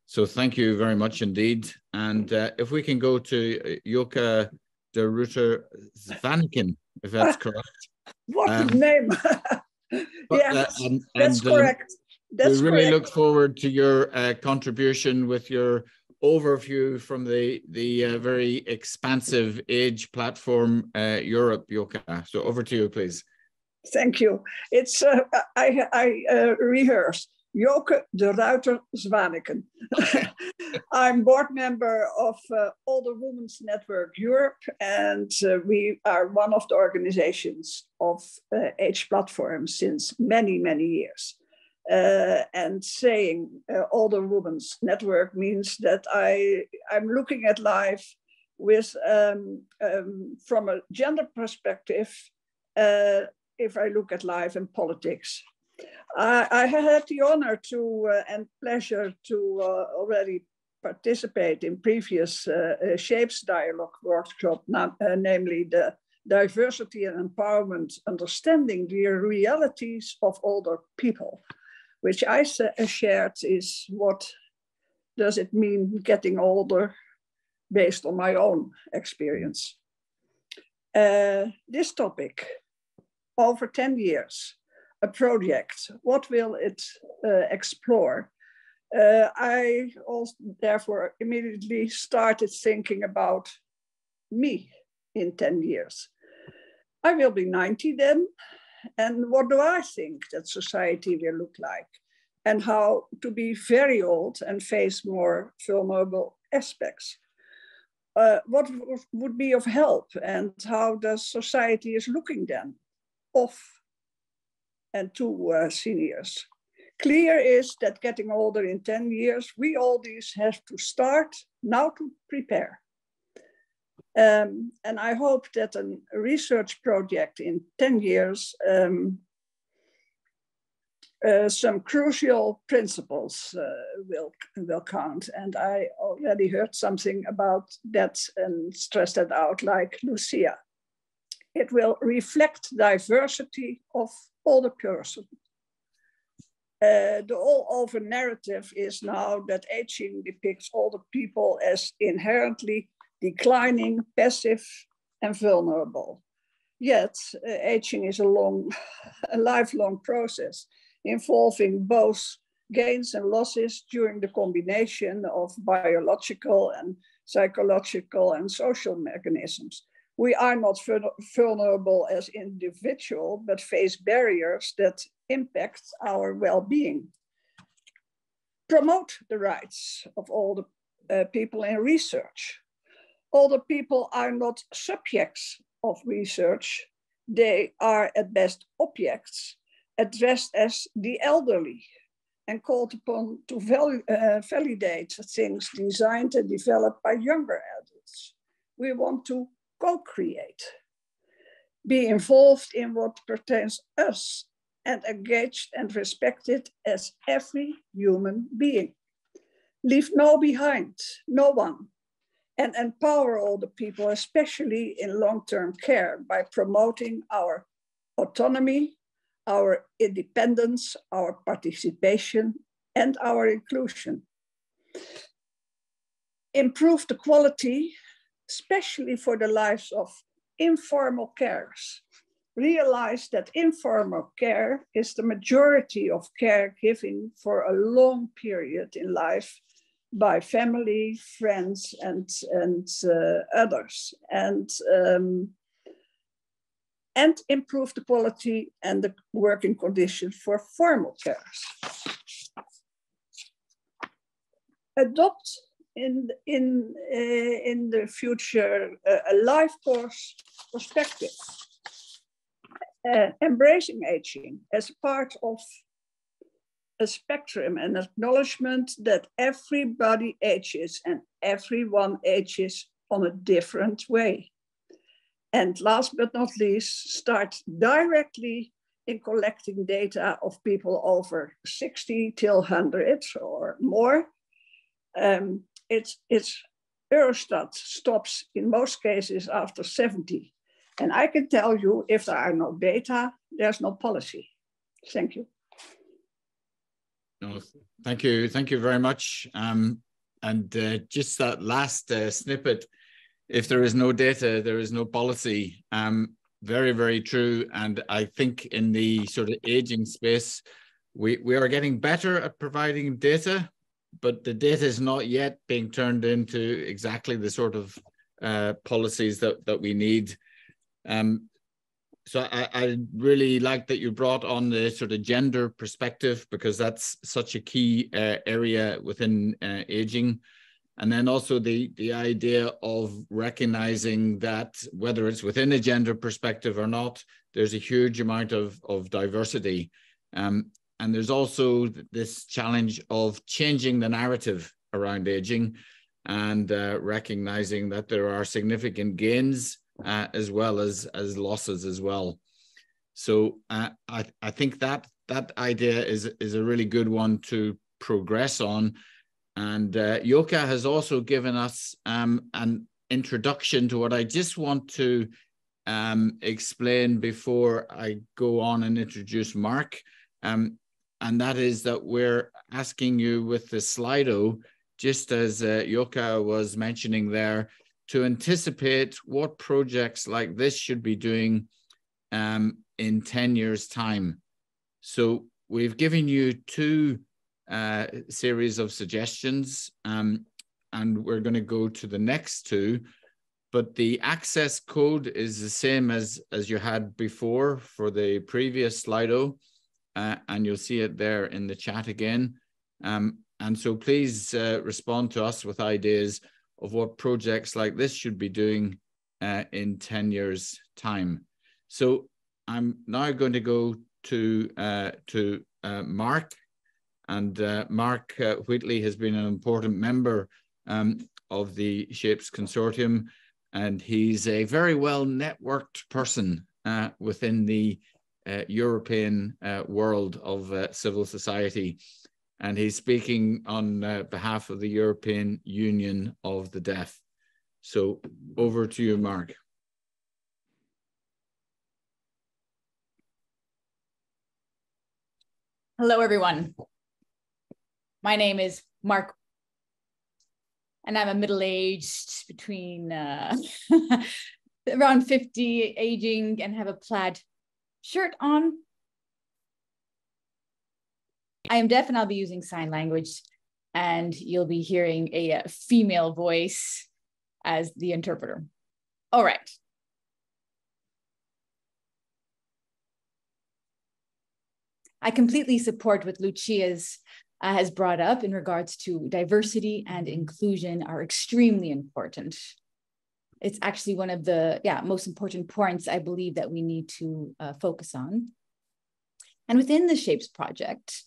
So thank you very much indeed. And uh, if we can go to uh, Joka de Ruter Zvanikin, if that's correct. what um, name yeah, uh, and, that's and, um, correct. That's we really correct. look forward to your uh, contribution with your overview from the the uh, very expansive age platform uh, Europe, Joka. So over to you, please. Thank you. It's uh, I I uh, rehearse. Joke de Ruiter Zwaniken. I'm board member of uh, Older Women's Network Europe, and uh, we are one of the organizations of uh, Age Platform since many, many years. Uh, and saying uh, Older Women's Network means that I, I'm looking at life with, um, um, from a gender perspective, uh, if I look at life and politics I, I had the honor to uh, and pleasure to uh, already participate in previous uh, uh Shapes Dialogue workshop, na uh, namely the diversity and empowerment, understanding the realities of older people, which I uh, shared is what does it mean getting older based on my own experience. this topic, over 10 years, a project? What will it uh, explore? Uh, I also therefore immediately started thinking about me in 10 years. I will be 90 then. And what do I think that society will look like? And how to be very old and face more vulnerable aspects. Uh, what would be of help and how the society is looking then of and two uh, seniors. Clear is that getting older in 10 years, we all these have to start now to prepare. Um, and I hope that a research project in 10 years um, uh, some crucial principles uh, will, will count. And I already heard something about that and stressed that out, like Lucia. It will reflect diversity of the person. Uh, the all over narrative is now that aging depicts all the people as inherently declining, passive, and vulnerable. Yet, uh, aging is a long, a lifelong process involving both gains and losses during the combination of biological and psychological and social mechanisms. We are not vulnerable as individual, but face barriers that impact our well-being. Promote the rights of all the uh, people in research. All the people are not subjects of research. They are at best objects addressed as the elderly and called upon to uh, validate things designed and developed by younger adults. We want to co-create, be involved in what pertains us and engaged and respected as every human being. Leave no behind, no one, and empower all the people, especially in long-term care by promoting our autonomy, our independence, our participation, and our inclusion. Improve the quality, especially for the lives of informal carers. Realize that informal care is the majority of caregiving for a long period in life by family, friends, and, and uh, others. And um, and improve the quality and the working conditions for formal carers. Adopt in, in, uh, in the future uh, a life course perspective. Uh, embracing aging as part of a spectrum and acknowledgement that everybody ages and everyone ages on a different way. And last but not least, start directly in collecting data of people over 60 till 100 or more. Um, it's, it's Eurostat stops in most cases after 70. And I can tell you if there are no data, there's no policy. Thank you. No, thank you. Thank you very much. Um, and uh, just that last uh, snippet if there is no data, there is no policy. Um, very, very true. And I think in the sort of aging space, we, we are getting better at providing data, but the data is not yet being turned into exactly the sort of uh, policies that, that we need. Um, so I, I really like that you brought on the sort of gender perspective because that's such a key uh, area within uh, aging and then also the the idea of recognizing that whether it's within a gender perspective or not there's a huge amount of of diversity um, and there's also this challenge of changing the narrative around aging and uh, recognizing that there are significant gains uh, as well as as losses as well so uh, I, I think that that idea is is a really good one to progress on and uh, Joka has also given us um, an introduction to what I just want to um, explain before I go on and introduce Mark. Um, and that is that we're asking you with the Slido, just as uh, Joka was mentioning there, to anticipate what projects like this should be doing um, in 10 years' time. So we've given you two uh, series of suggestions. Um, and we're going to go to the next two. But the access code is the same as, as you had before for the previous Slido. Uh, and you'll see it there in the chat again. Um, and so please uh, respond to us with ideas of what projects like this should be doing uh, in 10 years time. So I'm now going to go to, uh, to uh, Mark and uh, Mark Wheatley has been an important member um, of the Shapes Consortium, and he's a very well networked person within the European uh, world of uh, civil society. And he's speaking on uh, behalf of the European Union of the Deaf. So over to you, Mark. Hello, everyone. My name is Mark, and I'm a middle-aged between uh, around 50, aging, and have a plaid shirt on. I am deaf and I'll be using sign language, and you'll be hearing a, a female voice as the interpreter. All right. I completely support what Lucia's uh, has brought up in regards to diversity and inclusion are extremely important. It's actually one of the yeah most important points I believe that we need to uh, focus on. And within the Shapes project,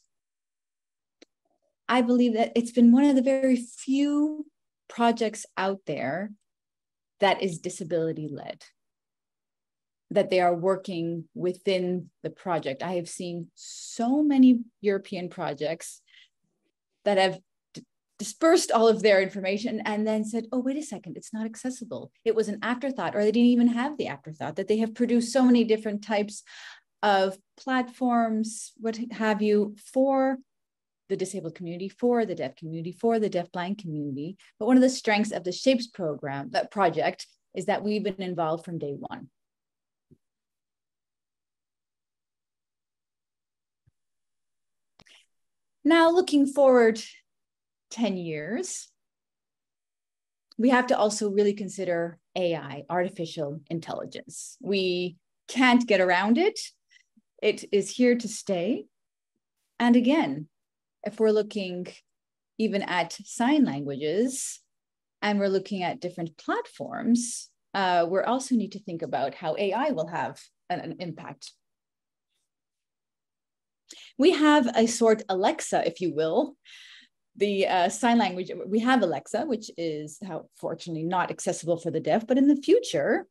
I believe that it's been one of the very few projects out there that is disability led that they are working within the project. I have seen so many European projects that have dispersed all of their information and then said, oh, wait a second, it's not accessible. It was an afterthought, or they didn't even have the afterthought, that they have produced so many different types of platforms, what have you, for the disabled community, for the deaf community, for the deaf-blind community. But one of the strengths of the SHAPES program, that project, is that we've been involved from day one. Now, looking forward 10 years, we have to also really consider AI, artificial intelligence. We can't get around it. It is here to stay. And again, if we're looking even at sign languages and we're looking at different platforms, uh, we also need to think about how AI will have an, an impact we have a sort Alexa, if you will, the uh, sign language. We have Alexa, which is how fortunately not accessible for the deaf, but in the future,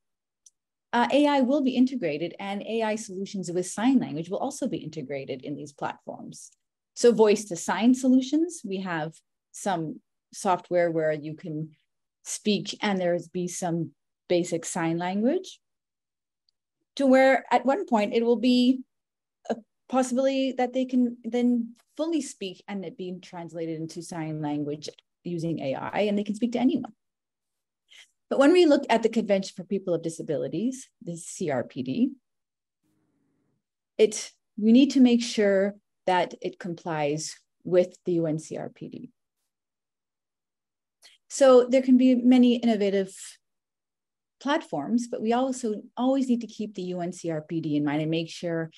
uh, AI will be integrated and AI solutions with sign language will also be integrated in these platforms. So voice to sign solutions, we have some software where you can speak and there's be some basic sign language to where at one point it will be possibility that they can then fully speak and it being translated into sign language using AI and they can speak to anyone. But when we look at the Convention for People of Disabilities, the CRPD, it we need to make sure that it complies with the UNCRPD. So there can be many innovative platforms, but we also always need to keep the UNCRPD in mind and make sure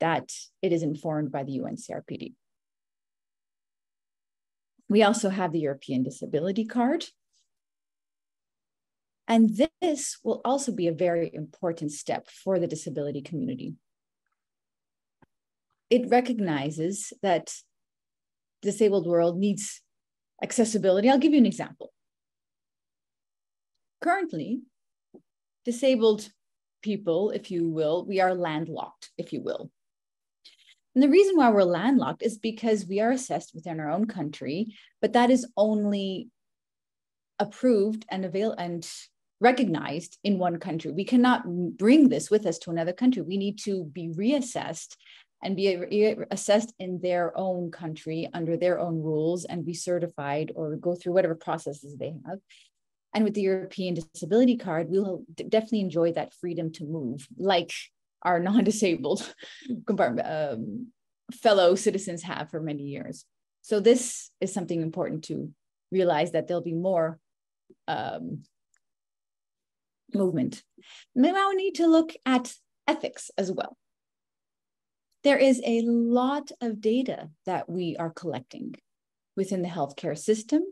that it is informed by the UNCRPD. We also have the European Disability Card. And this will also be a very important step for the disability community. It recognizes that disabled world needs accessibility. I'll give you an example. Currently, disabled people, if you will, we are landlocked, if you will. And the reason why we're landlocked is because we are assessed within our own country, but that is only approved and avail and recognized in one country. We cannot bring this with us to another country. We need to be reassessed and be assessed in their own country under their own rules and be certified or go through whatever processes they have. And with the European Disability Card, we'll definitely enjoy that freedom to move, like our non-disabled um, fellow citizens have for many years. So this is something important to realize that there'll be more um, movement. Now we need to look at ethics as well. There is a lot of data that we are collecting within the healthcare system.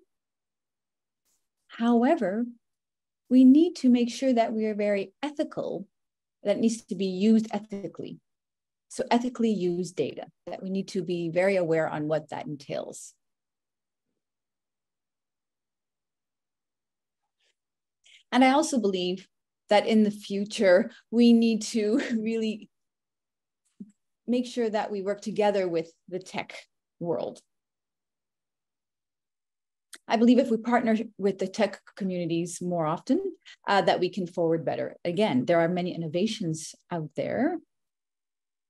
However, we need to make sure that we are very ethical that needs to be used ethically. So ethically used data that we need to be very aware on what that entails. And I also believe that in the future, we need to really make sure that we work together with the tech world. I believe if we partner with the tech communities more often, uh, that we can forward better. Again, there are many innovations out there,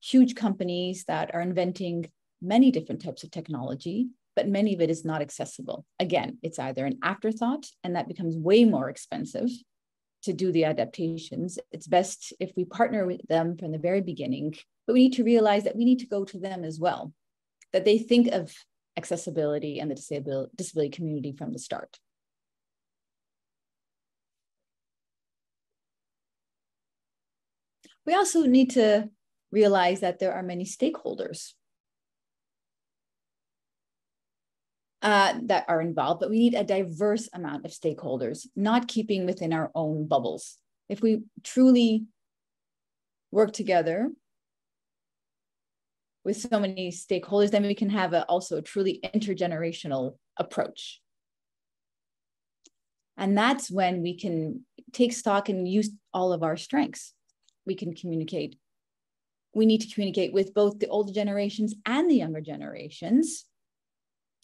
huge companies that are inventing many different types of technology, but many of it is not accessible. Again, it's either an afterthought, and that becomes way more expensive to do the adaptations. It's best if we partner with them from the very beginning, but we need to realize that we need to go to them as well, that they think of accessibility and the disability, disability community from the start. We also need to realize that there are many stakeholders uh, that are involved, but we need a diverse amount of stakeholders, not keeping within our own bubbles. If we truly work together with so many stakeholders, then we can have a, also a truly intergenerational approach. And that's when we can take stock and use all of our strengths. We can communicate. We need to communicate with both the older generations and the younger generations.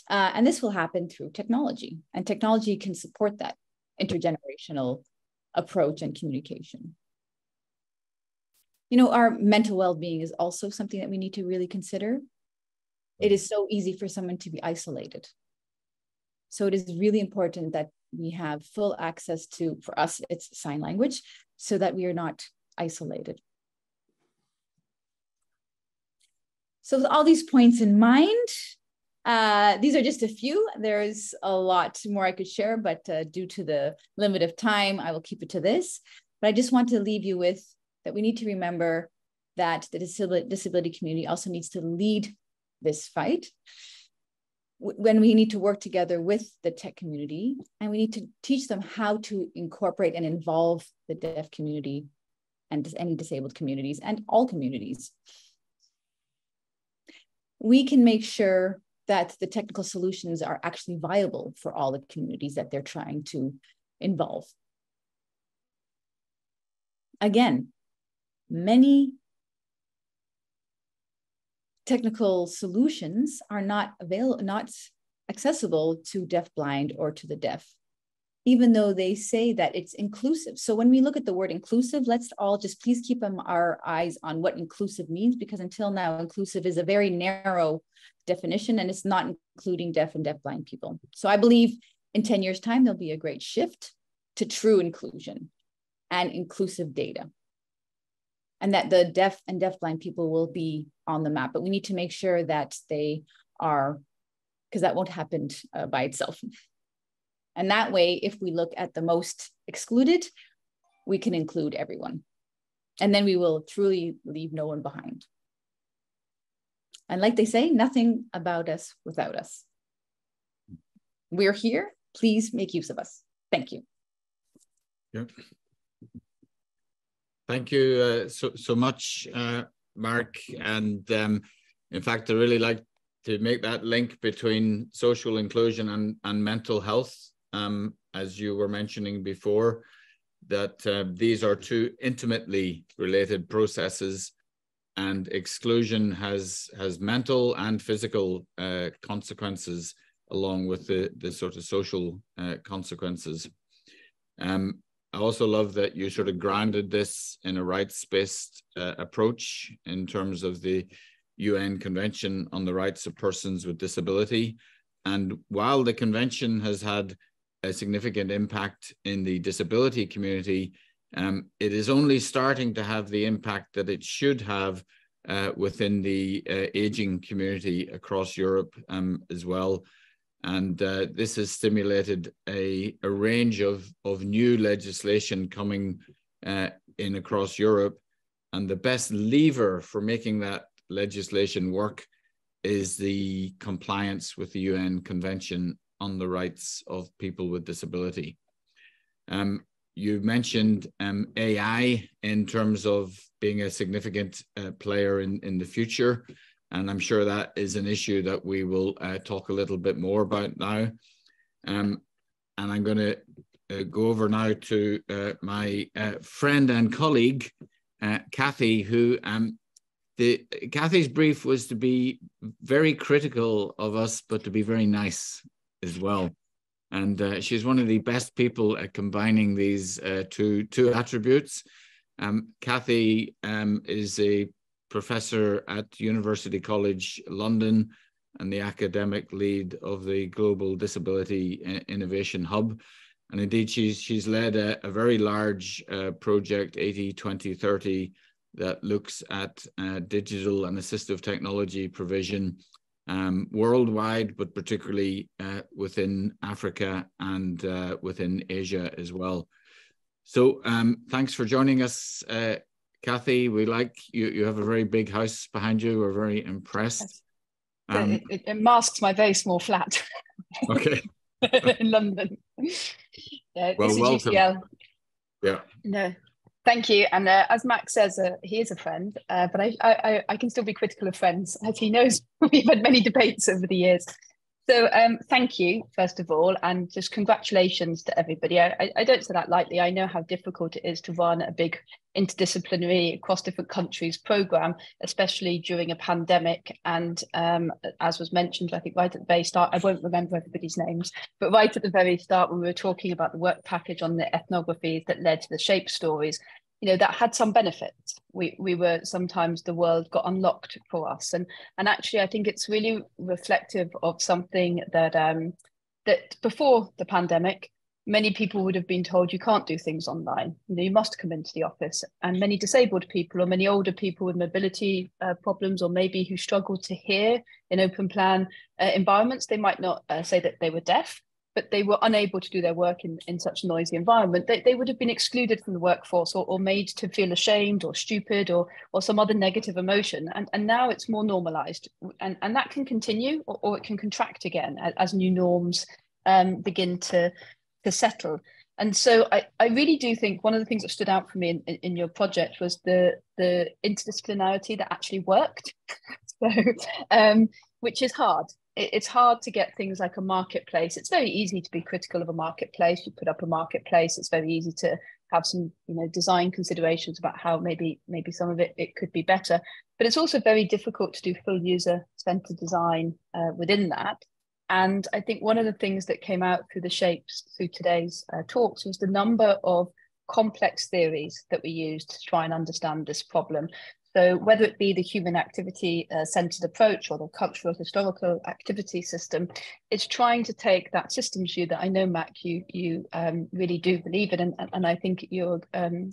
Uh, and this will happen through technology, and technology can support that intergenerational approach and communication you know, our mental well being is also something that we need to really consider. It is so easy for someone to be isolated. So it is really important that we have full access to, for us, it's sign language, so that we are not isolated. So with all these points in mind, uh, these are just a few. There's a lot more I could share, but uh, due to the limit of time, I will keep it to this. But I just want to leave you with that we need to remember that the disability, community also needs to lead this fight when we need to work together with the tech community and we need to teach them how to incorporate and involve the deaf community and any disabled communities and all communities. We can make sure that the technical solutions are actually viable for all the communities that they're trying to involve. Again, many technical solutions are not available, not accessible to deafblind or to the deaf, even though they say that it's inclusive. So when we look at the word inclusive, let's all just please keep um, our eyes on what inclusive means, because until now, inclusive is a very narrow definition and it's not including deaf and deafblind people. So I believe in 10 years time, there'll be a great shift to true inclusion and inclusive data and that the deaf and deafblind people will be on the map. But we need to make sure that they are, because that won't happen uh, by itself. And that way, if we look at the most excluded, we can include everyone. And then we will truly leave no one behind. And like they say, nothing about us without us. We're here. Please make use of us. Thank you. Yep. Thank you uh, so, so much, uh, Mark. And um, in fact, I really like to make that link between social inclusion and, and mental health, um, as you were mentioning before, that uh, these are two intimately related processes and exclusion has has mental and physical uh, consequences along with the, the sort of social uh, consequences. Um, I also love that you sort of grounded this in a rights-based uh, approach in terms of the UN Convention on the Rights of Persons with Disability. And while the convention has had a significant impact in the disability community, um, it is only starting to have the impact that it should have uh, within the uh, aging community across Europe um, as well. And uh, this has stimulated a, a range of, of new legislation coming uh, in across Europe. And the best lever for making that legislation work is the compliance with the UN Convention on the Rights of People with Disability. Um, you mentioned um, AI in terms of being a significant uh, player in, in the future. And I'm sure that is an issue that we will uh, talk a little bit more about now. Um, and I'm going to uh, go over now to uh, my uh, friend and colleague, uh, Cathy, who um, the Cathy's brief was to be very critical of us, but to be very nice as well. And uh, she's one of the best people at combining these two two attributes. Um, Cathy um, is a professor at University College London and the academic lead of the Global Disability Innovation Hub. And indeed, she's, she's led a, a very large uh, project, AT2030, that looks at uh, digital and assistive technology provision um, worldwide, but particularly uh, within Africa and uh, within Asia as well. So um, thanks for joining us, uh, Cathy. We like you. You have a very big house behind you. We're very impressed. Um, it, it, it, masks my very small flat. Okay. in London. Yeah, well, welcome. UCL. Yeah. No, thank you. And uh, as Mac says, uh, he is a friend, uh, but I, I, I can still be critical of friends, as he knows. We've had many debates over the years. So um, thank you, first of all, and just congratulations to everybody. I, I, don't say that lightly. I know how difficult it is to run a big interdisciplinary across different countries program, especially during a pandemic. And um, as was mentioned, I think right at the very start, I won't remember everybody's names, but right at the very start, when we were talking about the work package on the ethnographies that led to the shape stories, you know that had some benefits we we were sometimes the world got unlocked for us. And and actually i think it's really reflective of something that um that before the pandemic many people would have been told you can't do things online. You know you must come into the office. And many disabled people or many older people with mobility uh, problems or maybe who struggle to hear in open plan uh, environments they might not uh, say that they were deaf but they were unable to do their work in, in such a noisy environment, they, they would have been excluded from the workforce or, or made to feel ashamed or stupid or, or some other negative emotion. And, and now it's more normalized and, and that can continue or, or it can contract again as, as new norms um, begin to, to settle. And so I, I really do think one of the things that stood out for me in, in, in your project was the, the interdisciplinarity that actually worked. so, um, which is hard it's hard to get things like a marketplace. It's very easy to be critical of a marketplace. You put up a marketplace. It's very easy to have some, you know, design considerations about how maybe maybe some of it it could be better. But it's also very difficult to do full user centered design uh, within that. And I think one of the things that came out through the shapes through today's uh, talks was the number of complex theories that we used to try and understand this problem. So whether it be the human activity uh, centered approach or the cultural historical activity system, it's trying to take that systems view that I know, Mac, you you um, really do believe in, and, and I think you're um,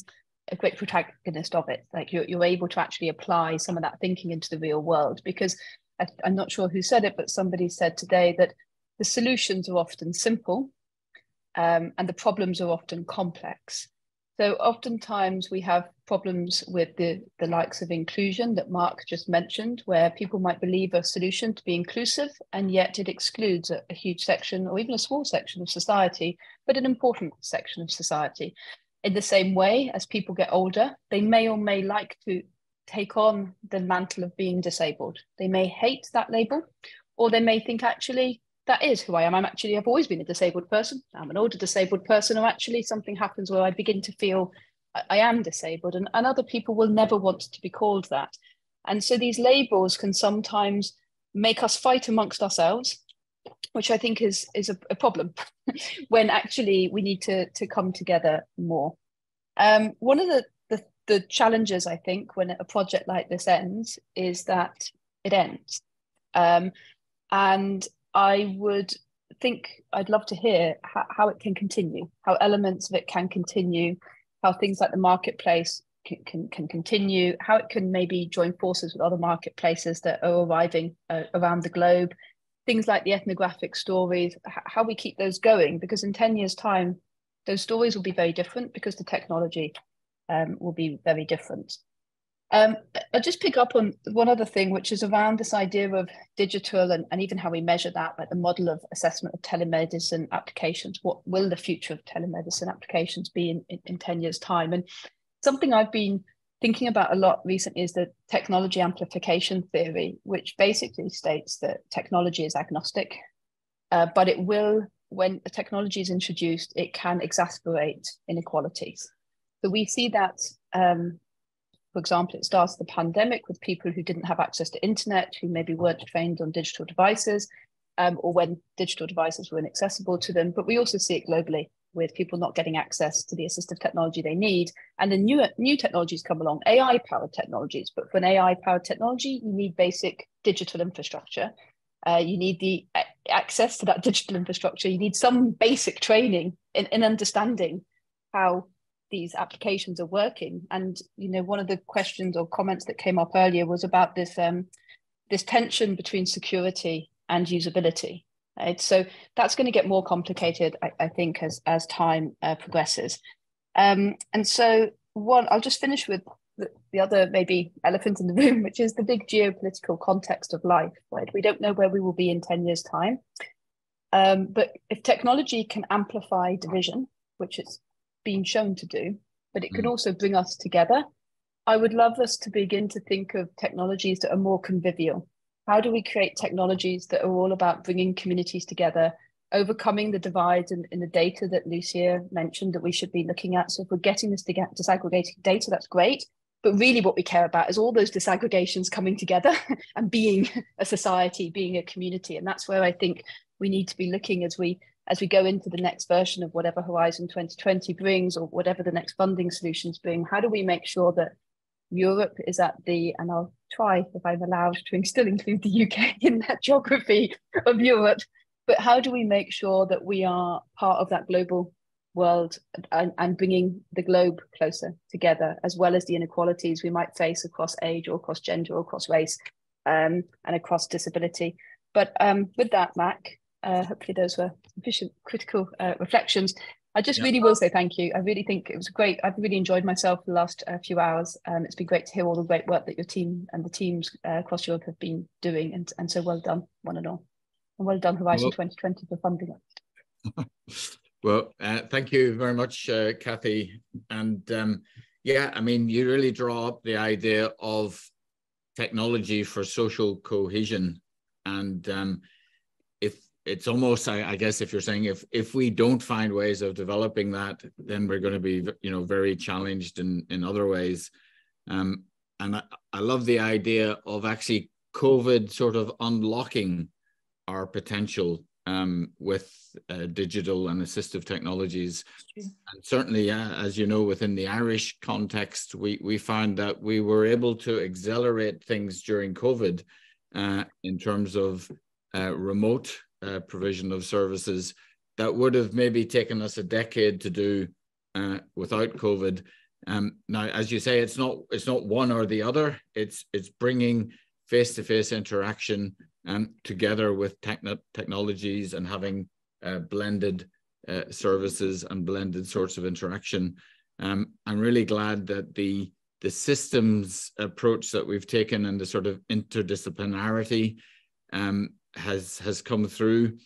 a great protagonist of it. Like you're, you're able to actually apply some of that thinking into the real world because I, I'm not sure who said it, but somebody said today that the solutions are often simple um, and the problems are often complex. So oftentimes we have problems with the, the likes of inclusion that Mark just mentioned, where people might believe a solution to be inclusive, and yet it excludes a, a huge section or even a small section of society, but an important section of society. In the same way, as people get older, they may or may like to take on the mantle of being disabled. They may hate that label, or they may think actually that is who I am. I'm actually, I've always been a disabled person. I'm an older disabled person, or actually something happens where I begin to feel I am disabled, and, and other people will never want to be called that. And so these labels can sometimes make us fight amongst ourselves, which I think is, is a, a problem when actually we need to, to come together more. Um, one of the, the, the challenges, I think, when a project like this ends is that it ends. Um, and I would think I'd love to hear how, how, it can continue, how elements of it can continue, how things like the marketplace can, can, can continue, how it can maybe join forces with other marketplaces that are arriving uh, around the globe, things like the ethnographic stories, how we keep those going, because in 10 years' time, those stories will be very different because the technology um, will be very different. Um, I'll just pick up on one other thing, which is around this idea of digital and, and even how we measure that, like the model of assessment of telemedicine applications. What will the future of telemedicine applications be in, in, in 10 years' time? And something I've been thinking about a lot recently is the technology amplification theory, which basically states that technology is agnostic, uh, but it will, when a technology is introduced, it can exacerbate inequalities. So we see that um, For example, it starts the pandemic with people who didn't have access to internet, who maybe weren't trained on digital devices, um, or when digital devices were inaccessible to them. But we also see it globally with people not getting access to the assistive technology they need. And then new, new technologies come along, AI powered technologies. But for an AI powered technology, you need basic digital infrastructure. Uh, you need the access to that digital infrastructure. You need some basic training in, in understanding how these applications are working. And you know, one of the questions or comments that came up earlier was about this um, this tension between security and usability. Right? So that's going to get more complicated, I, I think, as as time uh, progresses. Um, and so, one, I'll just finish with the, the other maybe elephant in the room, which is the big geopolitical context of life. Right, we don't know where we will be in ten years' time. Um, but if technology can amplify division, which it's been shown to do, but it can mm. also bring us together. I would love us to begin to think of technologies that are more convivial, how do we create technologies that are all about bringing communities together, overcoming the divides in, in the data that Lucia mentioned that we should be looking at? So if we're getting this to get disaggregated data, that's great. But really what we care about is all those disaggregations coming together and being a society, being a community. And that's where I think we need to be looking as we as we go into the next version of whatever Horizon 2020 brings or whatever the next funding solutions bring, how do we make sure that Europe is at the, and I'll try if I'm allowed to still include the UK in that geography of Europe, but how do we make sure that we are part of that global world and, and bringing the globe closer together, as well as the inequalities we might face across age or across gender or across race um, and across disability. But um, with that, Mac, uh, hopefully those were sufficient critical uh, reflections. I just yeah. really will say thank you. I really think it was great. I've really enjoyed myself the last uh, few hours. Um, it's been great to hear all the great work that your team and the teams uh, across Europe have been doing, and, and so well done, one and all. And well done, Horizon well, 2020, for funding it. well, uh, thank you very much, uh, Cathy. And um, yeah, I mean, you really draw up the idea of technology for social cohesion. And um, it's almost I, I, guess if you're saying if if we don't find ways of developing that then we're going to be you know very challenged in in other ways. Um, and I, I love the idea of actually covid sort of unlocking our potential um, with uh, digital and assistive technologies. And certainly uh, as you know within the irish context we we found that we were able to accelerate things during covid uh, in terms of uh, remote uh, provision of services that would have maybe taken us a decade to do uh, without COVID. Um, now, as you say, it's not it's not one or the other. It's it's bringing face-to-face interaction um, together with techn- technologies and having uh, blended uh, services and blended sorts of interaction. Um, I'm really glad that the the systems approach that we've taken and the sort of interdisciplinarity um, has has come through.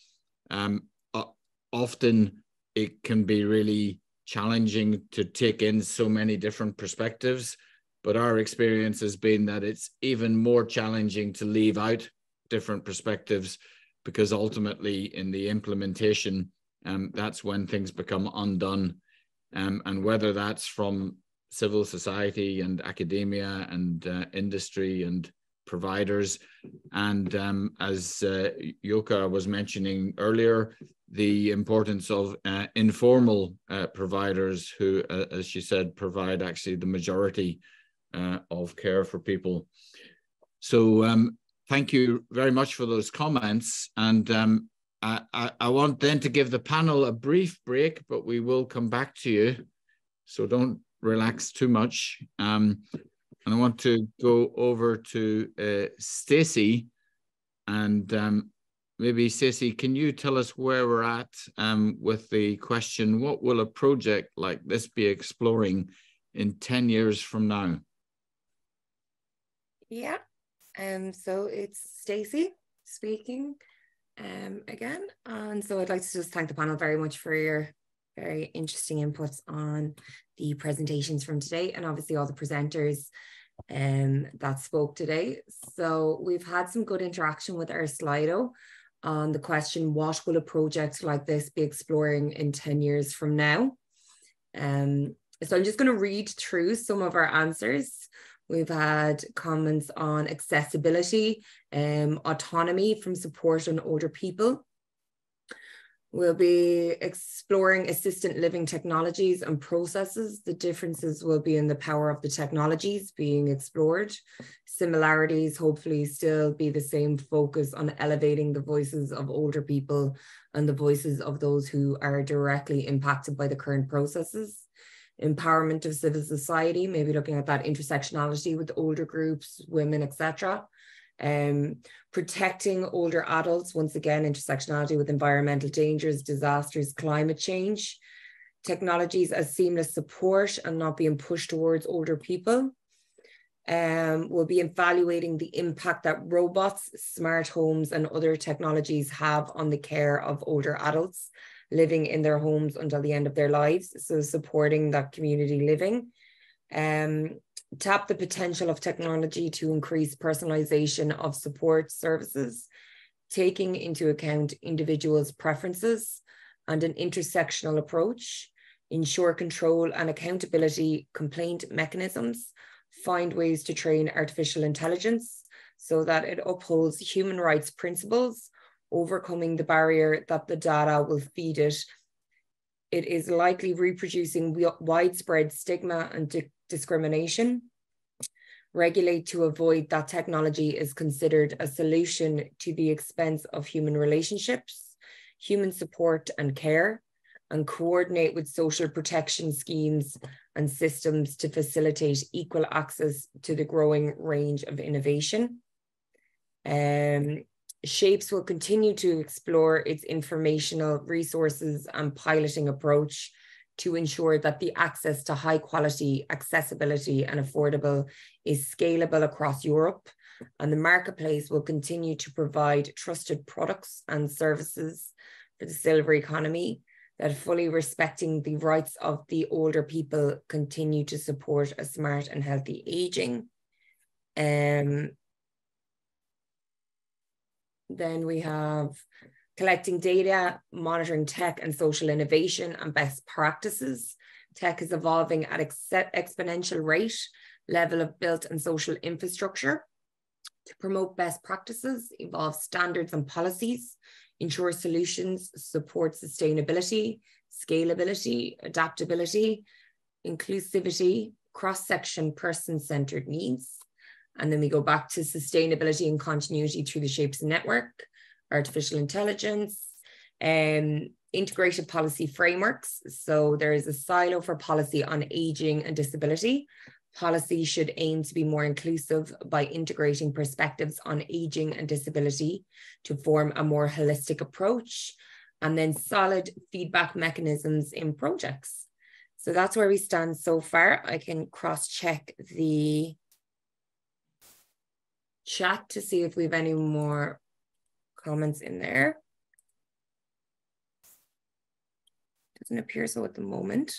Um, uh, often it can be really challenging to take in so many different perspectives, but our experience has been that it's even more challenging to leave out different perspectives because ultimately in the implementation, um, that's when things become undone. Um, and whether that's from civil society and academia and uh, industry and providers. And um, as uh, Yoka was mentioning earlier, the importance of uh, informal uh, providers who, uh, as she said, provide actually the majority uh, of care for people. So um, thank you very much for those comments. And um, I, I, want then to give the panel a brief break, but we will come back to you. So don't relax too much. And I want to go over to uh, Stacey, and um, maybe Stacey, can you tell us where we're at um, with the question: What will a project like this be exploring in ten years from now? Yeah, um, so it's Stacey speaking um, again, and so I'd like to just thank the panel very much for your very interesting inputs on the presentations from today and obviously all the presenters um, that spoke today. So we've had some good interaction with our Slido on the question, what will a project like this be exploring in 10 years from now? Um, so I'm just going to read through some of our answers. We've had comments on accessibility, um, autonomy from support on older people. We'll be exploring assistant living technologies and processes. The differences will be in the power of the technologies being explored. Similarities hopefully still be the same focus on elevating the voices of older people and the voices of those who are directly impacted by the current processes. Empowerment of civil society, maybe looking at that intersectionality with older groups, women, etc um, protecting older adults, once again, intersectionality with environmental dangers, disasters, climate change, technologies as seamless support and not being pushed towards older people. Um, we'll be evaluating the impact that robots, smart homes, and other technologies have on the care of older adults living in their homes until the end of their lives. So supporting that community living. Um, tap the potential of technology to increase personalization of support services, taking into account individuals' preferences and an intersectional approach, ensure control and accountability complaint mechanisms, find ways to train artificial intelligence so that it upholds human rights principles, overcoming the barrier that the data will feed it. It is likely reproducing widespread stigma and discrimination, regulate to avoid that technology is considered a solution to the expense of human relationships, human support and care, and coordinate with social protection schemes and systems to facilitate equal access to the growing range of innovation. Um, Shapes will continue to explore its informational resources and piloting approach to ensure that the access to high quality, accessibility, and affordable is scalable across Europe. And the marketplace will continue to provide trusted products and services for the silver economy that fully respecting the rights of the older people continue to support a smart and healthy aging. Um, then we have collecting data, monitoring tech and social innovation and best practices. Tech is evolving at ex exponential rate, level of built and social infrastructure. To promote best practices, evolve standards and policies, ensure solutions support sustainability, scalability, adaptability, inclusivity, cross-section person-centered needs. And then we go back to sustainability and continuity through the Shapes Network, artificial intelligence, um, integrated policy frameworks. So there is a silo for policy on aging and disability. Policy should aim to be more inclusive by integrating perspectives on aging and disability to form a more holistic approach, and then solid feedback mechanisms in projects. So that's where we stand so far. I can cross check the chat to see if we have any more comments in there. Doesn't appear so at the moment.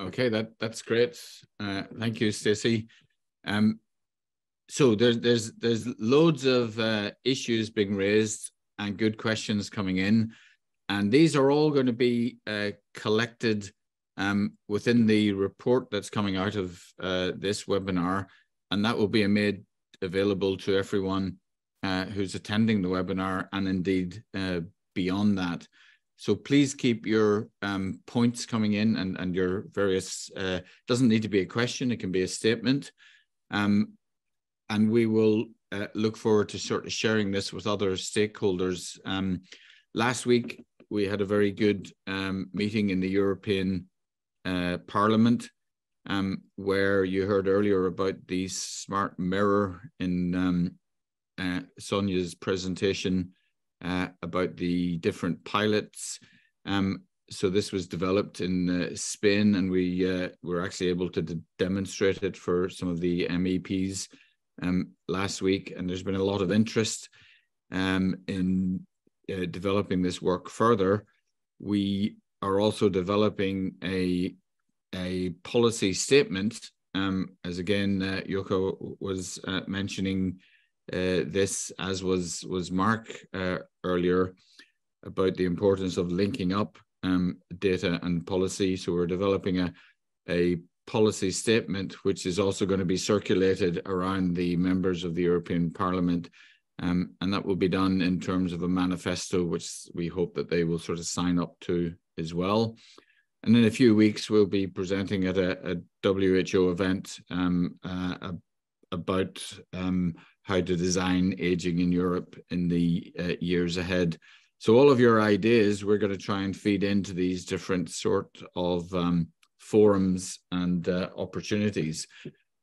Okay, that that's great. Uh, thank you, Stacey. Um, so there's there's there's loads of uh, issues being raised and good questions coming in, and these are all going to be uh, collected um, within the report that's coming out of uh, this webinar, and that will be made available to everyone uh, who's attending the webinar and indeed uh, beyond that. So please keep your um, points coming in and, and your various, uh, doesn't need to be a question, it can be a statement. Um, and we will uh, look forward to sort of sharing this with other stakeholders. Um, last week, we had a very good um, meeting in the European uh, Parliament um, where you heard earlier about the smart mirror in um, uh, Sonja's presentation uh, about the different pilots. Um, so this was developed in uh, Spain, and we uh, were actually able to demonstrate it for some of the MEPs um, last week. And there's been a lot of interest um, in uh, developing this work further. We are also developing a a policy statement, um, as again uh, Yoko was uh, mentioning uh, this, as was was Mark uh, earlier, about the importance of linking up um, data and policy. So we're developing a a policy statement, which is also going to be circulated around the members of the European Parliament. Um, and that will be done in terms of a manifesto, which we hope that they will sort of sign up to as well. And in a few weeks, we'll be presenting at a, a WHO event um, uh, about um, how to design aging in Europe in the uh, years ahead. So all of your ideas, we're going to try and feed into these different sort of um, forums and uh, opportunities.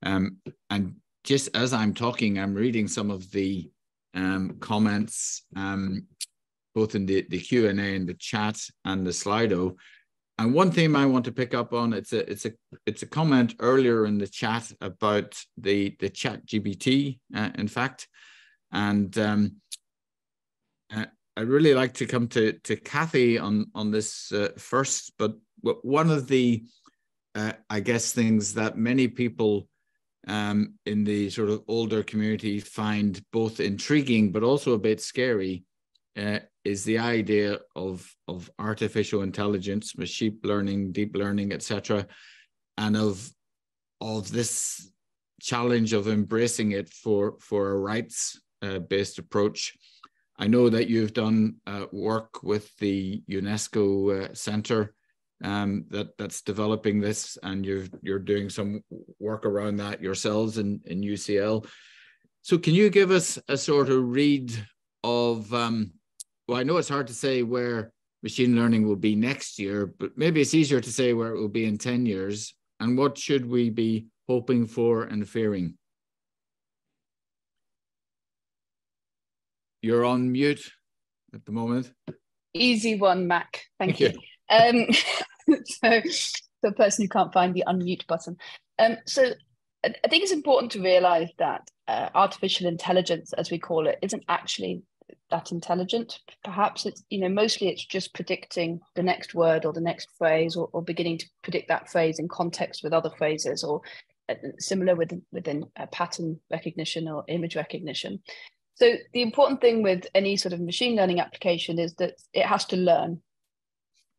Um, and just as I'm talking, I'm reading some of the um, comments, um, both in the, the Q&A and the chat and the Slido. And one thing I want to pick up on, it's a it's a it's a comment earlier in the chat about the the ChatGPT, uh, in fact. And um, uh, I'd really like to come to, to Cathy on, on this uh, first, but one of the, uh, I guess, things that many people um, in the sort of older community find both intriguing but also a bit scary uh, is the idea of, of artificial intelligence, machine learning, deep learning, etc., and of of this challenge of embracing it for for a rights uh, based approach. I know that you've done uh, work with the UNESCO uh, Center um, that that's developing this, and you're you're doing some work around that yourselves in in UCL. So, can you give us a sort of read of um, well, I know it's hard to say where machine learning will be next year, but maybe it's easier to say where it will be in 10 years. And what should we be hoping for and fearing? You're on mute at the moment. Easy one, Mac. Thank, you. Um, so, the person who can't find the unmute button. Um, so, I think it's important to realize that uh, artificial intelligence, as we call it, isn't actually that intelligent. Perhaps it's, you know, mostly it's just predicting the next word or the next phrase or, or beginning to predict that phrase in context with other phrases or uh, similar within, within pattern recognition or image recognition. So the important thing with any sort of machine learning application is that it has to learn.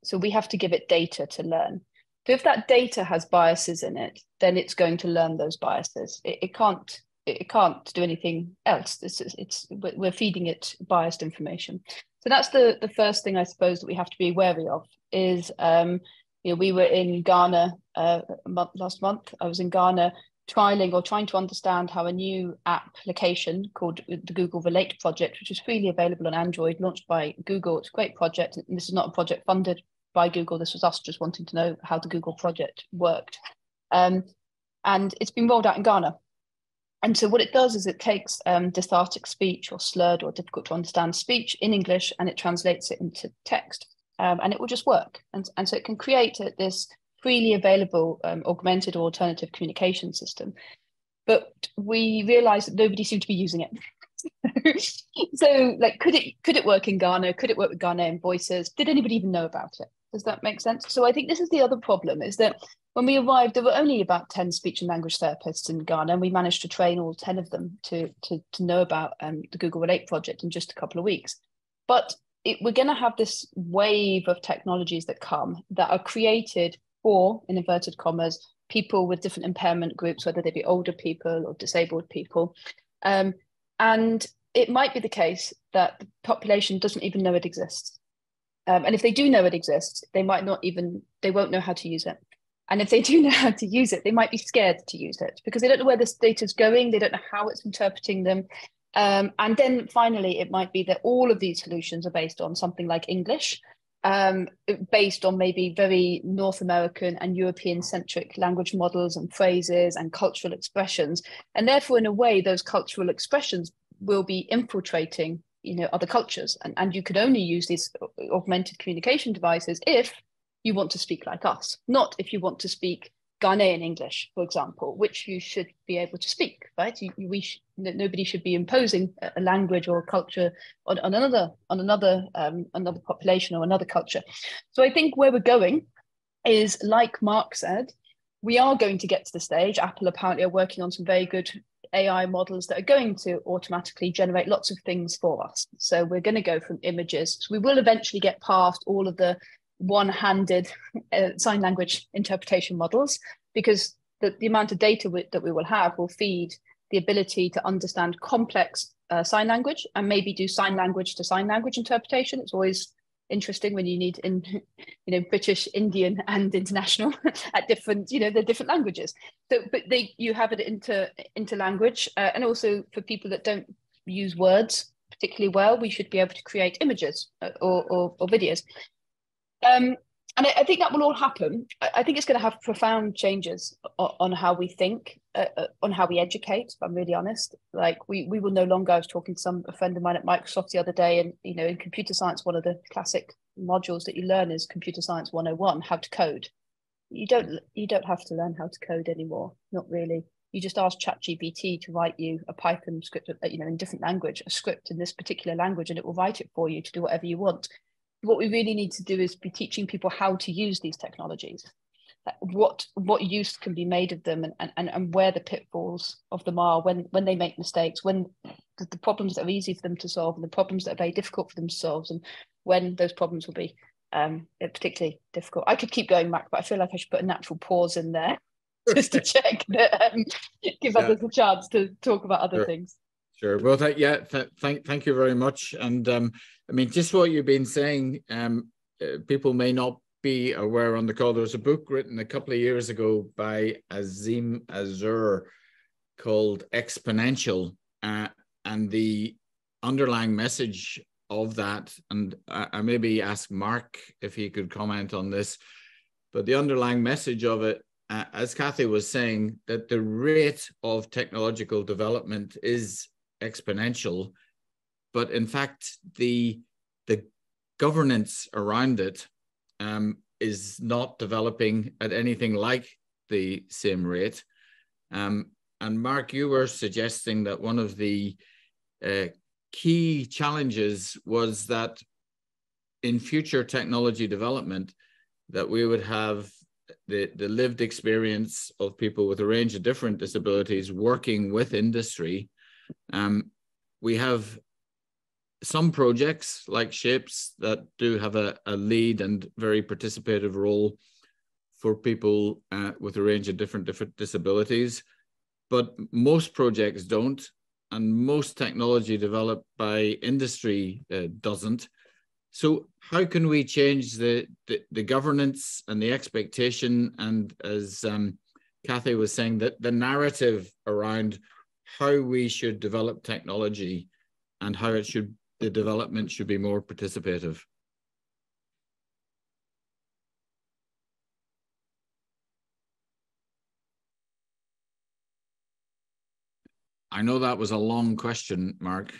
So we have to give it data to learn. So if that data has biases in it, then it's going to learn those biases. It, it can't it can't do anything else. It's, it's we're feeding it biased information. So that's the the first thing I suppose that we have to be wary of is um, you know we were in Ghana uh, month, last month. I was in Ghana trialing or trying to understand how a new application called the Google Relate project, which is freely available on Android, launched by Google. It's a great project. And this is not a project funded by Google. This was us just wanting to know how the Google project worked. Um, and it's been rolled out in Ghana. And so what it does is it takes um, speech or slurred or difficult to understand speech in English and it translates it into text um, and it will just work. And, and so it can create a, this freely available um, augmented or alternative communication system. But we realized that nobody seemed to be using it. so like could it could it work in Ghana? Could it work with Ghanaian voices? Did anybody even know about it? Does that make sense? So I think this is the other problem is that when we arrived, there were only about 10 speech and language therapists in Ghana, and we managed to train all 10 of them to, to, to know about um, the Google Relate project in just a couple of weeks. But it, we're going to have this wave of technologies that come that are created for, in inverted commas, people with different impairment groups, whether they be older people or disabled people. Um, and it might be the case that the population doesn't even know it exists. Um, and if they do know it exists, they might not even, they won't know how to use it. And if they do know how to use it, they might be scared to use it because they don't know where this data is going. They don't know how it's interpreting them. Um, and then finally, it might be that all of these solutions are based on something like English, um, based on maybe very North American and European centric language models and phrases and cultural expressions. And therefore, in a way, those cultural expressions will be infiltrating you know other cultures and, and you could only use these augmented communication devices if you want to speak like us, not if you want to speak Ghanaian English, for example, which you should be able to speak, right? You, we sh nobody should be imposing a language or a culture on, on another on another um, another population or another culture. So I think where we're going is, like Mark said, we are going to get to the stage. Apple apparently are working on some very good AI models that are going to automatically generate lots of things for us. So we're going to go from images. So we will eventually get past all of the one-handed uh, sign language interpretation models because the, the amount of data that we will have will feed the ability to understand complex uh, sign language and maybe do sign language to sign language interpretation. It's always interesting when you need in you know british indian and international at different you know the different languages so but they you have it into into language uh, and also for people that don't use words particularly well we should be able to create images uh, or, or, or videos um, and I, I, think that will all happen. I, I think it's going to have profound changes on, on how we think, uh, uh, on how we educate. If I'm really honest, like we we will no longer. I was talking to some a friend of mine at Microsoft the other day, and you know, in computer science, one of the classic modules that you learn is computer science 101, how to code. You don't you don't have to learn how to code anymore. Not really. You just ask ChatGPT to write you a Python script, uh, you know, in different language, a script in this particular language, and it will write it for you to do whatever you want what we really need to do is be teaching people how to use these technologies what what use can be made of them and, and, and where the pitfalls of them are when when they make mistakes when the, the problems that are easy for them to solve and the problems that are very difficult for them to solve and when those problems will be um, particularly difficult i could keep going back but i feel like i should put a natural pause in there just to check that um, give yeah. others a chance to talk about other sure. things Sure. Well, th- yeah, th- thank thank you very much. And um, I mean, just what you've been saying, um, uh, people may not be aware on the call. There was a book written a couple of years ago by Azeem Azhar called Exponential, uh, and the underlying message of that, and I, I maybe ask Mark if he could comment on this, but the underlying message of it uh, as Cathy was saying, that the rate of technological development is exponential, but in fact, the the governance around it um, is not developing at anything like the same rate. Um, and Mark, you were suggesting that one of the uh, key challenges was that in future technology development, that we would have the, the lived experience of people with a range of different disabilities working with industry um, we have some projects like Shapes that do have a, a lead and very participative role for people uh, with a range of different different disabilities, but most projects don't, and most technology developed by industry uh, doesn't. So how can we change the, the, the governance and the expectation and as um, Cathy was saying that the narrative around how we should develop technology and how it should the development should be more participative. I know that was a long question, Mark.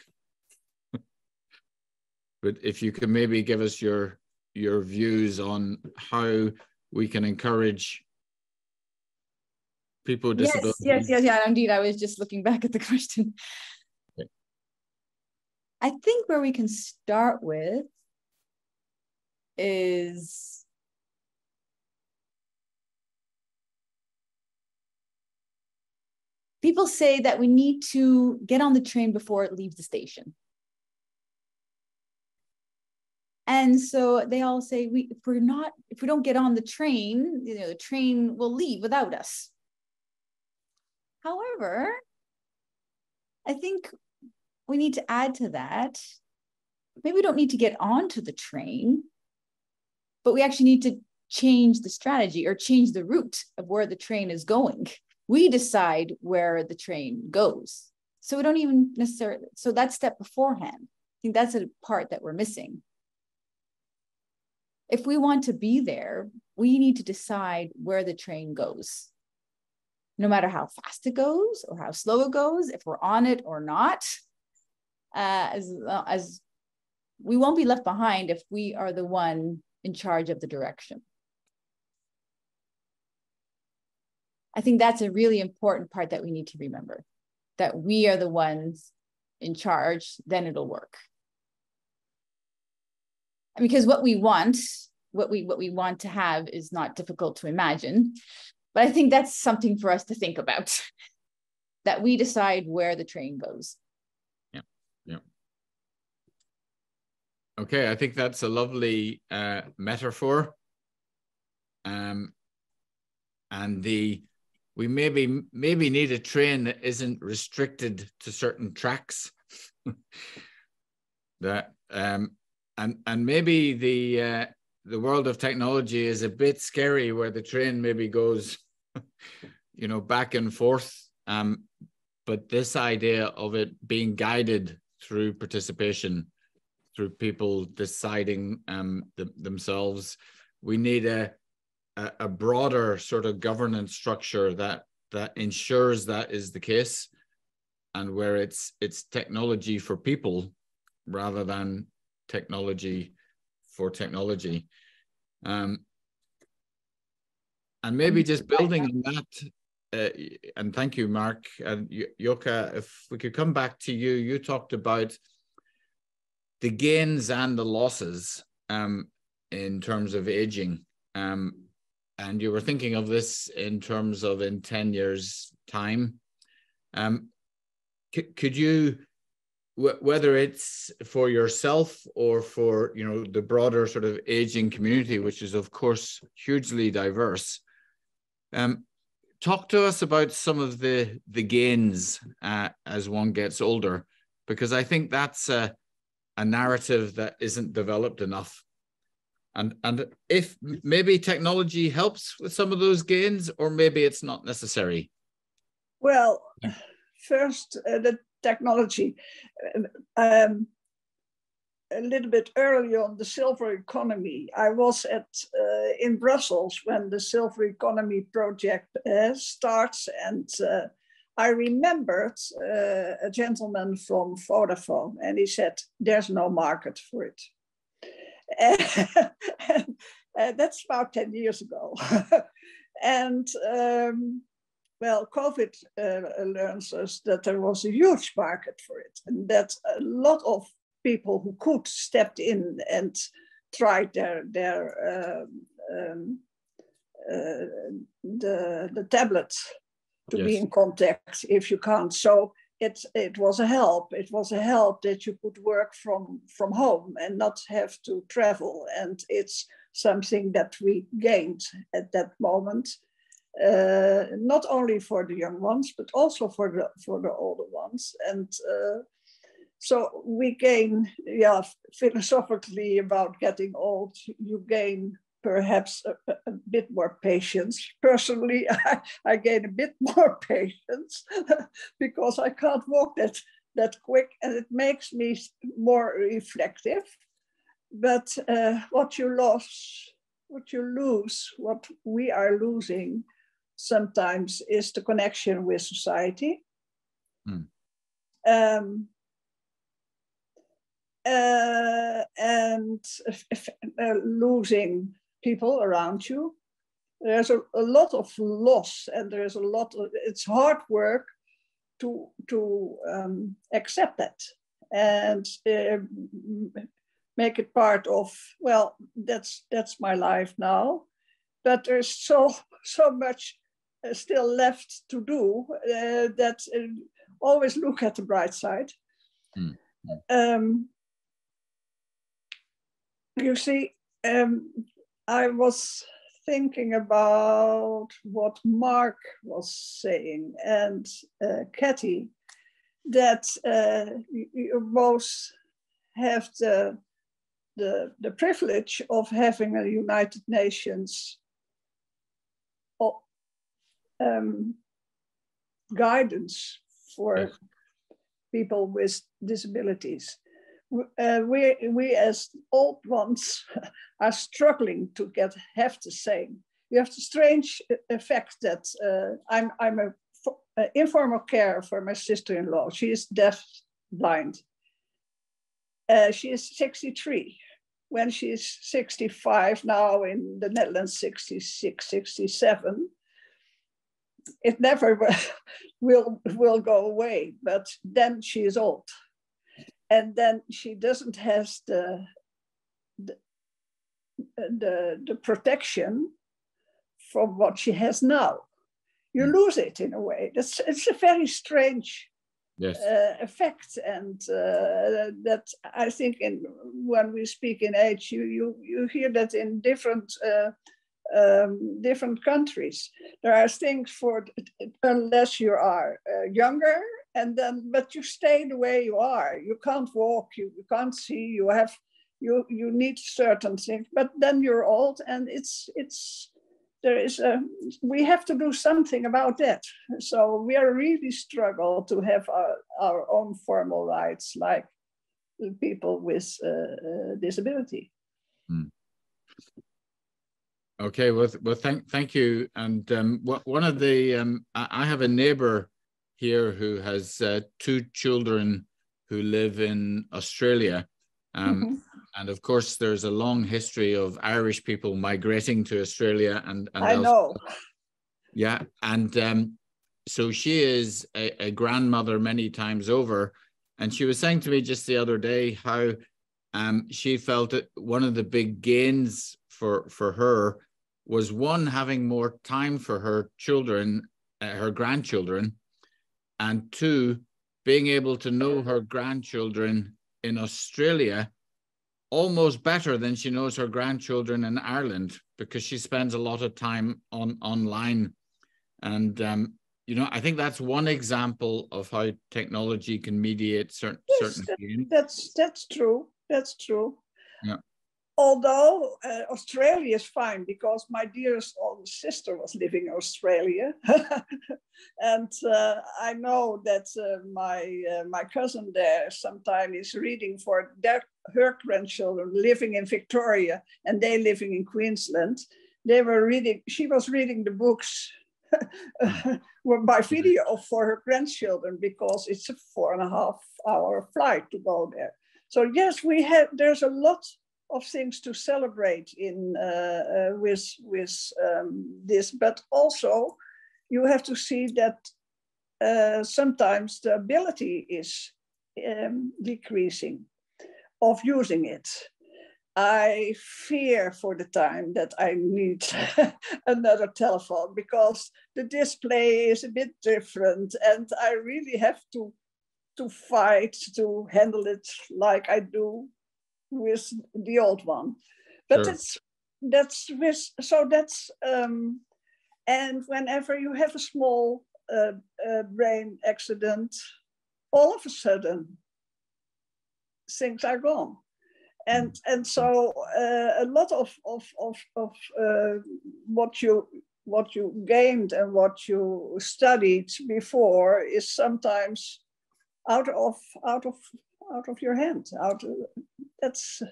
but if you could maybe give us your your views on how we can encourage people with disabilities. Yes, yes, yes, yeah. Indeed, I was just looking back at the question. I think where we can start with is people say that we need to get on the train before it leaves the station. And so they all say, we, if we're not, if we don't get on the train, you know, the train will leave without us. However, I think we need to add to that. Maybe we don't need to get onto the train, but we actually need to change the strategy or change the route of where the train is going. We decide where the train goes. So we don't even necessarily, so that step beforehand. I think that's a part that we're missing. If we want to be there, we need to decide where the train goes no matter how fast it goes or how slow it goes, if we're on it or not, uh, as, as we won't be left behind if we are the one in charge of the direction. I think that's a really important part that we need to remember that we are the ones in charge, then it'll work. Because what we want, what we what we want to have is not difficult to imagine. But I think that's something for us to think about that we decide where the train goes. Yeah. Yeah. Okay. I think that's a lovely uh, metaphor. Um, and the we maybe maybe need a train that isn't restricted to certain tracks. that um, and and maybe the uh, the world of technology is a bit scary, where the train maybe goes, you know, back and forth. Um, but this idea of it being guided through participation, through people deciding um, themselves, we need a a, a broader sort of governance structure that that ensures that is the case and where it's it's technology for people rather than technology for technology um, and maybe just building on that uh, and thank you mark and Joka if we could come back to you. You talked about the gains and the losses um, in terms of aging. Um, and you were thinking of this in terms of in 10 years time. Um, could you whether it's for yourself or for you know the broader sort of aging community which is of course hugely diverse. Um, talk to us about some of the the gains uh, as one gets older because i think that's a, a narrative that isn't developed enough. And and if maybe technology helps with some of those gains or maybe it's not necessary. Well first uh, the technology um, a little bit early on the silver economy i was at uh, in brussels when the silver economy project uh, starts and uh, I remembered uh, a gentleman from Vodafone, and he said, There's no market for it. and, uh, that's about 10 years ago. and um, well, COVID uh, learns us that there was a huge market for it, and that a lot of people who could stepped in and tried their their um, um, uh, the the tablets to yes. be in contact if you can't. So it it was a help. It was a help that you could work from from home and not have to travel. And it's something that we gained at that moment, uh, not only for the young ones but also for the for the older ones. And uh, so we gain, yeah, philosophically about getting old. You gain perhaps a, a, bit more patience. Personally, I, I gain a bit more patience because I can't walk that, that quick and it makes me more reflective. But uh, what you lose, what you lose, what we are losing sometimes is the connection with society. Mm. Um, uh, and uh, losing people around you. There's a, a lot of loss, and there's a lot. Of, it's hard work to to um, accept that and uh, make it part of. Well, that's that's my life now, but there's so so much still left to do. Uh, that uh, always look at the bright side. Mm. Um, you see, um, I was thinking about what Mark was saying and uh, Katie, that uh, you both have the, the, the privilege of having a United Nations um, guidance for yes. people with disabilities uh, we, we as old ones are struggling to get have the same. You have the strange effect that uh, I'm, I'm a, a, informal care for my sister-in-law. She is deaf blind. Uh, she is 63. When she is 65 now in the Netherlands, 66, 67, it never will, will go away, but then she is old and then she doesn't have the the, the, the protection from what she has now. You mm. lose it in a way. That's it's a very strange yes. uh, effect, and uh, that I think in when we speak in age, you you you hear that in different uh, um, different countries. There are things for unless you are uh, younger, and then but you stay the way you are. You can't walk, you, you can't see. You have you you need certain things, but then you're old, and it's it's there is a we have to do something about that. So we are really struggle to have our, our own formal rights like people with uh, uh disability. Hmm. Okay, well, well, thank thank you. And um, one of the um, I have a neighbour here who has uh, two children who live in Australia, um, mm -hmm. and of course, there's a long history of Irish people migrating to Australia, and, and I know. Yeah, and um, so she is a, a grandmother many times over, and she was saying to me just the other day how um, she felt that one of the big gains for for her was one having more time for her children, uh, her grandchildren, and two being able to know her grandchildren in Australia almost better than she knows her grandchildren in Ireland because she spends a lot of time on online. And um, you know, I think that's one example of how technology can mediate certain yes, certain that, That's that's true. That's true. Yeah although uh, Australia is fine because my dearest older sister was living in Australia, and uh, I know that uh, my uh, my cousin there sometimes is reading for their, her grandchildren living in Victoria and they living in Queensland. They were reading. She was reading the books. by video for her grandchildren because it's a four and a half hour flight to go there. So yes, we have. There's a lot of things to celebrate in uh, uh, with with um, this, but also you have to see that uh, sometimes the ability is um, decreasing of using it. I fear for the time that I need another telephone because the display is a bit different and I really have to to fight to handle it like I do with the old one. But sure. it's that's with so that's um, and whenever you have a small uh, uh, brain accident, all of a sudden things are gone. And, mm. and so uh, a lot of, of, of, of uh, what you what you gained and what you studied before is sometimes out of out of out of your hand out of, that's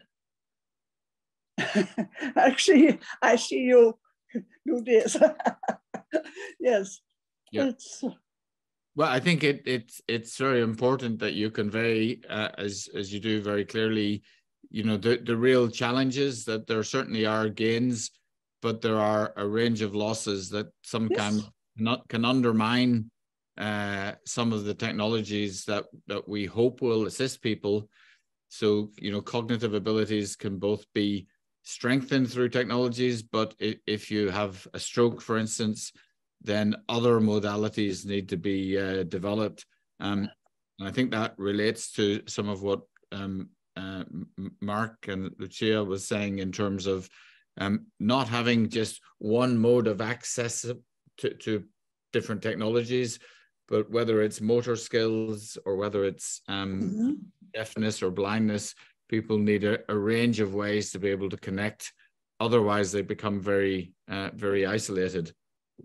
actually I see you do this. yes. Yeah. It's, well, I think it it's it's very important that you convey uh, as as you do very clearly, you know, the the real challenges that there certainly are gains, but there are a range of losses that sometimes yes. not can undermine uh, some of the technologies that that we hope will assist people so, you know, cognitive abilities can both be strengthened through technologies, but if you have a stroke, for instance, then other modalities need to be uh, developed. Um, and I think that relates to some of what um, uh, Mark and Lucia was saying in terms of um, not having just one mode of access to, to different technologies, but whether it's motor skills or whether it's um, mm-hmm. Deafness or blindness, people need a, a, range of ways to be able to connect. Otherwise, they become very, uh, very isolated.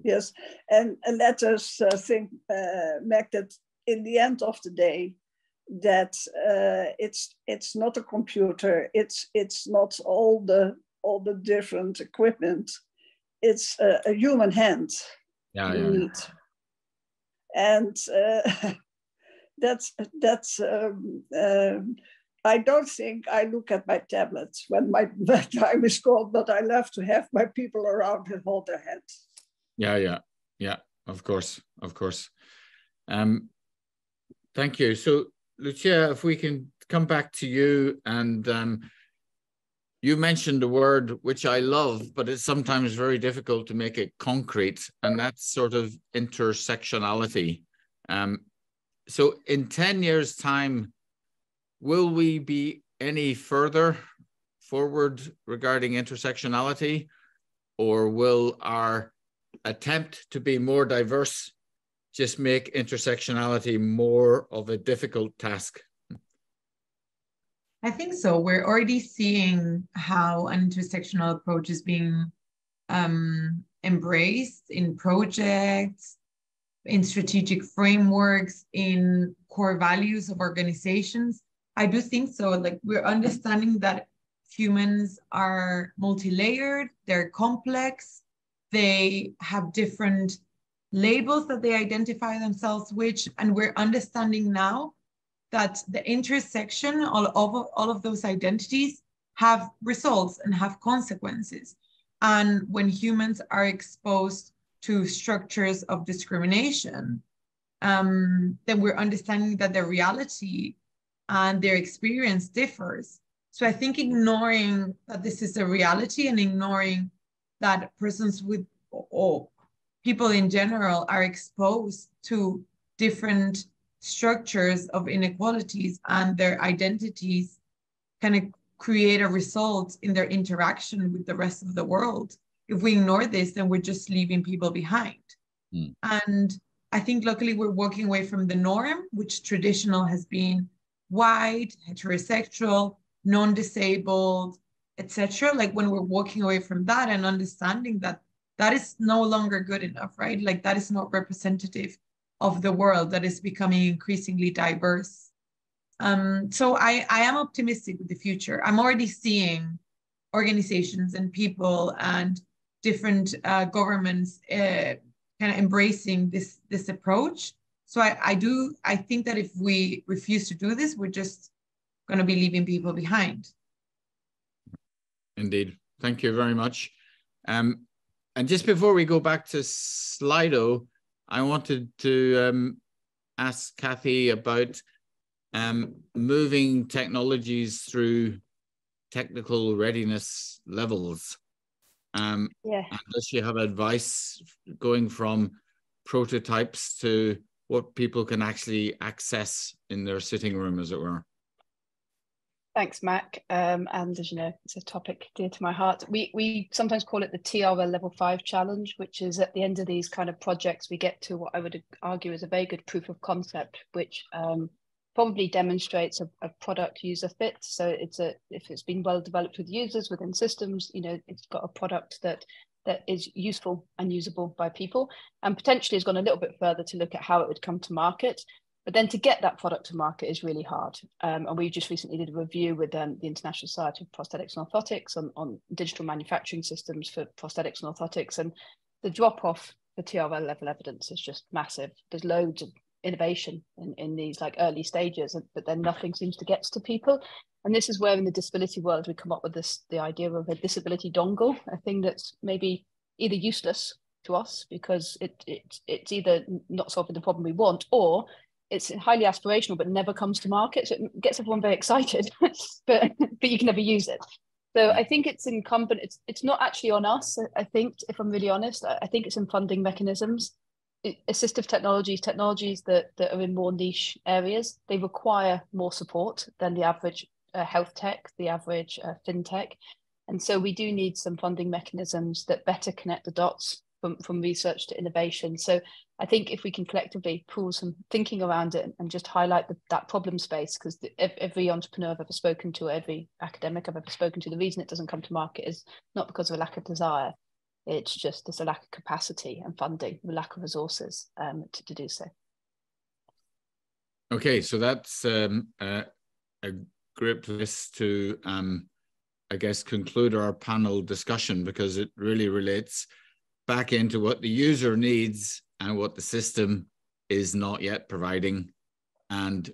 Yes, and, and let us uh, think, uh, Mac, that in the end of the day, that uh, it's it's not a computer. It's it's not all the all the different equipment. It's a, a human hand. Yeah, yeah. and uh, that's that's um, uh, I don't think I look at my tablets when my, time is called, but I love to have my people around and hold their hands. Yeah, yeah, yeah. Of course, of course. Um, thank you. So, Lucia, if we can come back to you and um, you mentioned a word which I love, but it's sometimes very difficult to make it concrete, and that's sort of intersectionality. Um, so, in 10 years' time, will we be any further forward regarding intersectionality? or will our attempt to be more diverse just make intersectionality more of a difficult task? I think so. We're already seeing how an intersectional approach is being um, embraced in projects, in strategic frameworks, in core values of organizations. I do think so. Like we're understanding that humans are multi-layered, they're complex, they have different labels that they identify themselves with, and we're understanding now that the intersection of all of those identities have results and have consequences. And when humans are exposed to structures of discrimination, um, then we're understanding that their reality and their experience differs. So I think ignoring that this is a reality and ignoring that persons with or people in general are exposed to different structures of inequalities and their identities kind of create a result in their interaction with the rest of the world. If we ignore this, then we're just leaving people behind. Mm. And I think luckily we're walking away from the norm, which traditional has been white, heterosexual, non-disabled, etc. Like when we're walking away from that and understanding that that is no longer good enough, right? Like that is not representative of the world that is becoming increasingly diverse. Um, so I, I am optimistic with the future. I'm already seeing organizations and people and different uh, governments uh, kind of embracing this this approach. So I, I do I think that if we refuse to do this, we're just going to be leaving people behind. Indeed. Thank you very much. Um, and just before we go back to Slido, I wanted to um, ask Cathy about um, moving technologies through technical readiness levels. Um, yeah. Does she have advice going from prototypes to what people can actually access in their sitting room, as it were? Thanks, Mac. Um, and as you know, it's a topic dear to my heart. We we sometimes call it the TRL Level Five Challenge, which is at the end of these kind of projects, we get to what I would argue is a very good proof of concept, which um, probably demonstrates a, a, product user fit. So it's a if it's been well developed with users within systems, you know, it's got a product that that is useful and usable by people, and potentially has gone a little bit further to look at how it would come to market. But then to get that product to market is really hard. Um, and we just recently did a review with um, the International Society of Prosthetics and Orthotics on, on digital manufacturing systems for prosthetics and orthotics. And the drop off for TRL level evidence is just massive. There's loads of innovation in, in these like early stages, but then nothing seems to get to people. And this is where in the disability world we come up with this the idea of a disability dongle, a thing that's maybe either useless to us because it, it it's either not solving the problem we want or it's highly aspirational but never comes to market so it gets everyone very excited but but you can never use it. So i think it's incumbent it's it's not actually on us i think if i'm really honest. I think it's in funding mechanisms assistive technologies technologies that that are in more niche areas they require more support than the average uh, health tech the average uh, fintech and so we do need some funding mechanisms that better connect the dots from, from research to innovation. So I think if we can collectively pool some thinking around it and just highlight the, that problem space, because every entrepreneur I've ever spoken to, every academic I've ever spoken to, the reason it doesn't come to market is not because of a lack of desire. It's just there's a lack of capacity and funding, a lack of resources um, to, to do so. Okay, so that's um, a, a great place to, um, I guess, conclude our panel discussion because it really relates back into what the user needs and what the system is not yet providing. And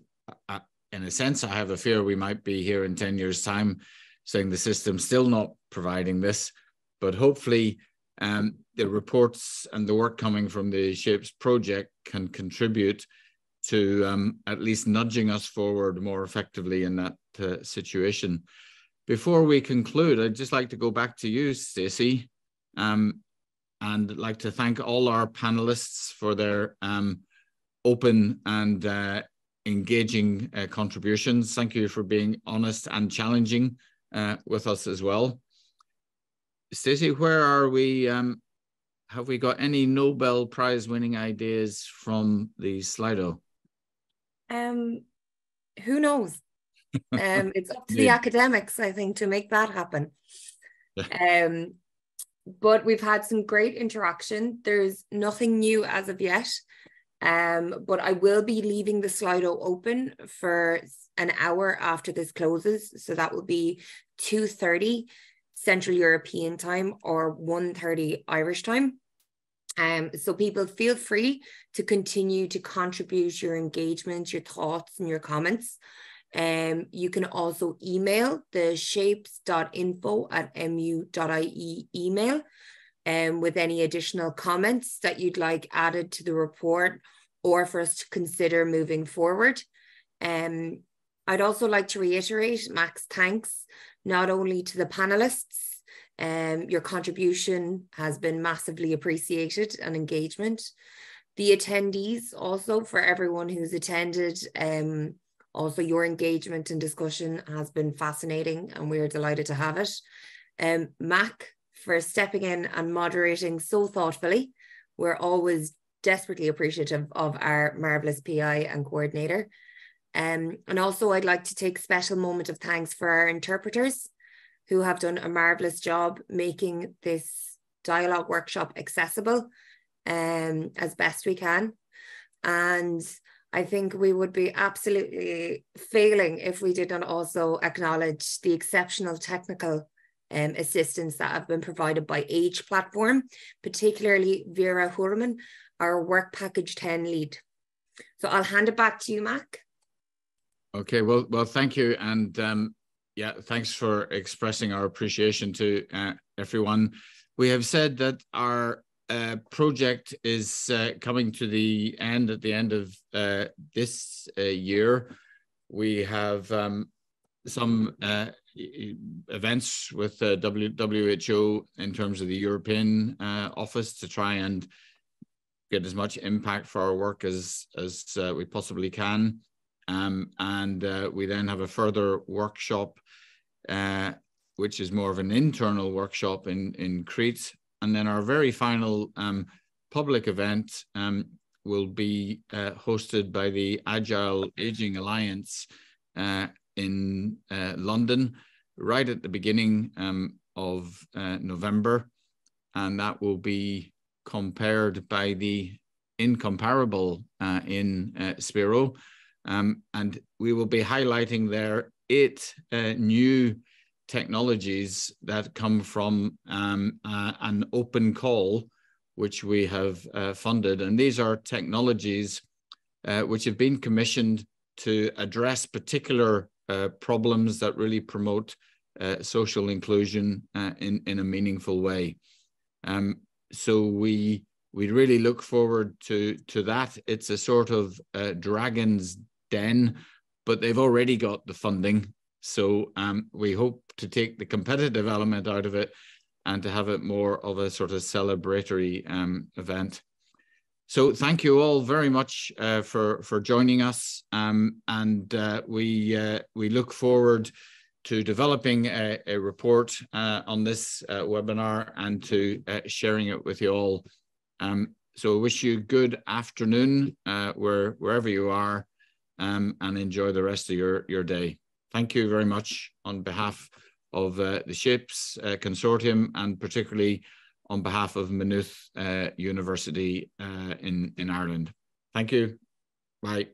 uh, in a sense, I have a fear we might be here in 10 years' time saying the system's still not providing this. But hopefully, um, the reports and the work coming from the Shapes project can contribute to um, at least nudging us forward more effectively in that uh, situation. Before we conclude, I'd just like to go back to you, Stacey. Um, and like to thank all our panelists for their um, open and uh, engaging uh, contributions. Thank you for being honest and challenging uh, with us as well. Stacey, where are we? Um, have we got any Nobel Prize winning ideas from the Slido? Um, who knows? um, it's up to the academics, I think, to make that happen. um, but we've had some great interaction. There's nothing new as of yet. Um, but I will be leaving the Slido open for an hour after this closes. So that will be 2.30 Central European time or 1.30 Irish time. Um, so people feel free to continue to contribute your engagement, your thoughts and your comments. Um, you can also email the shapes.info at mu.ie email um, with any additional comments that you'd like added to the report or for us to consider moving forward. Um, I'd also like to reiterate Mac's thanks not only to the panelists, um, your contribution has been massively appreciated and engagement. The attendees also for everyone who's attended, um, also your engagement and discussion has been fascinating and we're delighted to have it. Um, Mac for stepping in and moderating so thoughtfully. We're always desperately appreciative of our marvelous PI and coordinator. Um, and also I'd like to take special moment of thanks for our interpreters who have done a marvelous job making this dialogue workshop accessible um, as best we can. And I think we would be absolutely failing if we did not also acknowledge the exceptional technical um, assistance that have been provided by Age Platform, particularly Vera Hurman, our Work Package 10 lead. So I'll hand it back to you, Mac. Okay, well, well, thank you. And um, yeah, thanks for expressing our appreciation to uh, everyone. We have said that our uh, project is uh, coming to the end at the end of uh, this uh, year. We have um, some uh, events with WHO in terms of the European office to try and get as much impact for our work as as we possibly can. Um, and we then have a further workshop uh, which is more of an internal workshop in, in Crete. And then our very final um, public event um, will be uh, hosted by the Agile Aging Alliance uh, in uh, London, right at the beginning um, of uh, November. And that will be compared by the incomparable uh, in Spiro. Um, and we will be highlighting there eight uh, new technologies that come from um, uh, an open call, which we have uh, funded. And these are technologies uh, which have been commissioned to address particular uh, problems that really promote uh, social inclusion in, in a meaningful way. Um, so we we really look forward to to that. It's a sort of dragon's den but they've already got the funding. So um, we hope to take the competitive element out of it and to have it more of a sort of celebratory um, event. So thank you all very much uh, for for joining us, um, and uh, we uh, we look forward to developing a, a report uh, on this uh, webinar and to uh, sharing it with you all. Um, so wish you good afternoon where wherever you are, um, and enjoy the rest of your, your day. Thank you very much on behalf of uh, the SHAPES uh, Consortium and particularly on behalf of Maynooth uh, University uh, in, in Ireland. Thank you. Bye.